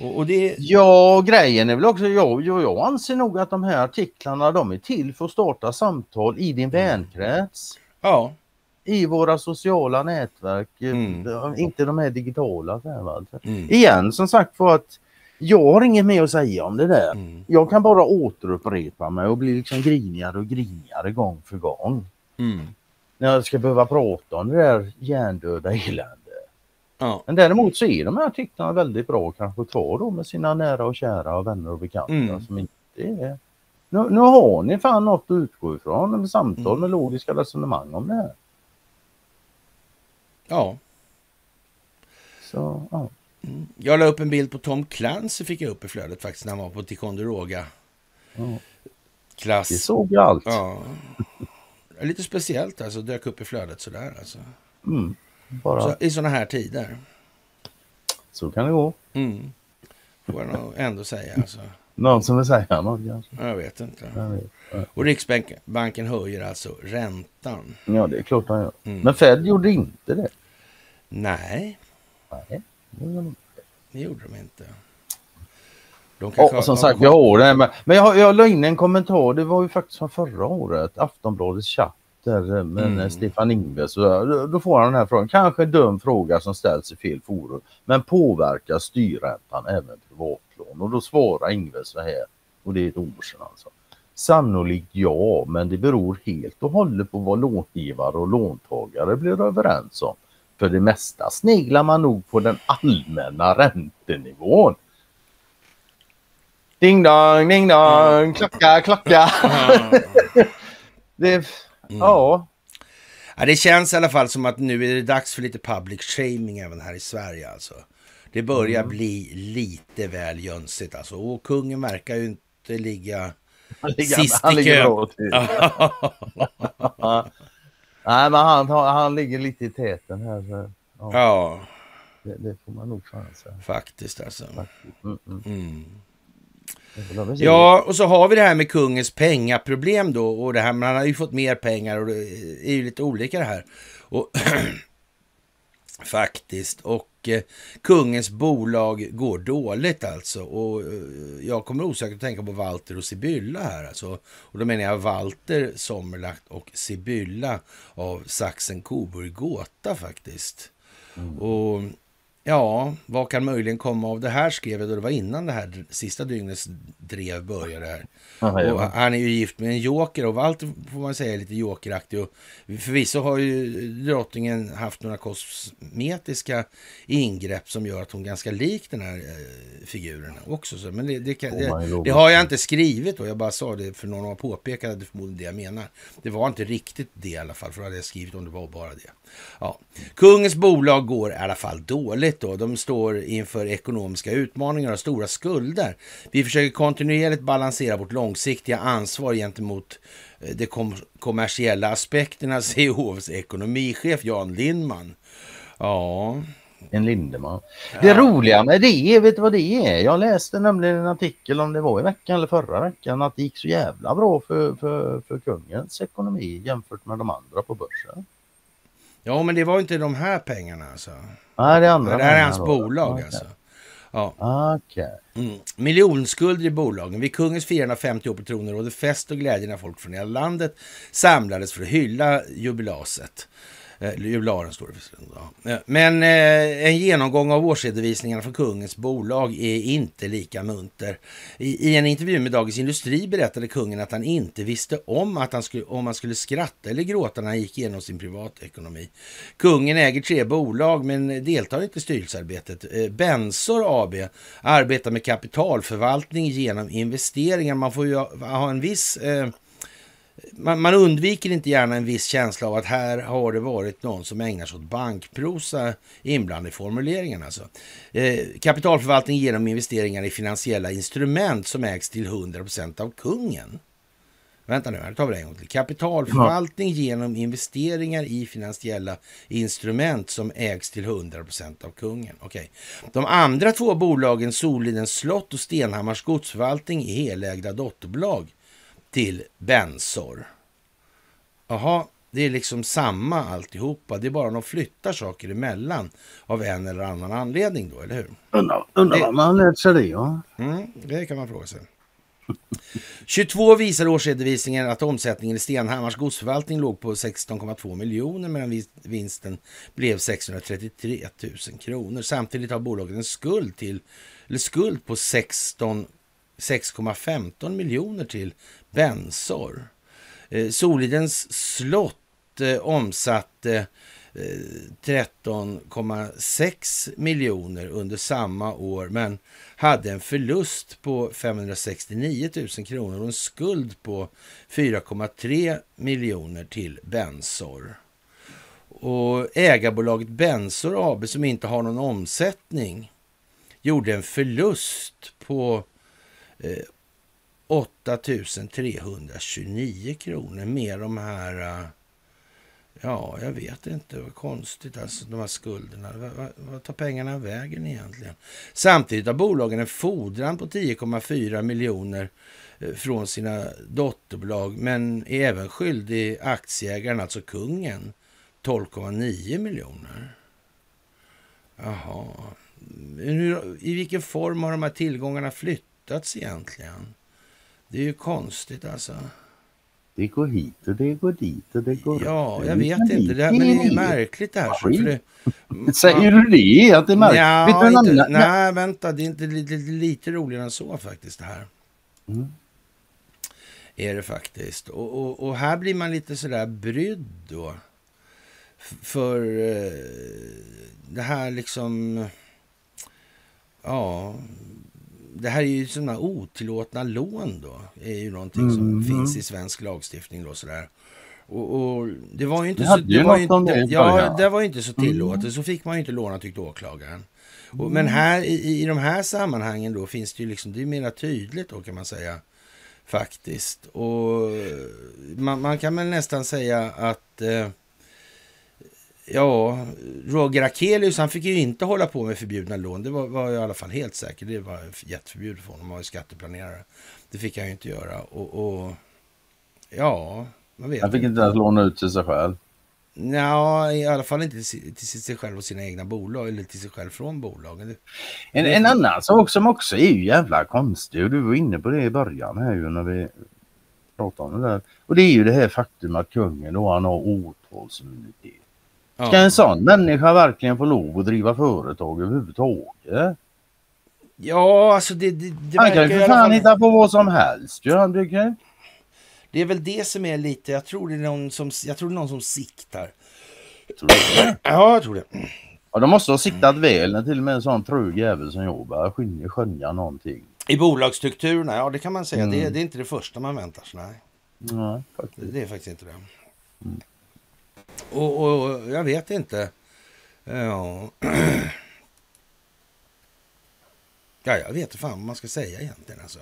Och, och det, Ja, grejen är väl också, jag, jag, anser nog att de här artiklarna de är till för att starta samtal i din vänkrets. ja, I våra sociala nätverk, eh, Mm. inte de här digitala. Mm. Igen som sagt för att jag har inget mer att säga om det där. Mm. Jag kan bara återupprepa mig och bli liksom grinigare och grinigare gång för gång. Mm. När jag ska behöva prata om det där hjärndöda eländet. Ja. Men däremot så är de här artiklarna väldigt bra kanske ta då med sina nära och kära och vänner och bekanta Mm. som inte är... Nu, nu har ni fan något att utgå ifrån, med samtal Mm. med logiska resonemang om det här. ja. Så, ja. Jag la upp en bild på Tom Clancy fick jag upp i flödet faktiskt när han var på Ticonderoga. Ja. Klass. Det såg jag allt. Ja. Lite speciellt alltså, dök upp i flödet sådär alltså. Mm. Bara Så, så. I sådana här tider. kan det gå. Mm. Får jag nog ändå säga alltså. Någon som vill säga något kanske. Jag vet inte. Jag vet. Ja. Och Riksbanken höjer alltså räntan. Ja det är klart han gör. Mm. Men Fed gjorde inte det. Nej, Nej. det gjorde de inte. det gjorde de inte. De kanske som sagt, jag har det. Men, men jag, jag la in en kommentar. Det var ju faktiskt från förra året. Aftonbladets chatt där eh, med Mm. Stefan Ingves. Där, Då, då får han den här frågan. Kanske en dum fråga som ställs i fel forum. Men påverkar styrräntan även privatlån? Och då svarar Ingves så här. Och det är ett år sedan alltså. Sannolikt ja, men det beror helt och hållet på vad långivare och låntagare blir överens om. För det mesta sneglar man nog på den allmänna räntenivån. Ding dong, ding dong, klocka, klocka. Ja. Det, Ja, Ja, det känns i alla fall som att nu är det dags för lite public shaming även här i Sverige alltså. Det börjar bli lite väl jönsigt alltså. Och kungen verkar ju inte ligga han ligger, Sist han i kön. Nej, men han, han ligger lite i täten här. Så, ja, Ja, det, det får man nog fan säga. faktiskt alltså. Mm, mm. Mm. Det får vi se. Ja, och så har vi det här med kungens pengaproblem då. Och det här, men han har ju fått mer pengar och det är ju lite olika det här. Och Faktiskt. Och eh, kungens bolag går dåligt alltså. Och eh, jag kommer osökt att tänka på Walter och Sibylla här alltså. Och då menar jag Walter Sommerlacht och Sibylla av Saxen Coburg Gåta faktiskt. Och Ja, vad kan möjligen komma av det här skrev jag då det var innan det här sista dygnets drev började här. Aha, Och han är ju gift med en joker och allt får man säga är lite jokeraktig. Och förvisso har ju drottningen haft några kosmetiska ingrepp som gör att hon ganska lik den här eh, figuren också. Så, men det, det, kan, det, det, har jag inte skrivit då, jag bara sa det för någon har påpekat att det förmodligen det jag menar. Det var inte riktigt det i alla fall, för då hade jag skrivit om det var bara det. Ja. Kungens bolag går i alla fall dåligt då. De står inför ekonomiska utmaningar och stora skulder. Vi försöker kontinuerligt balansera vårt långsiktiga ansvar gentemot eh, de kom kommersiella aspekterna, säger hovs ekonomichef Jan Lindman. Ja, en Lindeman. Ja. Det roliga med det, vet du vad det är? Jag läste nämligen en artikel om det var i veckan eller förra veckan att det gick så jävla bra för, för, för kungens ekonomi jämfört med de andra på börsen. Ja, men det var inte de här pengarna alltså. Nej, det är andra. Det här är hans bolag okay. alltså. Ja. Okay. Mm. Miljonskulder i bolagen. Vid kungens firande av 50 år på tronen rådde fest och glädje när folk från hela landet samlades för att hylla jubilaset. Eh, jubilaren står det för. Eh, men eh, en genomgång av årsredovisningarna för kungens bolag är inte lika munter. I, I, en intervju med Dagens Industri berättade kungen att han inte visste om att han skulle, om han skulle skratta eller gråta när han gick igenom sin privatekonomi. Kungen äger tre bolag men deltar inte i styrelsearbetet. Eh, Bensor AB arbetar med kapitalförvaltning genom investeringar. Man får ju ha en viss eh, man, man, undviker inte gärna en viss känsla av att här har det varit någon som ägnar sig åt bankprosa inblandad i formuleringen. Alltså. Eh, kapitalförvaltning genom investeringar i finansiella instrument som ägs till 100% av kungen. Vänta nu, här tar vi det en gång till. Kapitalförvaltning ja. genom investeringar i finansiella instrument som ägs till 100% av kungen. Okay. De andra två bolagen, Solidens slott och Stenhammars godsförvaltning, är helägda dotterbolag till Bensor. Jaha, det är liksom samma alltihopa. Det är bara de flyttar saker emellan av en eller annan anledning då, eller hur? Undrar undra vad man lärt sig det, ja. Mm, det kan man fråga sig. 22 visar årsredovisningen att omsättningen i Stenhammars godsförvaltning låg på 16,2 miljoner medan vinsten blev 633 000 kronor. Samtidigt har bolaget en skuld, till, eller skuld på 16 6,15 miljoner till Bensor. Eh, Solidens slott eh, omsatte eh, 13,6 miljoner under samma år men hade en förlust på 569 000 kronor och en skuld på 4,3 miljoner till Bensor. Och ägarbolaget Bensor AB som inte har någon omsättning gjorde en förlust på Eh, 8 329 kronor med de här... Eh, ja, jag vet inte. Vad konstigt alltså, de här skulderna. Vad, vad tar pengarna vägen egentligen? Samtidigt har bolagen en fordran på 10,4 miljoner eh, från sina dotterbolag, men är även skyldig aktieägaren, alltså kungen, 12,9 miljoner. Jaha. I vilken form har de här tillgångarna flyttats egentligen? Det är ju konstigt alltså. Det går hit och det går dit och det går... Ja, jag vet inte. Det, men det är märkligt det här. Så, det, Säger du det? Att det är märkligt? Ja, inte, nej, vänta. Det är inte lite, lite roligare än så faktiskt det här. Mm. Är det faktiskt. Och, och, och, här blir man lite sådär brydd då. För eh, det här liksom... Ja, det här är ju sådana otillåtna lån då. är ju någonting mm. som finns i svensk lagstiftning då sådär. Och, och det var ju inte så, det var inte, det ja, det var inte så tillåtet. Mm. Så fick man ju inte låna tyckte åklagaren. Och, mm. Men här i, i de här sammanhangen då finns det ju liksom, det är mera tydligt då kan man säga. Faktiskt. Och man, man kan väl nästan säga att eh, Ja, Roger Akelius han fick ju inte hålla på med förbjudna lån. Det var, var i alla fall helt säkert. Det var jätteförbjudet för honom. Han var ju skatteplanerare. Det fick han ju inte göra. Och, och ja, man vet Han fick inte ens låna ut till sig själv. Ja, i alla fall inte till, till sig själv och sina egna bolag eller till sig själv från bolagen. En, en annan sak som också är ju jävla konstig och du var inne på det i början här ju när vi pratade om det där. Och det är ju det här faktum att kungen då han har åtalsimmunitet. Ska en sån människa verkligen få lov att driva företag överhuvudtaget? Ja, alltså det, det, det Han kan ju för fan hitta på vad som helst. Ja, han brukar... Det är väl det som är lite, jag tror det är någon som, jag tror det är någon som siktar. Ja, jag tror det. Ja, de måste ha siktat väl när till och med en sån trög jävel som jag börjar skönja, någonting. I bolagsstrukturerna, ja det kan man säga. Det, Mm. det är inte det första man väntar sig. Nej, Nej, faktiskt. det är faktiskt inte det. Och, och jag vet inte. Ja. ja, jag vet inte fan vad man ska säga egentligen alltså.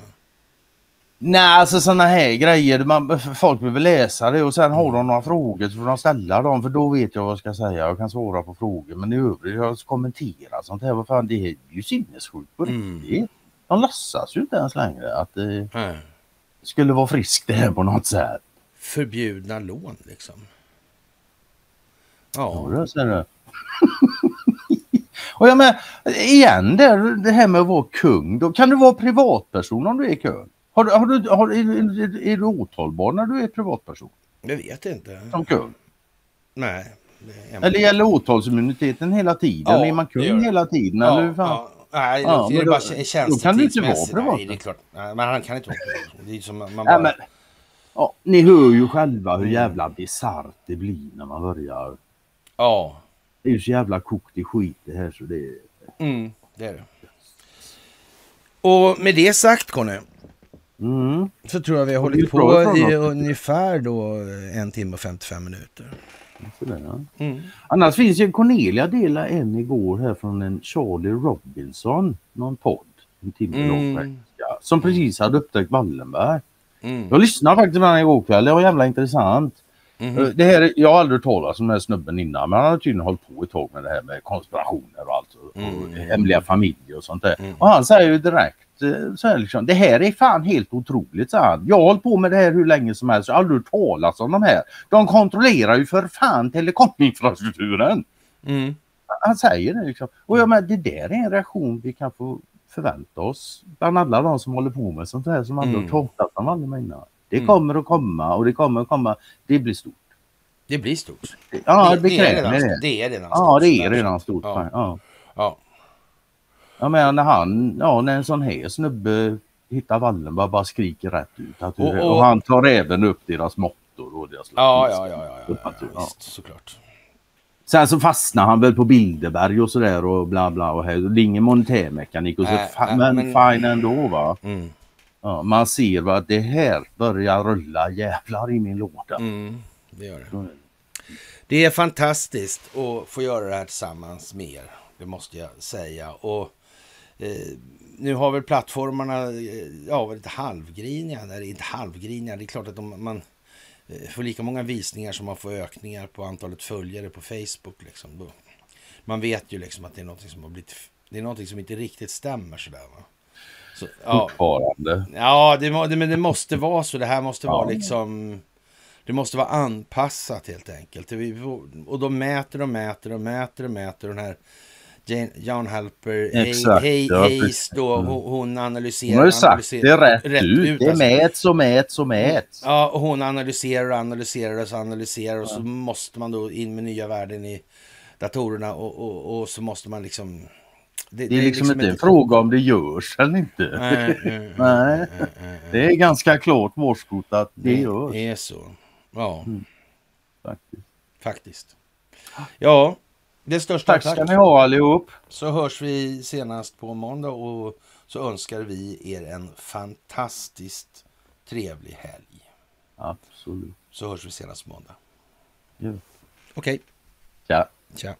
Nej, alltså sådana här grejer. Man, folk vill väl läsa det och sen har de några frågor så får de ställa dem för då vet jag vad jag ska säga. Jag kan svara på frågor. Men i övrigt, jag kommentera sånt här. Vad fan, det är ju sinnessjukt på Mm. riktigt. De låtsas ju inte ens längre att det Nej. skulle vara friskt det här på något sätt. Förbjudna lån liksom. Ja, Ja, det ser du. och jag menar, igen där, det här med att vara kung. Då kan du vara privatperson om du är kung? Har har du, har, är, är, du åtalbar när du är privatperson jag vet inte. som kung? Nej. det Eller gäller åtalsimmuniteten hela tiden? Ja, är man det kung det. hela tiden? Ja, eller fan? ja. Nej, Ja, det är bara då- tjänstetidsmässigt. då kan du inte vara privat. Nej, det är klart. Nej, men han kan inte vara privat. Det är som man Ja, bara... men, ja, ni hör ju själva hur jävla bisarrt det blir när man börjar. Ja, Det är ju så jävla kokt i skit det här så det mm, det är det. Och med det sagt, Conny, Mm. så tror jag vi har hållit på i ungefär då en timme och 55 minuter. Sådär, ja. Mm. Annars finns ju Cornelia delade en igår här från en Charlie Robinson, någon podd. En timme lång Mm. vecka, Som precis hade upptäckt Wallenberg. Mm. Jag lyssnade faktiskt på den igår kväll, det var jävla intressant. Eh, Det här, jag har aldrig talas om den här snubben innan men han har tydligen hållit på ett tag med det här med konspirationer och allt. Och Mm. hemliga familjer och sånt där. Mm. Och han säger ju direkt eh, så här liksom, det här är fan helt otroligt sa han. Jag har hållit på med det här hur länge som helst. Jag har aldrig talas om de här. De kontrollerar ju för fan telekominfrastrukturen. Mm. Han säger det liksom. Och jag menar det där är en reaktion vi kan få förvänta oss bland alla de som håller på med sånt här som aldrig Mm. talat om Valdemar innan. Det Mm. kommer att komma och det kommer att komma. Det blir stort. Det blir stort. Ja, det, det, det, är redan, det. det är redan Ja, stort. det är redan stort. Ja. Ja. Ja. Jag menar när han, ja när en sån här snubbe hittar Wallenberg bara skriker rätt ut. Att, Och- och, och- han tar även upp deras mottor och deras Ja, ja, ja, ja, ja, ja, Ja. ja, visst, såklart. Sen så fastnar han väl på Bilderberg och sådär och bla bla och här. Det är ingen monetärmekanik och så. Nej, men, men- fine ändå va. Mm. Ja, man ser att det här börjar rulla jävlar i min låda. Mm, det gör det. Det. Är fantastiskt att få göra det här tillsammans med er. Det måste jag säga. Och eh, nu har väl plattformarna eh, ja, varit halvgriniga. Eller inte halvgriniga. Det är klart att de, man eh, får lika många visningar som man får ökningar på antalet följare på Facebook. Liksom. Man vet ju liksom att det är något som har blivit... Det är något som inte riktigt stämmer sådär va. Så, ja, Fortfarande. Ja, det, må- det, men det måste vara så. Det här måste Ja. vara liksom... Det måste vara anpassat helt enkelt. Och de mäter och mäter och mäter och mäter. Den här Jane, Jan Halper Exakt, Hay, ja, Hayes då, Mm. hon, hon analyserar... Hon har ju sagt analyserar- det rätt, rätt ut. ut, Det alltså. mäts och mäts och mäts. Ja, och hon analyserar och analyserar och så analyserar och så Ja. måste man då in med nya värden i datorerna och, och, och så måste man liksom... Det är liksom inte en fråga om det görs eller inte. Nej, nej, Nej. nej. Det är ganska klart varskott att det Det görs. är så. Ja, Mm. Faktiskt. faktiskt. Ja, det största Tack tack. ska ni ha allihop. Så hörs vi senast på måndag och så önskar vi er en fantastiskt trevlig helg. Absolut. Så hörs vi senast på måndag. Ja. Okej, Ja. tja.